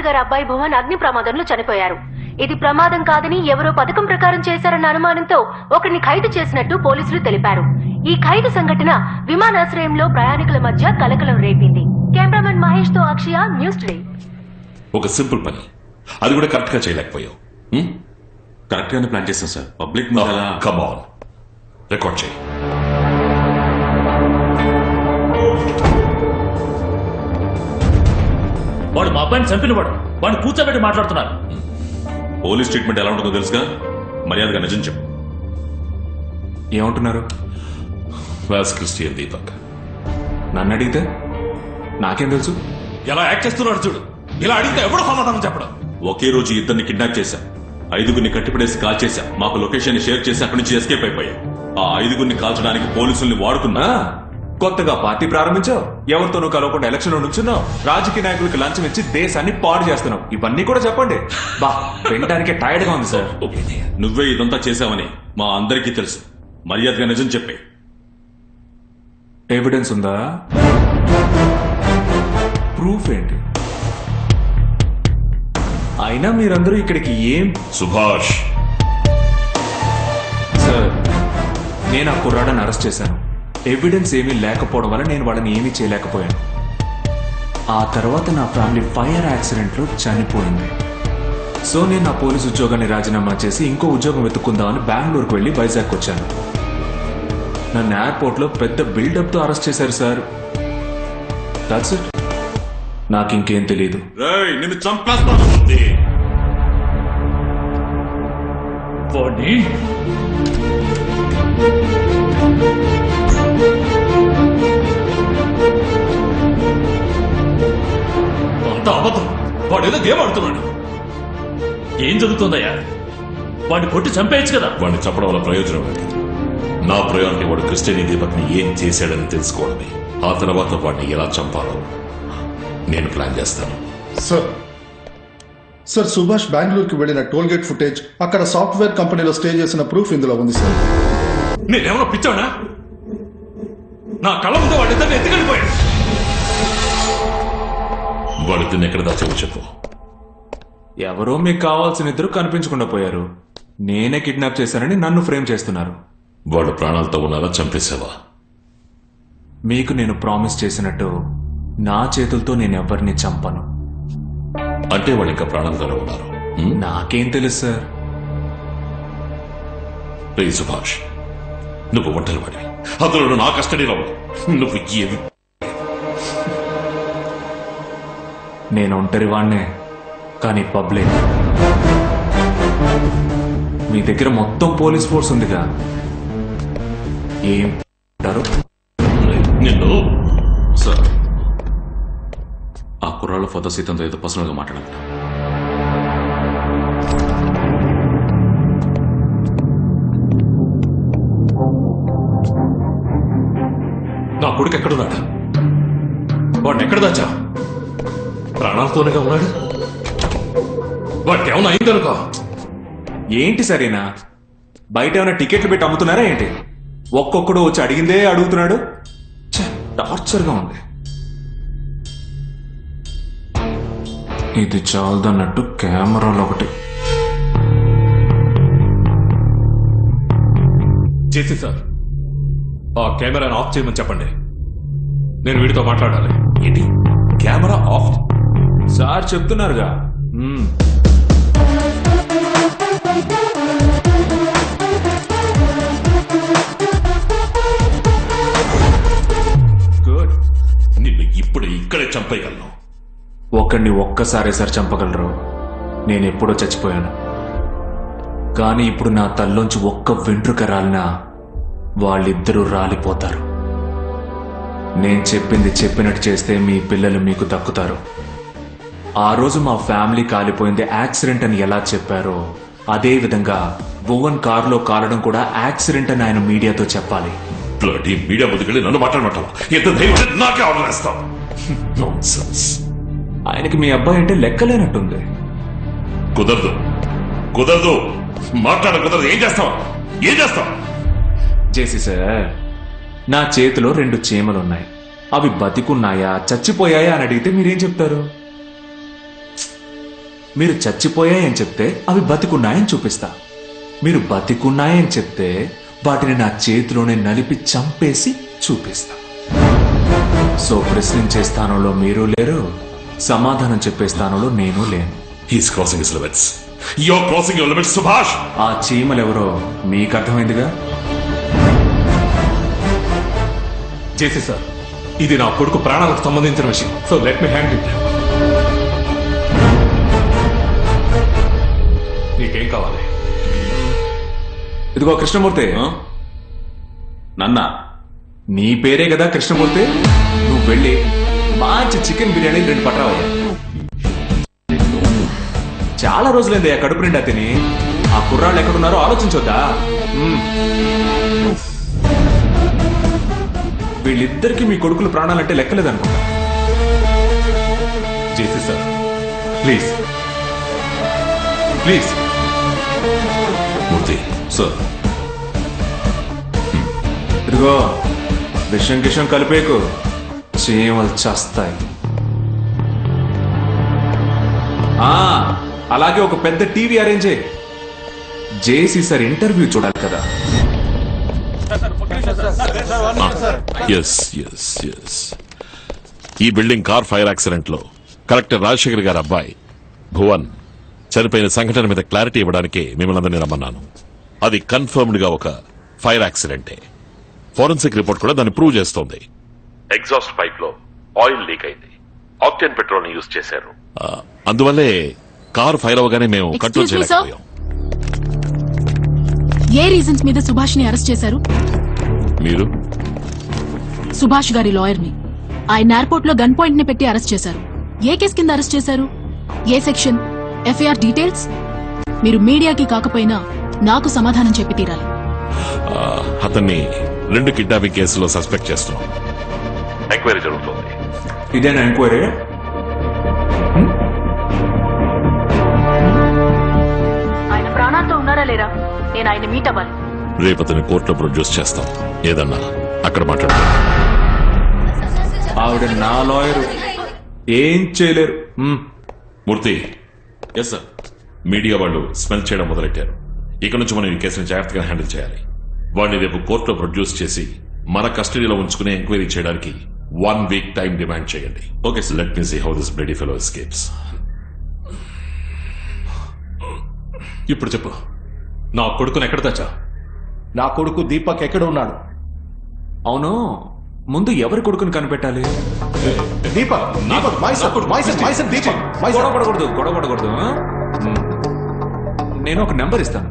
గారి అబ్బాయి భువన్ అగ్ని ప్రమాదంలో చనిపోయారు. ఇది ప్రమాదం కాదని ఎవరో పథకం ప్రకారం చేశారన్న అనుమానంతో ఒకరిని ఖైదు చేసినట్టు పోలీసులు తెలిపారు. ఈ ఖైదు సంఘటన విమానాశ్రయంలో ప్రయాణికుల మధ్య కలకలం రేపింది. కెమెరామెన్ మహేష్తో అక్షయ న్యూస్ టుడే ఒక సింపుల్ పని. అది కూడా కరెక్ట్గా చేయలేకపోయావు. కరెక్ట్ గానే ప్లాన్ చేస్తాం సార్. పబ్లిక్ కమ్ ఆన్ రికార్డ్ చేయి. అబ్బాయిని చంపిన వాడు వాడిని కూర్చోబెట్టి మాట్లాడుతున్నారు. పోలీస్ ట్రీట్మెంట్ ఎలా ఉంటుందో తెలుసుగా? మర్యాదగా నిజం చెప్పు. ఏమంటున్నారు? క్రిస్టియన్ దీపక్. నన్ను అడిగితే? నాకేం తెలుసు? ఎలా యాక్ట్ చేస్తున్నాడు చూడు. ఇలా అడిగితే ఎవడు సమాధానం చెప్పడం? ఒకే రోజు ఇద్దరిని కిడ్నాప్ చేశాం. ఐదుగురిని కట్టిపడేసి కాల్ చేశాం మాకు లొకేషన్ షేర్ చేసి అక్కడి నుంచి ఎస్కేప్ అయిపోయాం. ఆ ఐదుగురిని కాల్చడానికి పోలీసుల్ని వాడుకున్నా. కొత్తగా పార్టీ ప్రారంభించావు. ఎవరితోనూ కలవకుండా ఎలక్షన్లో నుంచున్నావు. రాజకీయ నాయకులకు లంచం ఇచ్చి దేశాన్ని పాడు చేస్తున్నావు. ఇవన్నీ కూడా చెప్పండి. బా వినడానికే టైర్డ్గా ఉంది సార్ నువ్వే ఇదంతా చేశావని మా అందరికీ తెలుసు. మర్యాదగా నిజం చెప్పే. ఎవిడెన్స్ ఉందా? ప్రూఫ్ ఏంటి? అయినా మీరందరూ ఇక్కడికి ఏం సుభాష్. సార్ నేను ఆ కుర్రాడని అరెస్ట్ చేశాను. ఎవిడెన్స్ ఏమీ లేకపోవడం వల్ల నేను వాళ్ళని ఏమీ చేయలేకపోయాను. ఆ తర్వాత నా ఫ్యామిలీ ఫైర్ యాక్సిడెంట్లో చనిపోయింది. సో నేను నా పోలీస్ ఉద్యోగాన్ని రాజీనామా చేసి ఇంకో ఉద్యోగం వెతుక్కుందామని బెంగళూరుకు వెళ్ళి వైజాగ్ వచ్చాను. నన్ను ఎయిర్పోర్ట్లో పెద్ద బిల్డప్తో అరెస్ట్ చేశారు సార్. దాట్స్ ఇట్ నాకు ఇంకేం తెలియదు నిన్ను చంపేస్తాను అంత అబద్ధం. వాడు ఏదో గేమ్ ఆడుతున్నాడు. ఏం జరుగుతుందయ్యా? వాడిని కొట్టి చంపేయచ్చు కదా. వాడిని చంపడం వల్ల ప్రయోజనం లేదు. నా ప్రయారిటీ వాడు క్రిస్టియన్ దీపక్ని ఏం చేశాడని తెలుసుకోవడమే. ఆ తర్వాత వాడిని ఎలా చంపాలో నేను ప్లాన్ చేస్తాను. సార్ సార్ సుభాష్ బెంగళూరుకి వెళ్ళిన టోల్ గేట్ ఫుటేజ్ అక్కడ సాఫ్ట్వేర్ కంపెనీలో స్టే చేసిన ప్రూఫ్ ఇందులో ఉంది సార్. నేనేమన్నా పిచ్చానా నా కళ్ళ ముందు వాళ్ళిద్దరిని ఎత్తుకెళ్ళిపోయాడు వాడిద్దరిని ఎక్కడ దాచావో చెప్పు. ఎవరో మీకు కావాల్సిన ఇద్దరు కనిపించకుండా పోయారు. నేనే కిడ్నాప్ చేశానని నన్ను ఫ్రేమ్ చేస్తున్నారు. వాడు ప్రాణాలతో ఉన్నారా చంపేశావా? మీకు నేను ప్రామిస్ చేసినట్టు నా చేతులతో నేను ఎవరిని చంపను. అంటే వాడు ఇంకా ప్రాణాలతోనే ఉన్నారు? నాకేం తెలుసు సార్? రే సుభాష్ నువ్వు ఒంటరి వాడివి అందులో నా కస్టడీలో ఉన్నావు. నువ్వు ఏవి నేను ఒంటరివాణ్ణే కానీ పబ్లిక్. మీ దగ్గర మొత్తం పోలీస్ ఫోర్స్ ఉందిగా. ఏం అంటారు నిన్ను? సార్ ఆ కుర్రాళ్ళు ఫోటో సీతంతో ఏదో పర్సనల్గా మాట్లాడాలి నా కొడుకు ఎక్కడున్నాడు? వాడిని ఎక్కడ దాచా ప్రాణాలతోనేగా ఉన్నాడు? వాడికి ఏమన్నా అయిందనుకో. ఏంటి సరేనా? బయట ఏమైనా టికెట్లు పెట్టి అమ్ముతున్నారా ఏంటి? ఒక్కొక్కడు వచ్చి అడిగిందే అడుగుతున్నాడు? టార్చర్గా ఉంది. ఇది చాలదన్నట్టు కెమెరాలు ఒకటి. చేసి సార్ ఆ కెమెరాను ఆఫ్ చేయమని చెప్పండి. నేను వీడితో మాట్లాడాలి. ఏంటి? కెమెరా ఆఫ్ సార్ చెప్తున్నారుగా. గుడ్. నిన్ను ఇప్పుడు ఇక్కడే చంపేయగలను. ఒకడిని ఒక్కసారే సార్ చంపగలరు. నేను ఎప్పుడో చచ్చిపోయాను. కానీ ఇప్పుడు నా తల్లోంచి ఒక్క వెంట్రుక రాలినా వాళ్ళిద్దరూ రాలిపోతారు. నేను చెప్పింది చెప్పినట్టు చేస్తే మీ పిల్లలు మీకు దక్కుతారు. ఆ రోజు మా ఫ్యామిలీ కాలిపోయింది. యాక్సిడెంట్ అని ఎలా చెప్పారో అదే విధంగా భువన్ కారులో కాలడం కూడా యాక్సిడెంట్ అని ఆయన మీడియాతో చెప్పాలి. బ్లడీ మీడియా ముందుకెళ్ళి నన్ను మాట్లాడమంటావా. ఎంత ధైర్యం ఉంటే నాకే ఆర్డర్ వేస్తావు? Nonsense. ఆయనకి మీ అబ్బాయి అంటే లెక్కలేనట్టుంది. కుదరదు. కుదరదు. మాట్లాడ కుదరదు. ఏం చేస్తావు? ఏం చేస్తావు? జేసీ సార్ నా చేతిలో రెండు చీమలున్నాయి. అవి బతికున్నాయా చచ్చిపోయాయా అని అడిగితే మీరేం చెప్తారు? మీరు చచ్చిపోయాయని చెప్తే అవి బతికున్నాయని చూపిస్తా. మీరు బతికున్నాయని చెప్తే వాటిని నా చేతిలోనే నలిపి చంపేసి చూపిస్తా. సో ప్రశ్నించే స్థానంలో మీరు లేరు సమాధానం చెప్పే స్థానంలో నేను లేను. He's crossing his limits your crossing your limits Subhash ఆ చీమలెవరో మీకు అర్థమైందిగా? చేసి సార్ ఇది నా కొడుకు ప్రాణాలకు సంబంధించిన విషయం. So let me hand it నీకేం కావాలి? ఇదిగో కృష్ణమూర్తి. నన్నా. నీ పేరే కదా కృష్ణమూర్తి? నువ్వు వెళ్ళి మంచి చికెన్ బిర్యానీ రెండు పట్రావయ్యా చాలా రోజులైంది ఆ కడుపు నిండా తిని. ఆ కుర్రాళ్ళు ఎక్కడున్నారో ఆలోచించొద్దా. వీళ్ళిద్దరికి మీ కొడుకులు ప్రాణాలంటే లెక్కలేదనుకుంటా. చేసి సార్. ప్లీజ్. ప్లీజ్. మూర్తి ఇదిగో విషం కిషం కలిపేకు చీమలు చేస్తాయి. ఆ, అలాగే ఒక పెద్ద టీవీ అరేంజ్ చేయి. జేసీ సార్ ఇంటర్వ్యూ చూడాలి కదా. ఎస్ ఎస్ ఎస్ ఈ బిల్డింగ్ కార్ ఫైర్ యాక్సిడెంట్లో కలెక్టర్ రాజశేఖర్ గారి అబ్బాయి భువన్ చనిపోయిన సంఘటన మీద క్లారిటీ ఇవ్వడానికి మిమ్మల్ని అందరినీ రమ్మన్నాను. అది కన్ఫర్మ్డ్గా ఒక ఫైర్ యాక్సిడెంటే ఫోరెన్సిక్ రిపోర్ట్ కూడా దాన్ని ప్రూవ్ చేస్తోంది. ఎగ్జాస్ట్ పైప్లో ఆయిల్ లీక్ అయింది. ఆక్టేన్ పెట్రోల్ని యూజ్ చేశారు. అందువల్లే కారు ఫైర్ అవగానే మేము కంట్రోల్ Excuse me, sir. చేయలేకపోయాం. ఏ రీజన్స్ మీద సుభాష్ని అరెస్ట్ చేశారు? మీరు? సుభాష్ గారి లాయర్ని. ఆయన ఎయిర్పోర్ట్లో గన్ పాయింట్ని పెట్టి అరెస్ట్ చేశారు. ఏ కేసు కింద అరెస్ట్ చేశారు? ఏ సెక్షన్ ఎఫ్ఐఆర్ డీటెయిల్స్ మీరు మీడియాకి కాకపోయినా నాకు సమాధానం చెప్పి తీరాలి. ఆ, అతన్ని రెండు కిడ్నాపింగ్ కేసులో సస్పెక్ట్ చేస్తున్నాం. ఎంక్వైరీ జరుగుతుంది. ఇదేనా ఎంక్వైరీ? ఆయన ప్రాణాలతో ఉన్నారా లేరా? నేను ఆయన మీట్ అవ్వాలి. రేపు అతని కోర్టులో ప్రొడ్యూస్ చేస్తాం. ఏదన్నా అక్కడ మాట్లాడతాం ఆవిడ నా లాయర్. ఏం చేయలేరు. మ్మ్. Murthy yes sir. మీడియా వాళ్ళు స్మెల్ చేయడం మొదలెట్టారు. ఇక నుంచి మనం ఈ కేసుని జాగ్రత్తగా హ్యాండిల్ చేయాలి. వాడిని రేపు కోర్టులో ప్రొడ్యూస్ చేసి మన కస్టడీలో ఉంచుకునే ఎంక్వైరీ చేయడానికి వన్ వీక్ టైం డిమాండ్ చేయండి. Okay sir let me see how this bloody fellow escapes ఇప్పుడు చెప్పు. నా కొడుకుని ఎక్కడ తెచ్చా నా కొడుకు దీపక్ ఎక్కడ ఉన్నాడు? అవును. ముందు ఎవరి కొడుకుని కనిపెట్టాలి? దీపక్ గొడవ పడకూడదు గొడవ పడకూడదు. నేను ఒక నెంబర్ ఇస్తాను.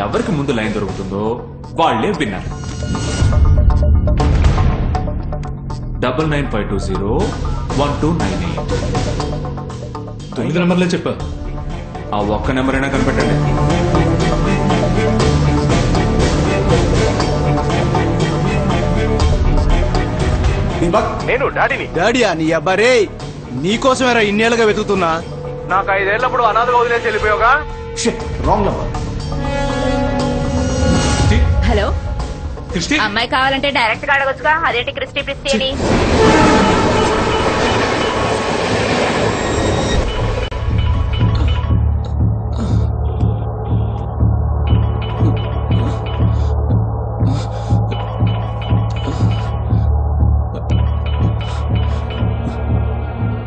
ఎవరికి ముందు లైన్ దొరుకుతుందో వాళ్ళే విన్నారు. Double nine five two zero one two nine eight. తొమ్మిది నెంబర్లే చెప్పా. ఆ ఒక్క నెంబర్ అయినా కనిపెట్టండి నేను డాడీని. డాడీయా నీ అబ్బారే నీకోసమేరా ఇన్నేళ్ళుగా వెతుకుతున్నా. నాకు ఐదేళ్ళప్పుడు అనాథగా వదిలేసి వెళ్ళిపోయావుగా రాంగ్ నంబర్ హలో. క్రిస్టి? అమ్మాయి కావాలంటే డైరెక్ట్గా అడగొచ్చుగా. అదేంటి క్రిస్టి ప్రిస్టి అని.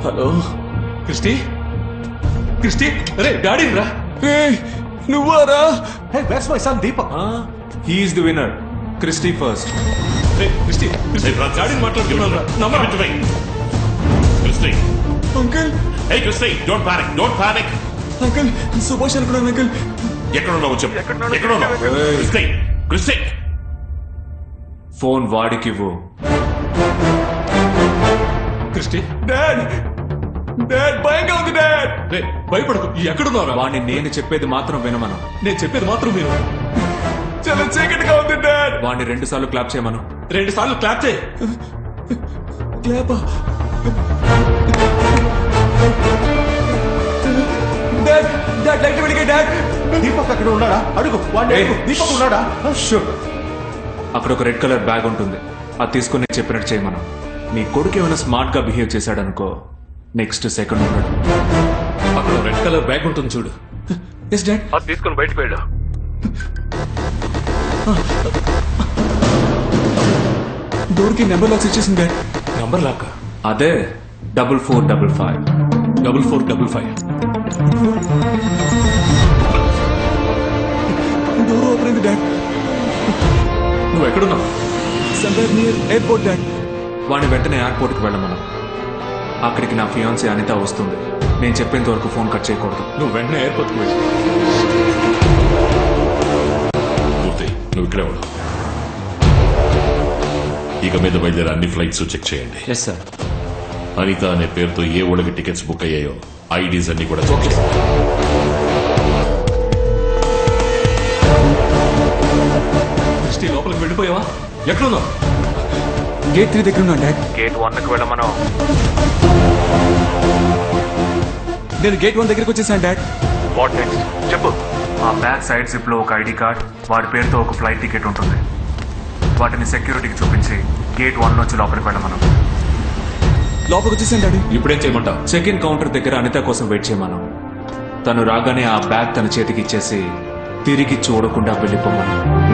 హలో. క్రిస్టి? క్రిస్టి? అరే డాడీ రా. నువ్వారా? Hey what's my son Deepak he's the winner Christy first Christy Christy డాడీని మాట్లాడుతున్నాను రా. Number Christy uncle! Hey Christy don't panic don't panic uncle Subhash అనుకున్నాను అంకుల్. ఎక్కడ ఉన్నావు చెప్పు ఎక్కడ ఉన్నావు క్రిస్టి క్రిస్టి ఫోన్ వాడికి ఇవ్వు. క్రిస్టి డాడ్ డాడ్ భయంగా ఉంది డాడ్ భయపడకు. ఎక్కడున్నారా వాడిని నేను చెప్పేది మాత్రం వినమను. నేను చెప్పేది మాత్రం మీరు చాలా చీకటిగా ఉంది డాడ్. వాడిని రెండు సార్లు క్లాప్ చేయమను. రెండు సార్లు క్లాప్ చేయి. క్లాప్ డాడ్ డాడ్ లైట్ వెలిగే డాడ్. దీపక్ అక్కడ ఉన్నాడా? అడుగు వాడిని అడుగు. దీపక్ ఉన్నాడా? షూర్ అక్కడ ఒక రెడ్ కలర్ బ్యాగ్ ఉంటుంది. అది తీసుకుని నేను చెప్పినట్టు చేయమను. నీ కొడుకు ఏమైనా స్మార్ట్గా బిహేవ్ చేశాడనుకో నెక్స్ట్ సెకండ్ ఉన్నాడు అక్కడ రెడ్ కలర్ బ్యాగ్ ఉంటుంది చూడు. తీసుకుని బయటకు వెళ్ళు. డోర్కి నెంబర్ లాక్స్ ఇచ్చేసింది డాడ్ నంబర్ లాక్? అదే double four double five. Double four double five. Door open అయింది డాడ్. నువ్వు ఎక్కడున్నావు? సందర్ నియర్ ఎయిర్పోర్ట్ డాడ్. వాడిని వెంటనే ఎయిర్పోర్ట్కి వెళ్ళమను. అక్కడికి నా ఫియాన్సీ అనిత వస్తుంది. నేను చెప్పేంత వరకు ఫోన్ కట్ చేయకూడదు. నువ్వు వెంటనే ఎయిర్పోర్ట్కి వెళ్ళి. నువ్వు ఇక్కడే ఉండు. ఇక మీద బయలుదేరే అన్ని ఫ్లైట్స్ చెక్ చేయండి. ఎస్ సార్ అనిత అనే పేరుతో ఏ ఊళ్ళకి టికెట్స్ బుక్ అయ్యాయో ఐడీస్ అన్ని కూడా చెక్ చేయండి. క్రిస్టి లోపలికి వెళ్ళిపోయావా? ఎక్కడున్నావు? గేట్ త్రీ దగ్గర ఉన్నా డాడ్. గేట్ వన్కి వెళ్ళమను. నేను గేట్ వన్ దగ్గరికి వచ్చేసాను డాడ్. వాట్ నెక్స్ట్ చెప్పు. ఆ బ్యాక్ సైడ్ జిప్లో ఒక ఐడి కార్డ్ వాడి పేరుతో ఒక ఫ్లైట్ టికెట్ ఉంటుంది. వాటిని సెక్యూరిటీకి చూపించి గేట్ వన్ నుంచి లోపలికి వెళ్ళమను. లోపలికి వచ్చేసాను డాడీ. ఇప్పుడేం చేయమంటావు చెక్ ఇన్ కౌంటర్ దగ్గర అనిత కోసం వెయిట్ చేయమను. తను రాగానే ఆ బ్యాగ్ తన చేతికి ఇచ్చేసి తిరిగి చూడకుండా వెళ్ళిపోమను.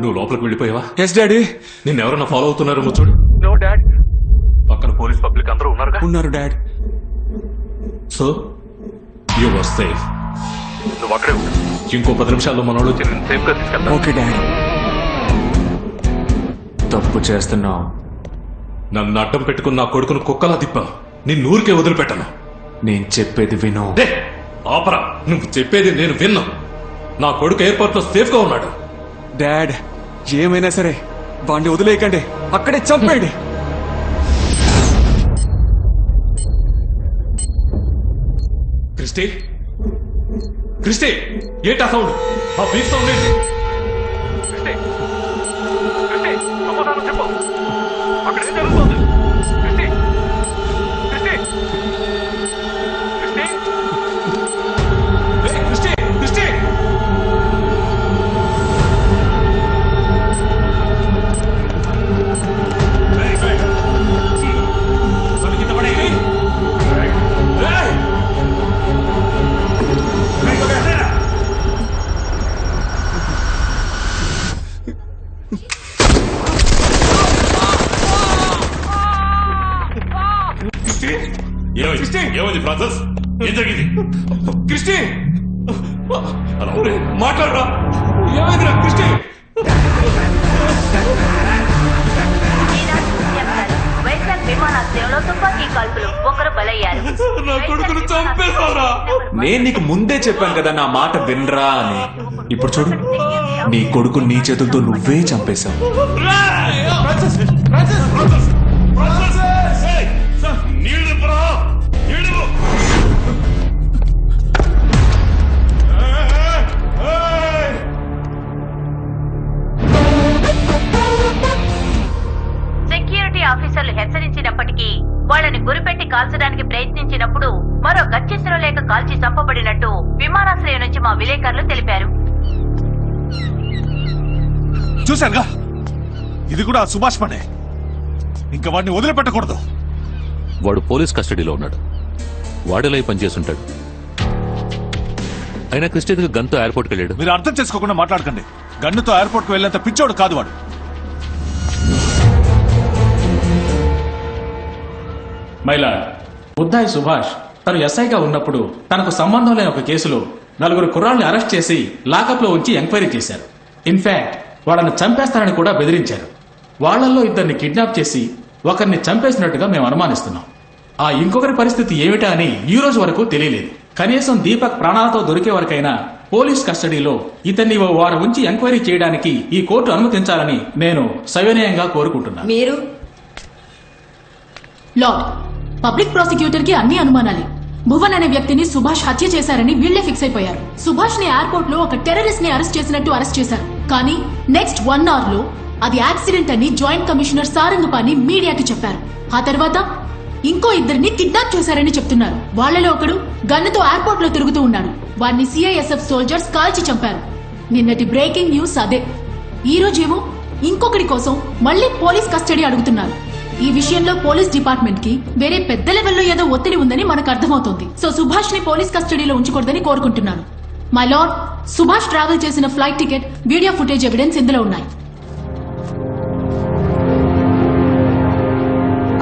నువ్వు లోపలికి వెళ్ళిపోయావా? Yes daddy. నిన్ను ఎవరన్నా ఫాలో అవుతున్నారేమో చూడు. No dad. పబ్లిక్ అందరూ ఉన్నారుగా? ఉన్నారు dad. So? You was safe నువ్వు అక్కడే ఇంకో పది నిమిషాల్లో మనోడు సేఫ్గా తీసుకెళ్తా ఓకే డాడ్. తప్పు చేస్తున్నావు. నన్ను అడ్డం పెట్టుకుని నా కొడుకును కుక్కలా తిప్పావు నిన్ను ఊరికే వదిలిపెట్టను. నేను చెప్పేది విను. ఆపరా. నువ్వు చెప్పేది నేను విన్నా. నా కొడుకు ఎయిర్పోర్ట్లో సేఫ్గా ఉన్నాడు. డాడ్ ఏమైనా సరే వాడిని వదిలేయకండి. అక్కడే చంపేయండి. క్రిస్టి క్రిస్టి ఏంటా సౌండ్ ఆ బీప్ సౌండ్ ఏంటి ఏమైంది ఫ్రాన్సెస్ ఏం జరిగింది? క్రిస్టి మాట్లాడరా. ఏమైందిరా క్రిస్టి నేను నీకు ముందే చెప్పాను కదా నా మాట వినరా అని. ఇప్పుడు చూడు నీ కొడుకు నీ చేతులతో నువ్వే చంపేశావు. హెచ్చరించినప్పటికీ వాళ్ళని గురిపెట్టి కాల్చడానికి ప్రయత్నించినప్పుడు మరో గచ్చెసరో లేక కాల్చి చంపబడినట్టు విమానాశ్రయం నుంచి మా విలేకరులు తెలిపారు. చూశానుగా? ఇది కూడా సుభాష్ పనే. ఇంకా వాడిని వదిలిపెట్టకూడదు. వాడు పోలీస్ కస్టడీలో ఉన్నాడు. వాడిలో పనిచేస్తుంటాడు అయినా క్రిస్టియన్కి గన్తో ఎయిర్పోర్ట్కి వెళ్ళాడు. మీరు అర్థం చేసుకోకుండా మాట్లాడకండి. గన్నుతో ఎయిర్పోర్ట్కు వెళ్ళేంత పిచ్చోడు కాదు వాడు. మైలా ముద్దాయి సుభాష్ తను ఎస్ఐగా ఉన్నప్పుడు తనకు సంబంధం లేని ఒక కేసులో నలుగురు కుర్రాళ్ళని అరెస్ట్ చేసి లాకప్లో ఉంచి ఎంక్వైరీ చేశారు. ఇన్ఫాక్ట్ వాళ్ళని చంపేస్తారని కూడా బెదిరించారు. వాళ్ళల్లో ఇద్దరిని కిడ్నాప్ చేసి ఒకరిని చంపేసినట్టుగా మేము అనుమానిస్తున్నాం. ఆ ఇంకొకరి పరిస్థితి ఏమిటా అని ఈ రోజు వరకు తెలియలేదు. కనీసం దీపక్ ప్రాణాలతో దొరికే వరకైనా పోలీస్ కస్టడీలో ఇతన్ని ఓ వారం ఉంచి ఎంక్వైరీ చేయడానికి ఈ కోర్టు అనుమతించాలని నేను సవినయంగా కోరుకుంటున్నాను. మీరు? లార్డ్ పబ్లిక్ ప్రాసిక్యూటర్కి అన్ని అనుమానాలే. భువన్ అనే వ్యక్తిని సుభాష్ హత్య చేశారని వీళ్ళే ఫిక్స్ అయిపోయారు. సుభాష్ని ఎయిర్పోర్ట్లో ఒక టెర్రరిస్ట్ని అరెస్ట్ చేసినట్టు అరెస్ట్ చేశారు. కానీ నెక్స్ట్ వన్ అవర్లో అది యాక్సిడెంట్ అని జాయింట్ కమిషనర్ సారంగపాణి మీడియాకి చెప్పారు. ఆ తర్వాత ఇంకో ఇద్దరిని కిడ్నాప్ చేశారని చెప్తున్నారు. వాళ్ళలో ఒకడు గన్నుతో ఎయిర్పోర్ట్లో తిరుగుతూ ఉన్నాడు. వాడిని సిఐఎస్ఎఫ్ సోల్జర్స్ కాల్చి చంపారు. నిన్నటి బ్రేకింగ్ న్యూస్ అదే. ఈ రోజేమో ఇంకొకటి కోసం మళ్ళీ పోలీస్ కస్టడీ అడుగుతున్నారు. ఈ విషయంలో పోలీస్ డిపార్ట్మెంట్కి వేరే పెద్ద లెవెల్లో ఏదో ఒత్తిడి ఉందని మనకు అర్థమవుతోంది. సో సుభాష్ని పోలీస్ కస్టడీలో ఉంచకూడదని కోరుకుంటున్నాను. మై లార్డ్ సుభాష్ ట్రావెల్ చేసిన flight ticket video footage evidence ఇందులో ఉన్నాయి.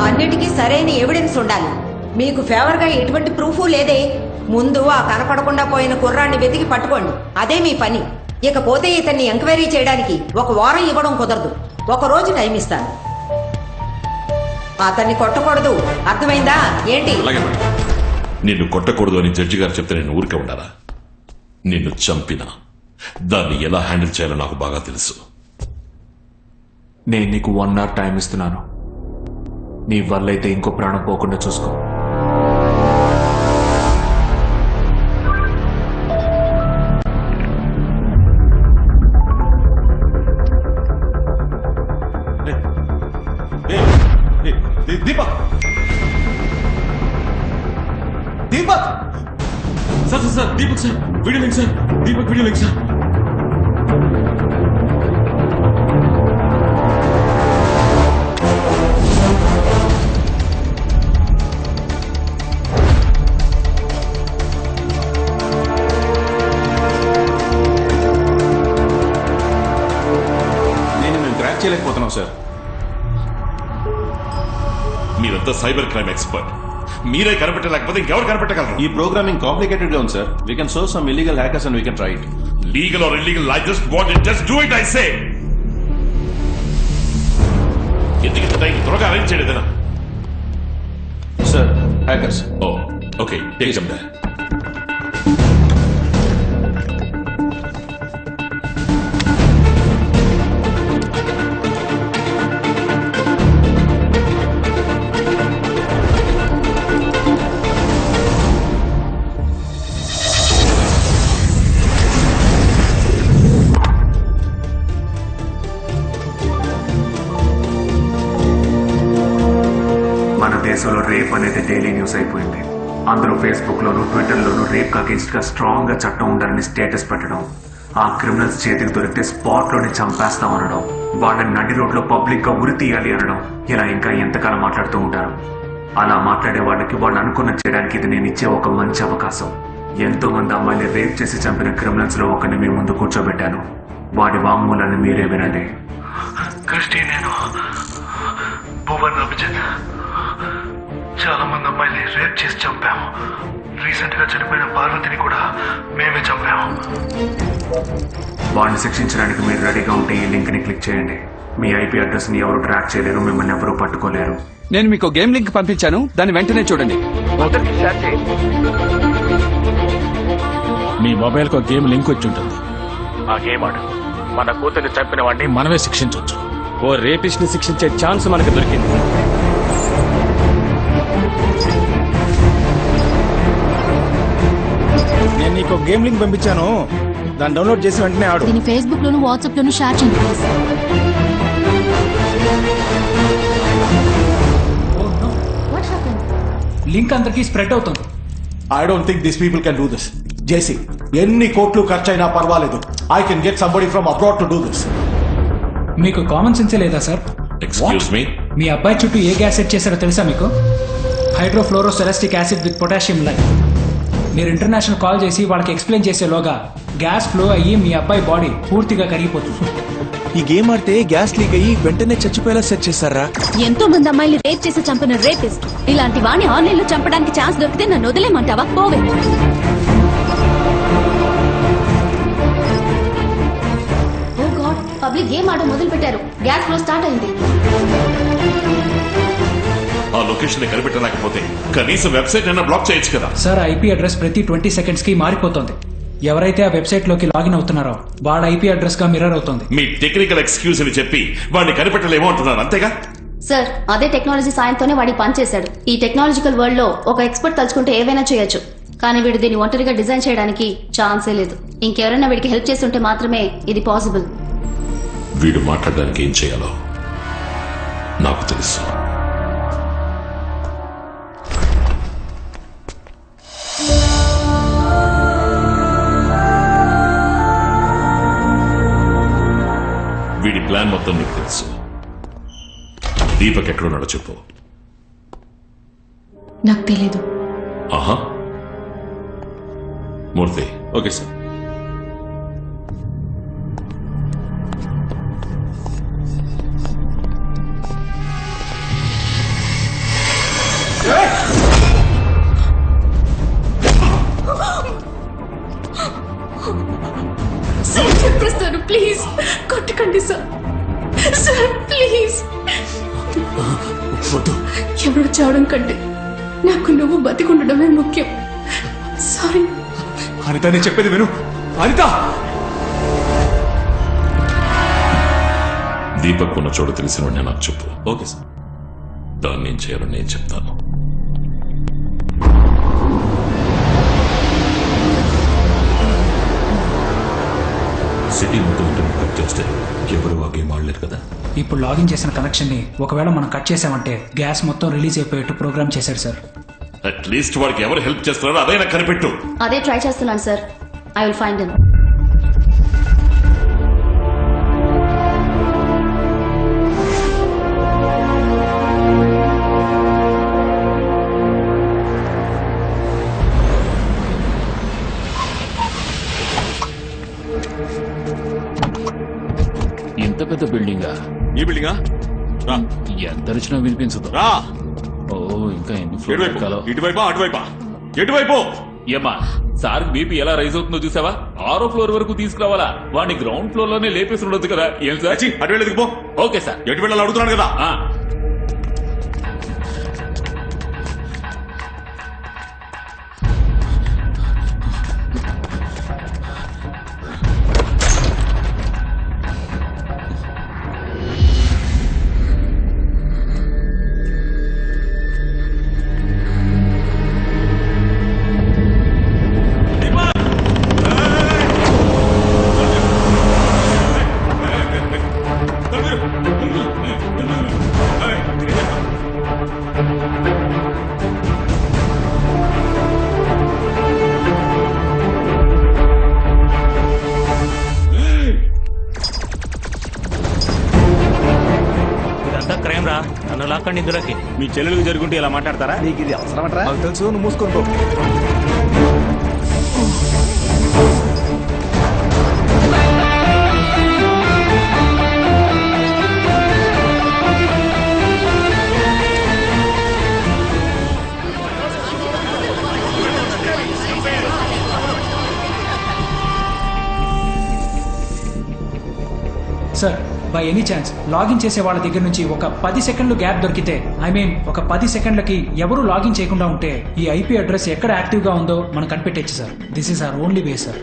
అన్నిటికీ సరైన ఎవిడెన్స్ ఉండాలి. మీకు ఫేవర్గా ఎటువంటి ప్రూఫ్ లేదే. ముందు ఆ కనపడకుండా పోయిన కుర్రాన్ని వెతికి పట్టుకోండి. అదే మీ పని. ఇకపోతే ఇతన్ని ఎంక్వైరీ చేయడానికి ఒక వారం ఇవ్వడం కుదరదు. ఒక రోజు టైం ఇస్తాను. అతన్ని కొట్టకూడదు. అర్థమైందా? ఏంటి? అలాగే మేడం. నిన్ను కొట్టకూడదు అని జడ్జి గారు చెప్తే నేను ఊరికే ఉండాలా? నిన్ను చంపినా? దాన్ని ఎలా హ్యాండిల్ చేయాలో నాకు బాగా తెలుసు. నేను నీకు వన్ అవర్ టైం ఇస్తున్నాను. నీ వల్ల అయితే ఇంకో ప్రాణం పోకుండా చూసుకో. Sir sir sir Deepak sir video link sir Deepak video link sir. మేము చేయలేకపోతున్నాం సార్. మీరంతా సైబర్ క్రైమ్ ఎక్స్పర్ట్ మీరే కనిపెట్టలేకపోతే ఇంకెవరు కనిపెట్టగలరు? ఈ ప్రోగ్రామింగ్ కాంప్లికేటెడ్గా ఉంది sir. We can source some illegal hackers and we can try it legal or illegal I just want it just do it I say ఎందుకు ఇంత టైం త్వరగా arrange చేయలేదనా sir hackers oh okay take them there rape అనేది daily news అయిపోయింది. అందరూ Facebook లోను Twitter లోను rape అగేన్స్ట్గా స్ట్రాంగ్గా చట్టం ఉండాలని స్టేటస్ పెట్టడం ఆ క్రిమినల్స్ చేతికి దొరికితే స్పాట్లోనే చంపేస్తాం అనడం వాళ్ళని నడి రోడ్లో పబ్లిక్గా ఉరి తీయాలి అనడం ఇలా ఇంకా ఎంతకాలం మాట్లాడుతూ ఉంటారు? అలా మాట్లాడే వాళ్ళకి వాళ్ళు అనుకున్న చేయడానికి ఇది నేను ఇచ్చే ఒక మంచి అవకాశం. ఎంతో మంది అమ్మాయిని రేప్ చేసి చంపిన క్రిమినల్స్లో ఒకరిని మీ ముందు కూర్చోబెట్టాను. వాడి వాంగ్మూలాన్ని మీరే వినండి. క్రిస్టి నేను భువన్ అభిజిత్. చాలా మంది అమ్మాయిని రేప్ చేసి చంపాము. రీసెంట్గా చనిపోయిన పార్వతిని కూడా మేమే చంపాము. వాడిని శిక్షించడానికి మీరు రెడీగా ఉంటే ఈ లింక్ని క్లిక్ చేయండి. మీ ఐపీ అడ్రస్ని ఎవరు ట్రాక్ చేయలేరు మిమ్మల్ని ఎవరు పట్టుకోలేరు. నేను మీకు గేమ్ లింక్ పంపించాను దాన్ని వెంటనే చూడండి. మీ మొబైల్కు గేమ్ లింక్ వచ్చి ఉంటుంది. ఆ గేమ్ ఆడు. మన కూతుర్ని చంపిన వాడిని మనమే శిక్షించవచ్చు ఓ రేపిస్ట్ని శిక్షించే ఛాన్స్ మనకు దొరికింది. నీకు గేమ్ లింక్ పంపించాను. దాన్ని డౌన్లోడ్ చేసి వెంటనే ఆడు. దీన్ని ఫేస్బుక్ లోను వాట్సాప్ లోను షేర్ చేయండి ప్లీజ్ లింక్ అందరికీ స్ప్రెడ్ అవుతుంది. I don't think this people can do this JC ఎన్ని కోట్లు ఖర్చైనా పర్వాలేదు. I can get somebody from abroad to do this మీకు కామన్ సెన్సే లేదా సార్ ఎక్స్క్యూజ్ మీ మీ అబ్బాయి చుట్టూ ఏ గ్యాస్ సెట్ చేశారో తెలుసా మీకు? Hydrofluorosilicic acid with potassium line మీరు ఇంటర్నేషనల్ కాల్ చేసి వాళ్ళకి ఎక్స్ప్లెయిన్ చేసేలోగా గ్యాస్ ఫ్లో అయ్యి మీ అబ్బాయి బాడీ పూర్తిగా కరిగిపోతుంది. ఈ గేమ్ ఆడితే గ్యాస్ లీక్ అయ్యి వెంటనే చచ్చిపోయేలా సెట్ చేశారా ఎంతో మంది అమ్మాయిలు రేప్ చేసి చంపిన రేపిస్ట్ ఇలాంటి వాణ్ణి ఆన్లైన్లో చంపడానికి ఛాన్స్ దొరికితే నన్ను వదిలేమంటావా పోవే. ఓ గాడ్ పబ్లిక్ గేమ్ ఆడ మొదలు పెట్టారు గ్యాస్ ఫ్లో స్టార్ట్ అయింది. ఆ లొకేషన్ కనిపెట్టలేకపోతే కనీసం వెబ్సైట్ అయినా బ్లాక్ చేయొచ్చు కదా. సార్ ఐపీ అడ్రస్ ప్రతి ట్వంటీ సెకండ్స్కి మారిపోతుంది. ఎవరైతే ఆ వెబ్సైట్లోకి లాగిన్ అవుతున్నారో వాళ్ళ ఐపీ అడ్రస్గా మిర్రర్ అవుతుంది. మీ టెక్నికల్ ఎక్స్క్యూజ్ అని చెప్పి వాడిని కనిపెట్టలేమో అంటున్నాను అంతేగా? సార్ అదే టెక్నాలజీ సాయంతోనే వాడికి పనిచేశాడు ఈ టెక్నాలజికల్ వరల్డ్లో ఒక ఎక్స్పర్ట్ తలుచుకుంటే ఏవైనా చేయొచ్చు. కానీ వీడు దీన్ని ఒంటరిగా డిజైన్ చేయడానికి ఛాన్సే లేదు. ఇంకెవరైనా వీడికి హెల్ప్ చేస్తుంటే మాత్రమే ఇది పాసిబుల్. వీడు మాట్లాడడానికి ఏం చేయాలో నాకు తెలుసు. వీడి ప్లాన్ మొత్తం నీకు తెలుసు. దీపక్ ఎక్కడున్నాడో చెప్పు. నాకు తెలీదు. ఆహా. మూర్తి. Okay sir sir. చెప్పేస్తాను ప్లీజ్. కొట్టకండి సార్. Sir please. ఎవరు చావడం కంటే నాకు నువ్వు బతికుండడమే ముఖ్యం. సారీ. అనిత నేను చెప్పేది విను. అనిత! దీపక్ ఉన్న చోటు తెలిసిన నాకు చెప్పు. Okay sir. దాన్ని ఏం చేయాలో నేను చెప్తాను. సిటీ మొత్తం ఇంటర్నెట్ కట్ చేస్తే ఎవరు ఆ గేమ్ ఆడలేరు కదా? ఇప్పుడు లాగిన్ చేసిన కనెక్షన్ని ఒకవేళ మనం కట్ చేసామంటే గ్యాస్ మొత్తం రిలీజ్ అయిపోయేట్టు ప్రోగ్రామ్ చేశారు సార్. అట్లీస్ట్ వాడికి ఎవరు హెల్ప్ చేస్తున్నారో అదైనా కనిపెట్టు. అదే ట్రై చేస్తున్నాను sir. I will find him పెద్ద బిల్డింగా? ఈ బిల్డింగా? రా. ఎంత అరిచినా వినిపించదు. రా. ఓ ఇంకా ఎన్ని ఎటువైపు? ఎక్కాలో. ఇటువైపా అటువైపా? ఎటువైపు? ఏమ్మా సార్ బీపీ ఎలా రైజ్ అవుతుందో చూసావా? ఆరో ఫ్లోర్ వరకు తీసుకురావాలా? వాడిని గ్రౌండ్ ఫ్లోర్లోనే లేపేసి ఉండొచ్చు కదా. ఏం సార్? అటు వెళ్ళేది పో. Okay sir. ఎటు వెళ్ళాలి అడుగుతున్నాను కదా. ఆ. ఇందులోకి మీ చెల్లెలకు జరుగుంటే ఇలా మాట్లాడతారా? నీకు ఇది అవసరమట్రా? తెలుసు నువ్వు మూసుకొని ఎనీ ఛాన్స్ లాగిన్ చేసే వాళ్ళ దగ్గర నుంచి ఒక పది సెకండ్లు గ్యాప్ దొరికితే ఐ మీన్ ఒక పది సెకండ్లకి ఎవరు లాగిన్ చేయకుండా ఉంటే ఈ ఐపీ అడ్రస్ ఎక్కడ యాక్టివ్గా ఉందో మనం కనిపెట్టచ్చు sir this is our only way sir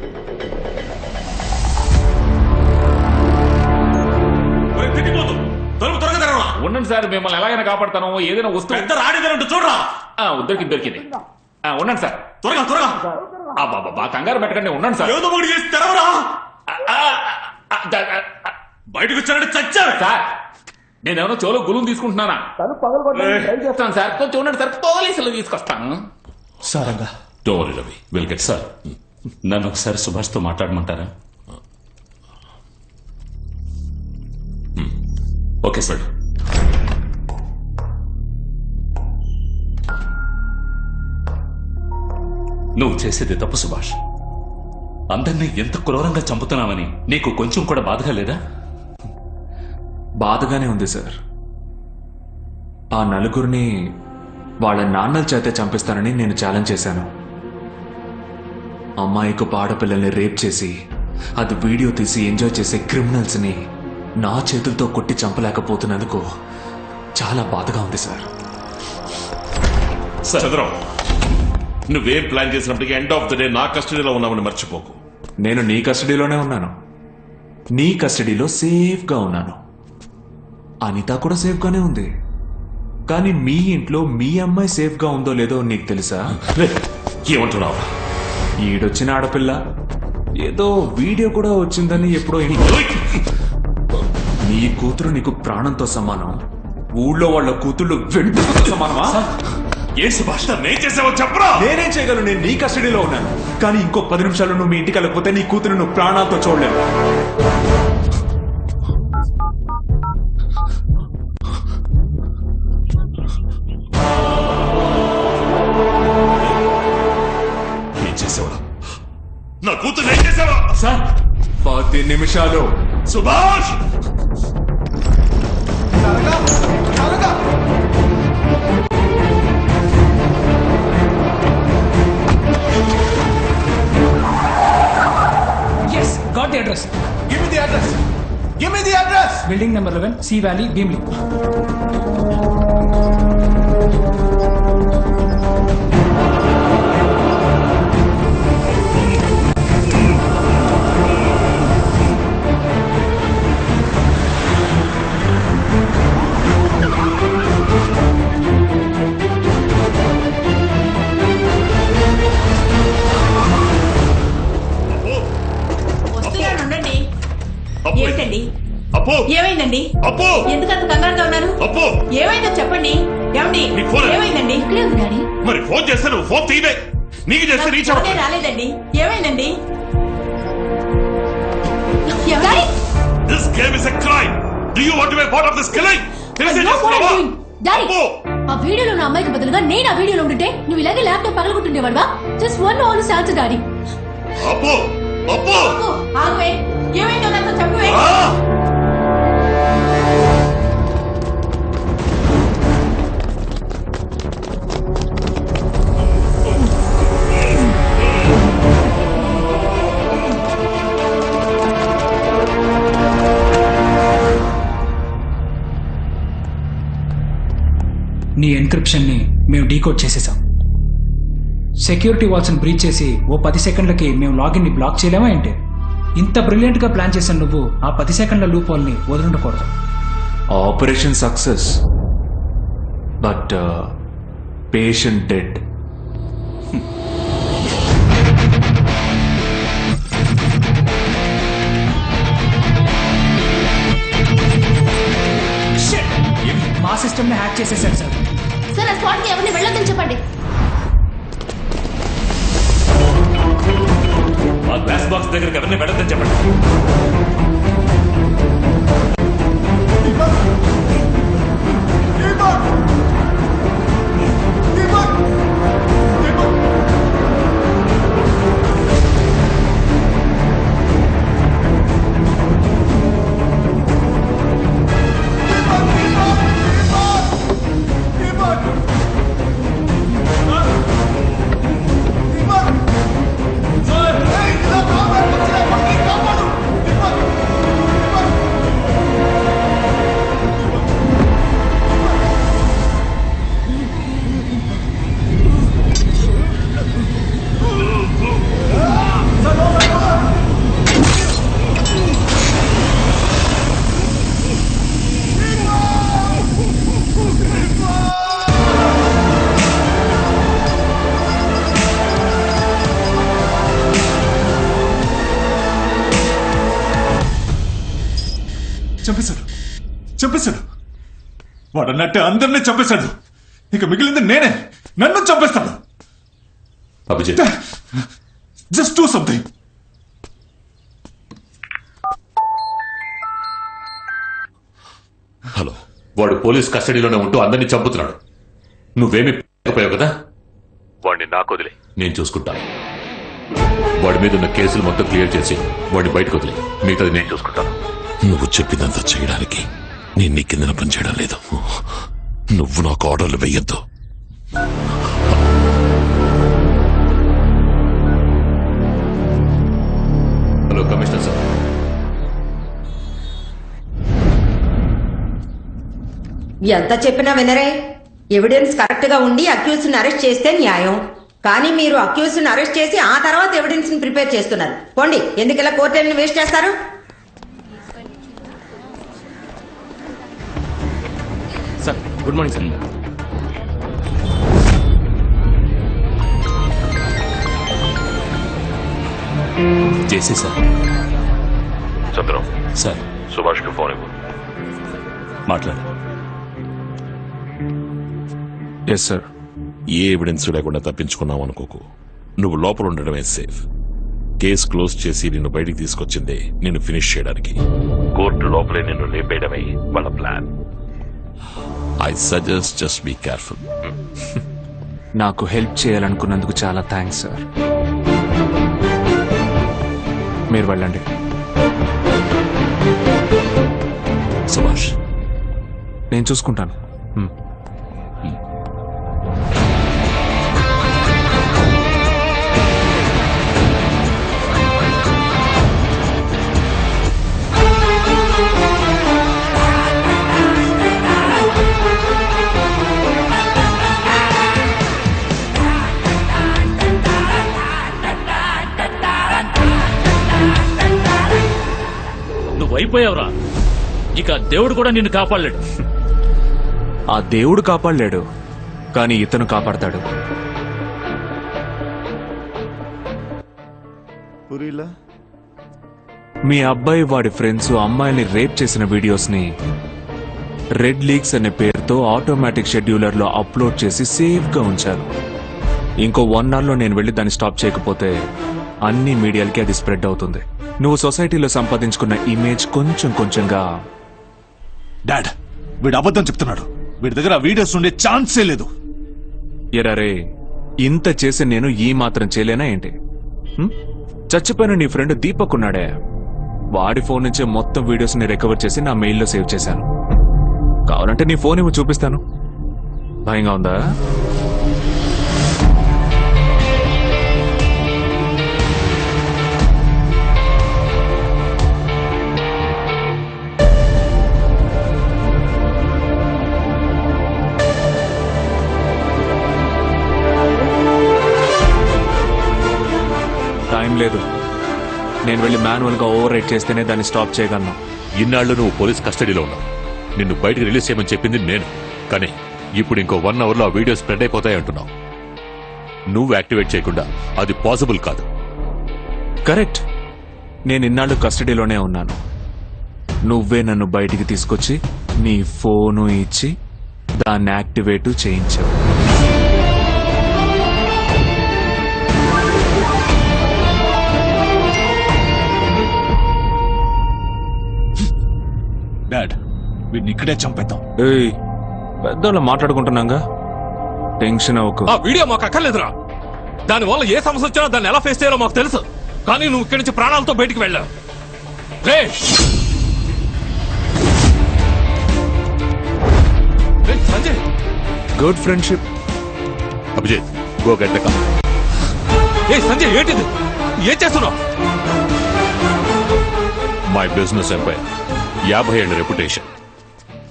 ఉండండి సార్ మిమ్మల్ని ఎలాగైనా కాపాడతాను. ఏదైనా వస్తువు పెద్ద రాడిదంటూ చూడరా. దొరికింది దొరికింది. ఆ, ఉండండి సార్ త్వరగా త్వరగా. బాబా కంగారు పెట్టకండి ఉండండి సార్ ఏదో ఒకటి చేసి తెరవరా. సార్ నేనేమో చెవులో గులుం తీసుకుంటున్నానా? ట్రై చేస్తాను సార్ కొంచెం ఉండండి సార్ పోలీసులు తీసుకొస్తాను. సారంగా డోరీ రవి విల్ గెట్ సార్ నన్ను ఒకసారి సుభాష్తో మాట్లాడమంటారా? ఓకే సార్ నువ్వు చేసేది తప్పు సుభాష్. అందరినీ ఎంత క్రూరంగా చంపుతున్నావని నీకు కొంచెం కూడా బాధగా లేదా? బాధగానే ఉంది సార్. ఆ నలుగురిని వాళ్ళ నాన్నల చేతే చంపిస్తానని నేను ఛాలెంజ్ చేశాను. అమ్మాయికు ఆడపిల్లల్ని రేప్ చేసి అది వీడియో తీసి ఎంజాయ్ చేసే క్రిమినల్స్ని నా చేతులతో కొట్టి చంపలేకపోతున్నందుకు చాలా బాధగా ఉంది సార్. చంద్రం నువ్వేం ప్లాన్ చేసినప్పటికీ ఎండ్ ఆఫ్ ద డే నా కస్టడీలో ఉన్నామని మర్చిపోకు. నేను నీ కస్టడీలోనే ఉన్నాను. నీ కస్టడీలో సేఫ్గా ఉన్నాను. అనిత కూడా సేఫ్గానే ఉంది. కానీ మీ ఇంట్లో మీ అమ్మాయి సేఫ్గా ఉందో లేదో నీకు తెలుసా? ఏమంటున్నావు? ఈడొచ్చిన ఆడపిల్ల. ఏదో వీడియో కూడా వచ్చిందని ఎప్పుడో నీ కూతురు నీకు ప్రాణంతో సమానం. ఊళ్ళో వాళ్ళ కూతుళ్ళు వెంట్రుకతో సమానమా? ఏ సుభాష్ నేను చేసావో చెప్పరా? నేనేం చేయగలను? నేను నీ కస్టడీలో ఉన్నాను. కానీ ఇంకో పది నిమిషాలు నువ్వు మీ ఇంటికి వెళ్ళకపోతే నీ కూతురు నువ్వు ప్రాణాలతో చూడలేవు. నా కూతురు ఏం చేసావా? సార్. పది నిమిషాలు. Subhash! Yes got the address give me the address give me the address building number eleven sea valley Bheemili తీయవే నీకు చేస్తే రీచ్ ఫోనే రాలేదండి. ఏమైందండి? This game is a crime do you want to be part of this killing తెలిసి చేస్తున్నావా daddy ఆ వీడియోలో ఉన్న అమ్మాయికి బదులుగా నేను ఆ వీడియోలో ఉంటే నువ్వు ఇలాగే laptop పగలగొట్టుండేవాడువా? Just one on answer daddy Appu Appu ఆగువే. ఏమైందో నాతో చెప్పవే. నీ ఎన్క్రిప్షన్ని మేము డీకోడ్ చేసేసాం సెక్యూరిటీ వాల్స్ని బ్రీచ్ చేసి ఓ పది సెకండ్లకి మేము లాగిన్ని బ్లాక్ చేయలేమా ఏంటి? ఇంత బ్రిలియంట్గా ప్లాన్ చేసిన నువ్వు ఆ పది సెకండ్ల లూప్ హోల్ని వదులుండకూడదు operation success. But patient dead. మా సిస్టమ్ని హ్యాక్ చేసేసాడు సార్. సార్ ఆ స్పాట్కి ఎవరిని వెళ్ళొద్దని చెప్పండి. ఆ గ్లాస్ బాక్స్ దగ్గరికి ఎవరిని వెళ్ళొద్దని చెప్పండి. Ivan! చంపేశాడు. చంపేశాడు. వాడు అన్నట్టు అందరినీ చంపేశాడు. ఇక మిగిలింది నేనే. నన్ను చంపేస్తాడు. Abhijit just do something hello. వాడు పోలీస్ కస్టడీలోనే ఉంటూ అందరినీ చంపుతున్నాడు. నువ్వేమి పోయావు కదా? వాడిని నాకు వదిలే. నేను చూసుకుంటాను. వాడి మీద ఉన్న కేసులు మొత్తం క్లియర్ చేసి వాడిని బయటకు వదిలే. మిగతాది నేను చూసుకుంటాను. నువ్వు చెప్పినంత చేయడానికి నేను నీ కిందన పనిచేయడం లేదు. నువ్వు నాకు ఆర్డర్లు వెయ్యొద్దు హలో కమిషనర్ సార్. ఎంత చెప్పినా వినరే? ఎవిడెన్స్ కరెక్ట్గా ఉండి అక్యూజ్ని అరెస్ట్ చేస్తే న్యాయం. కానీ మీరు అక్యూజ్ని అరెస్ట్ చేసి ఆ తర్వాత ఎవిడెన్స్ని ప్రిపేర్ చేస్తున్నారు. పోండి ఎందుకు ఇలా కోర్టు వేస్ట్ చేస్తారు? Good morning sir. JC sir. Chandram. Sir. సుభాష్కు phone ఇవ్వు. మాట్లాడు. ఎస్ సార్ ఏ ఎవిడెన్స్ లేకుండా తప్పించుకున్నావు అనుకోకు. నువ్వు లోపల ఉండడమే సేఫ్. కేసు క్లోజ్ చేసి నిన్ను బయటికి తీసుకొచ్చిందే నిన్ను ఫినిష్ చేయడానికి. కోర్టు లోపలే నిన్ను లేపేయడమే వాళ్ళ plan. I suggest just be careful నాకు హెల్ప్ చేయాలనుకున్నందుకు చాలా థ్యాంక్స్ సార్ మీరు వెళ్ళండి. సుభాష్. నేను చూసుకుంటాను. అయిపోయావురా. ఇక దేవుడు కూడా నిన్ను కాపాడలేడు. ఆ దేవుడు కాపాడలేడు కానీ ఇతను కాపాడతాడు. పురిలా? మీ అబ్బాయి వాడి ఫ్రెండ్స్ అమ్మాయిని రేప్ చేసిన వీడియోస్ని రెడ్ లీక్స్ అనే పేరుతో ఆటోమేటిక్ షెడ్యూలర్లో అప్లోడ్ చేసి సేఫ్గా ఉంచారు. ఇంకో వన్ అవర్లో నేను వెళ్ళి దాన్ని స్టాప్ చేయకపోతే అన్ని మీడియాలకి అది స్ప్రెడ్ అవుతుంది. నువ్వు సొసైటీలో సంపాదించుకున్న ఇమేజ్ కొంచెం కొంచెంగా. డాడ్ వీడు అబద్ధం చెప్తున్నాడు. వీడి దగ్గర వీడియోస్ ఉండే ఛాన్సే లేదు. ఎరారే ఇంత చేసి నేను ఈ మాత్రం చేయలేనా ఏంటి? హ్మ్? చచ్చిపోయిన నీ ఫ్రెండ్ దీపక్ ఉన్నాడే. వాడి ఫోన్ నుంచే మొత్తం వీడియోస్ని రికవర్ చేసి నా మెయిల్లో సేవ్ చేశాను. కావాలంటే నీ ఫోన్ ఏమో చూపిస్తాను. భయంగా ఉందా? లేదు. నేను వెళ్ళి మాన్యువల్గా ఓవర్ రైట్ చేస్తేనే దాన్ని స్టాప్ చేయగలను. ఇన్నాళ్ళు నువ్వు పోలీస్ కస్టడీలో ఉన్నావు. నిన్ను బయటకు రిలీజ్ చేయమని చెప్పింది నేను. కానీ ఇప్పుడు ఇంకో వన్ అవర్లో ఆ వీడియో స్ప్రెడ్ అయిపోతాయి అంటున్నావు. నువ్వు యాక్టివేట్ చేయకుండా అది పాసిబుల్ కాదు. కరెక్ట్. నేను ఇన్నాళ్ళు కస్టడీలోనే ఉన్నాను. నువ్వే నన్ను బయటికి తీసుకొచ్చి నీ ఫోను ఇచ్చి దాన్ని యాక్టివేట్ చేయించావు. డాడ్ వీడిని ఇక్కడే చంపేద్దాం. ఏయ్ పెద్దోళ్ళ మాట్లాడుకుంటున్నాగా? టెన్షన్ అవ్వకు. ఆ వీడియో మాకు అక్కర్లేదురా. దానివల్ల ఏ సమస్య వచ్చినా దాన్ని ఎలా ఫేస్ చేయాలో మాకు తెలుసు. కానీ నువ్వు ఇక్కడి నుంచి ప్రాణాలతో బయటికి వెళ్ళావు. రే! రే, Sanjay! Good friendship Abhijit go get a Sanjay ఏంటిది? ఏం చేస్తున్నావు? మై బిజినెస్ ఎంపైర్ యాభై ఏళ్ళ రెప్యుటేషన్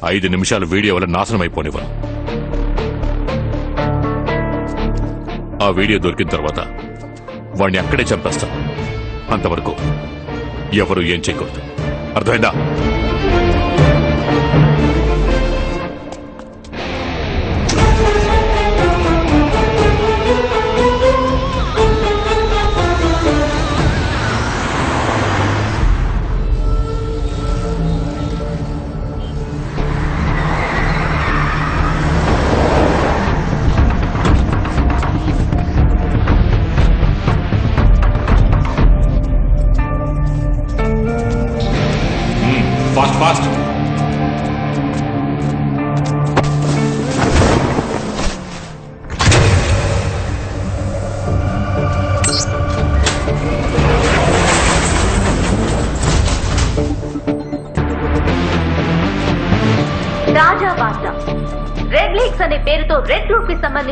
ఐదు నిమిషాల వీడియో వల్ల నాశనం అయిపోనివ్వను. ఆ వీడియో దొరికిన తర్వాత వాణ్ణి అక్కడే చంపేస్తాం అంతవరకు ఎవరు ఏం చేయకూడదు. అర్థమైందా?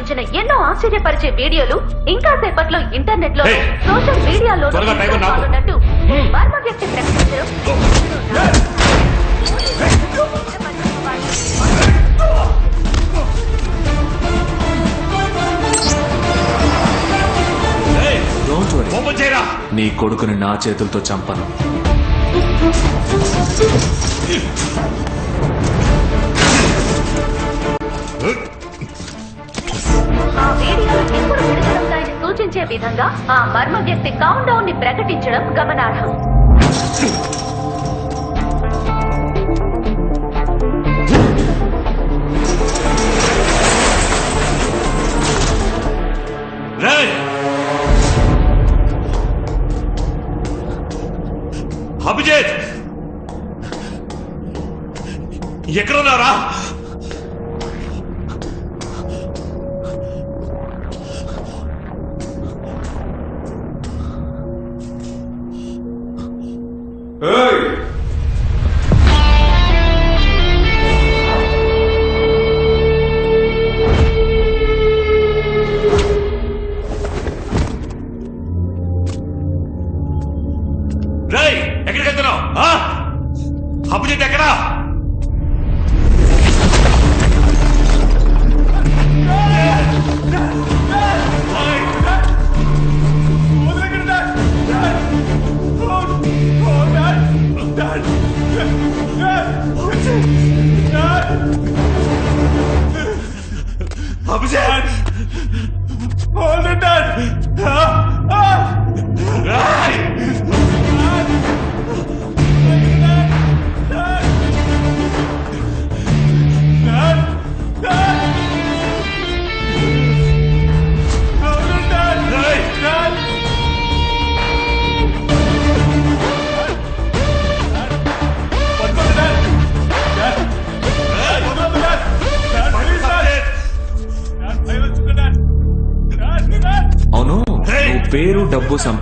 సంబంధించిన ఎన్నో ఆశ్చర్యపరిచే వీడియోలు ఇంకా సేపట్లో ఇంటర్నెట్లో! సోషల్ మీడియాలో. ఉన్నట్టు వ్యక్తి వరీ నీ కొడుకుని నా చేతులతో చంపను. సూచించే విధంగా ఆ మర్మ వ్యక్తి కౌంట్ డౌన్ని ప్రకటించడం గమనార్హం.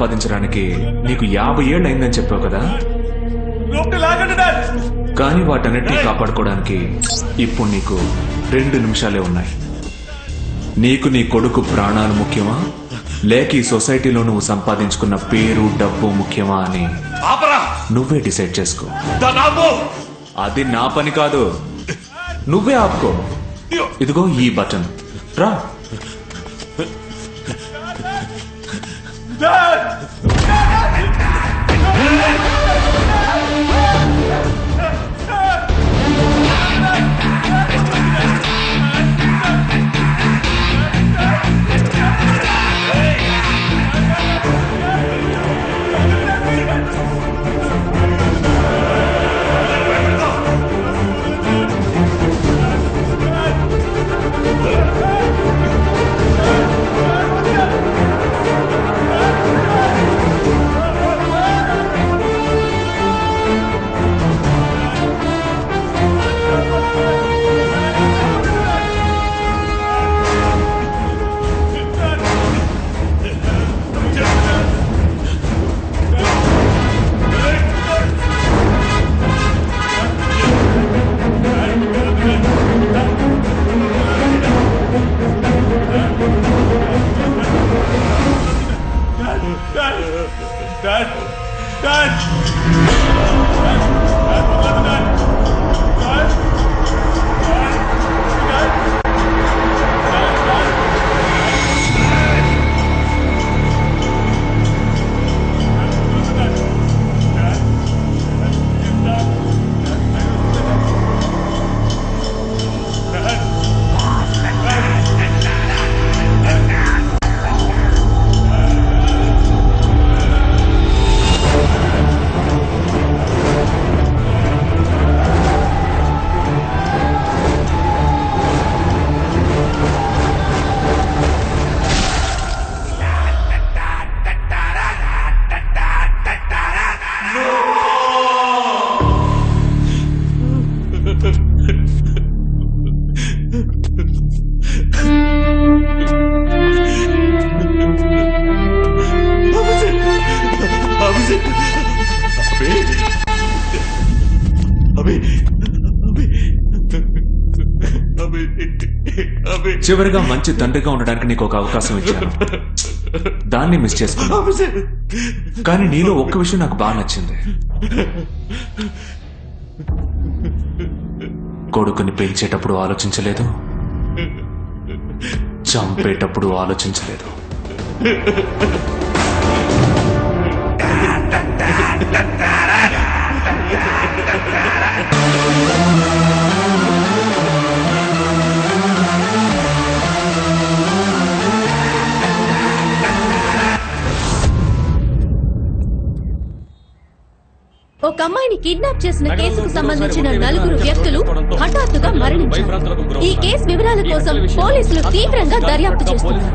సంపాదించడానికి నీకు యాభై ఏళ్ళు అయిందని చెప్పావు కదా? కానీ వాటన్నిటిని కాపాడుకోవడానికి ఇప్పుడు నీకు రెండు నిమిషాలే ఉన్నాయి. నీకు నీ కొడుకు ప్రాణాలు ముఖ్యమా? లేక ఈ సొసైటీలో నువ్వు సంపాదించుకున్న పేరు డబ్బు ముఖ్యమా అని నువ్వే డిసైడ్ చేసుకో. అది నా పని కాదు. నువ్వే ఆపుకో. ఇదిగో ఈ బటన్. రా. చివరిగా మంచి తండ్రిగా ఉండడానికి నీకు ఒక అవకాశం ఇచ్చాను. దాన్ని మిస్ చేసుకున్నా కానీ నీలో ఒక్క విషయం నాకు బాగా నచ్చింది. కొడుకుని పెంచేటప్పుడు ఆలోచించలేదు. చంపేటప్పుడు ఆలోచించలేదు. కిడ్నాప్ చేసిన కేసుకు సంబంధించిన నలుగురు వ్యక్తులు హఠాత్తుగా మరణించారు. ఈ కేసు వివరాల కోసం పోలీసులు తీవ్రంగా దర్యాప్తు చేస్తున్నారు.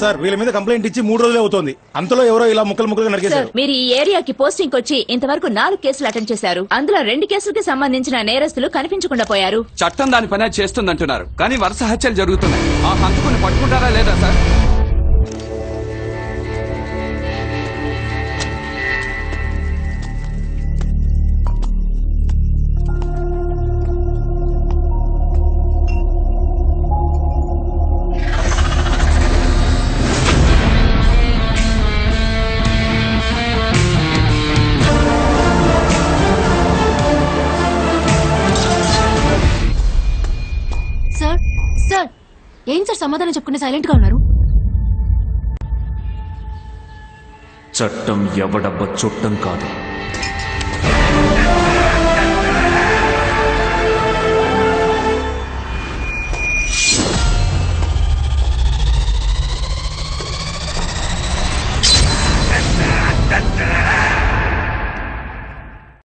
సార్ వీళ్ళ మీద కంప్లైంట్ ఇచ్చి మూడు రోజులే అవుతోంది. అంతలో ఎవరో ఇలా ముక్కలు ముక్కలుగా సార్ నరికేశారు మీరు ఈ ఏరియాకి పోస్టింగ్ వచ్చి ఇంతవరకు నాలుగు కేసులు అటెండ్ చేశారు. అందులో రెండు కేసులకి సంబంధించిన నేరస్తులు కనిపించకుండా పోయారు. చట్టం దాని పని చేస్తుందంటున్నారు. కానీ వరుస హత్యలు జరుగుతున్నాయి. ఆ హంతకుని పట్టుకుంటారా లేదా సార్? సమాధానం చెప్పుకుని సైలెంట్గా ఉన్నారు. చట్టం ఎవడబ్బ చుట్టం కాదు.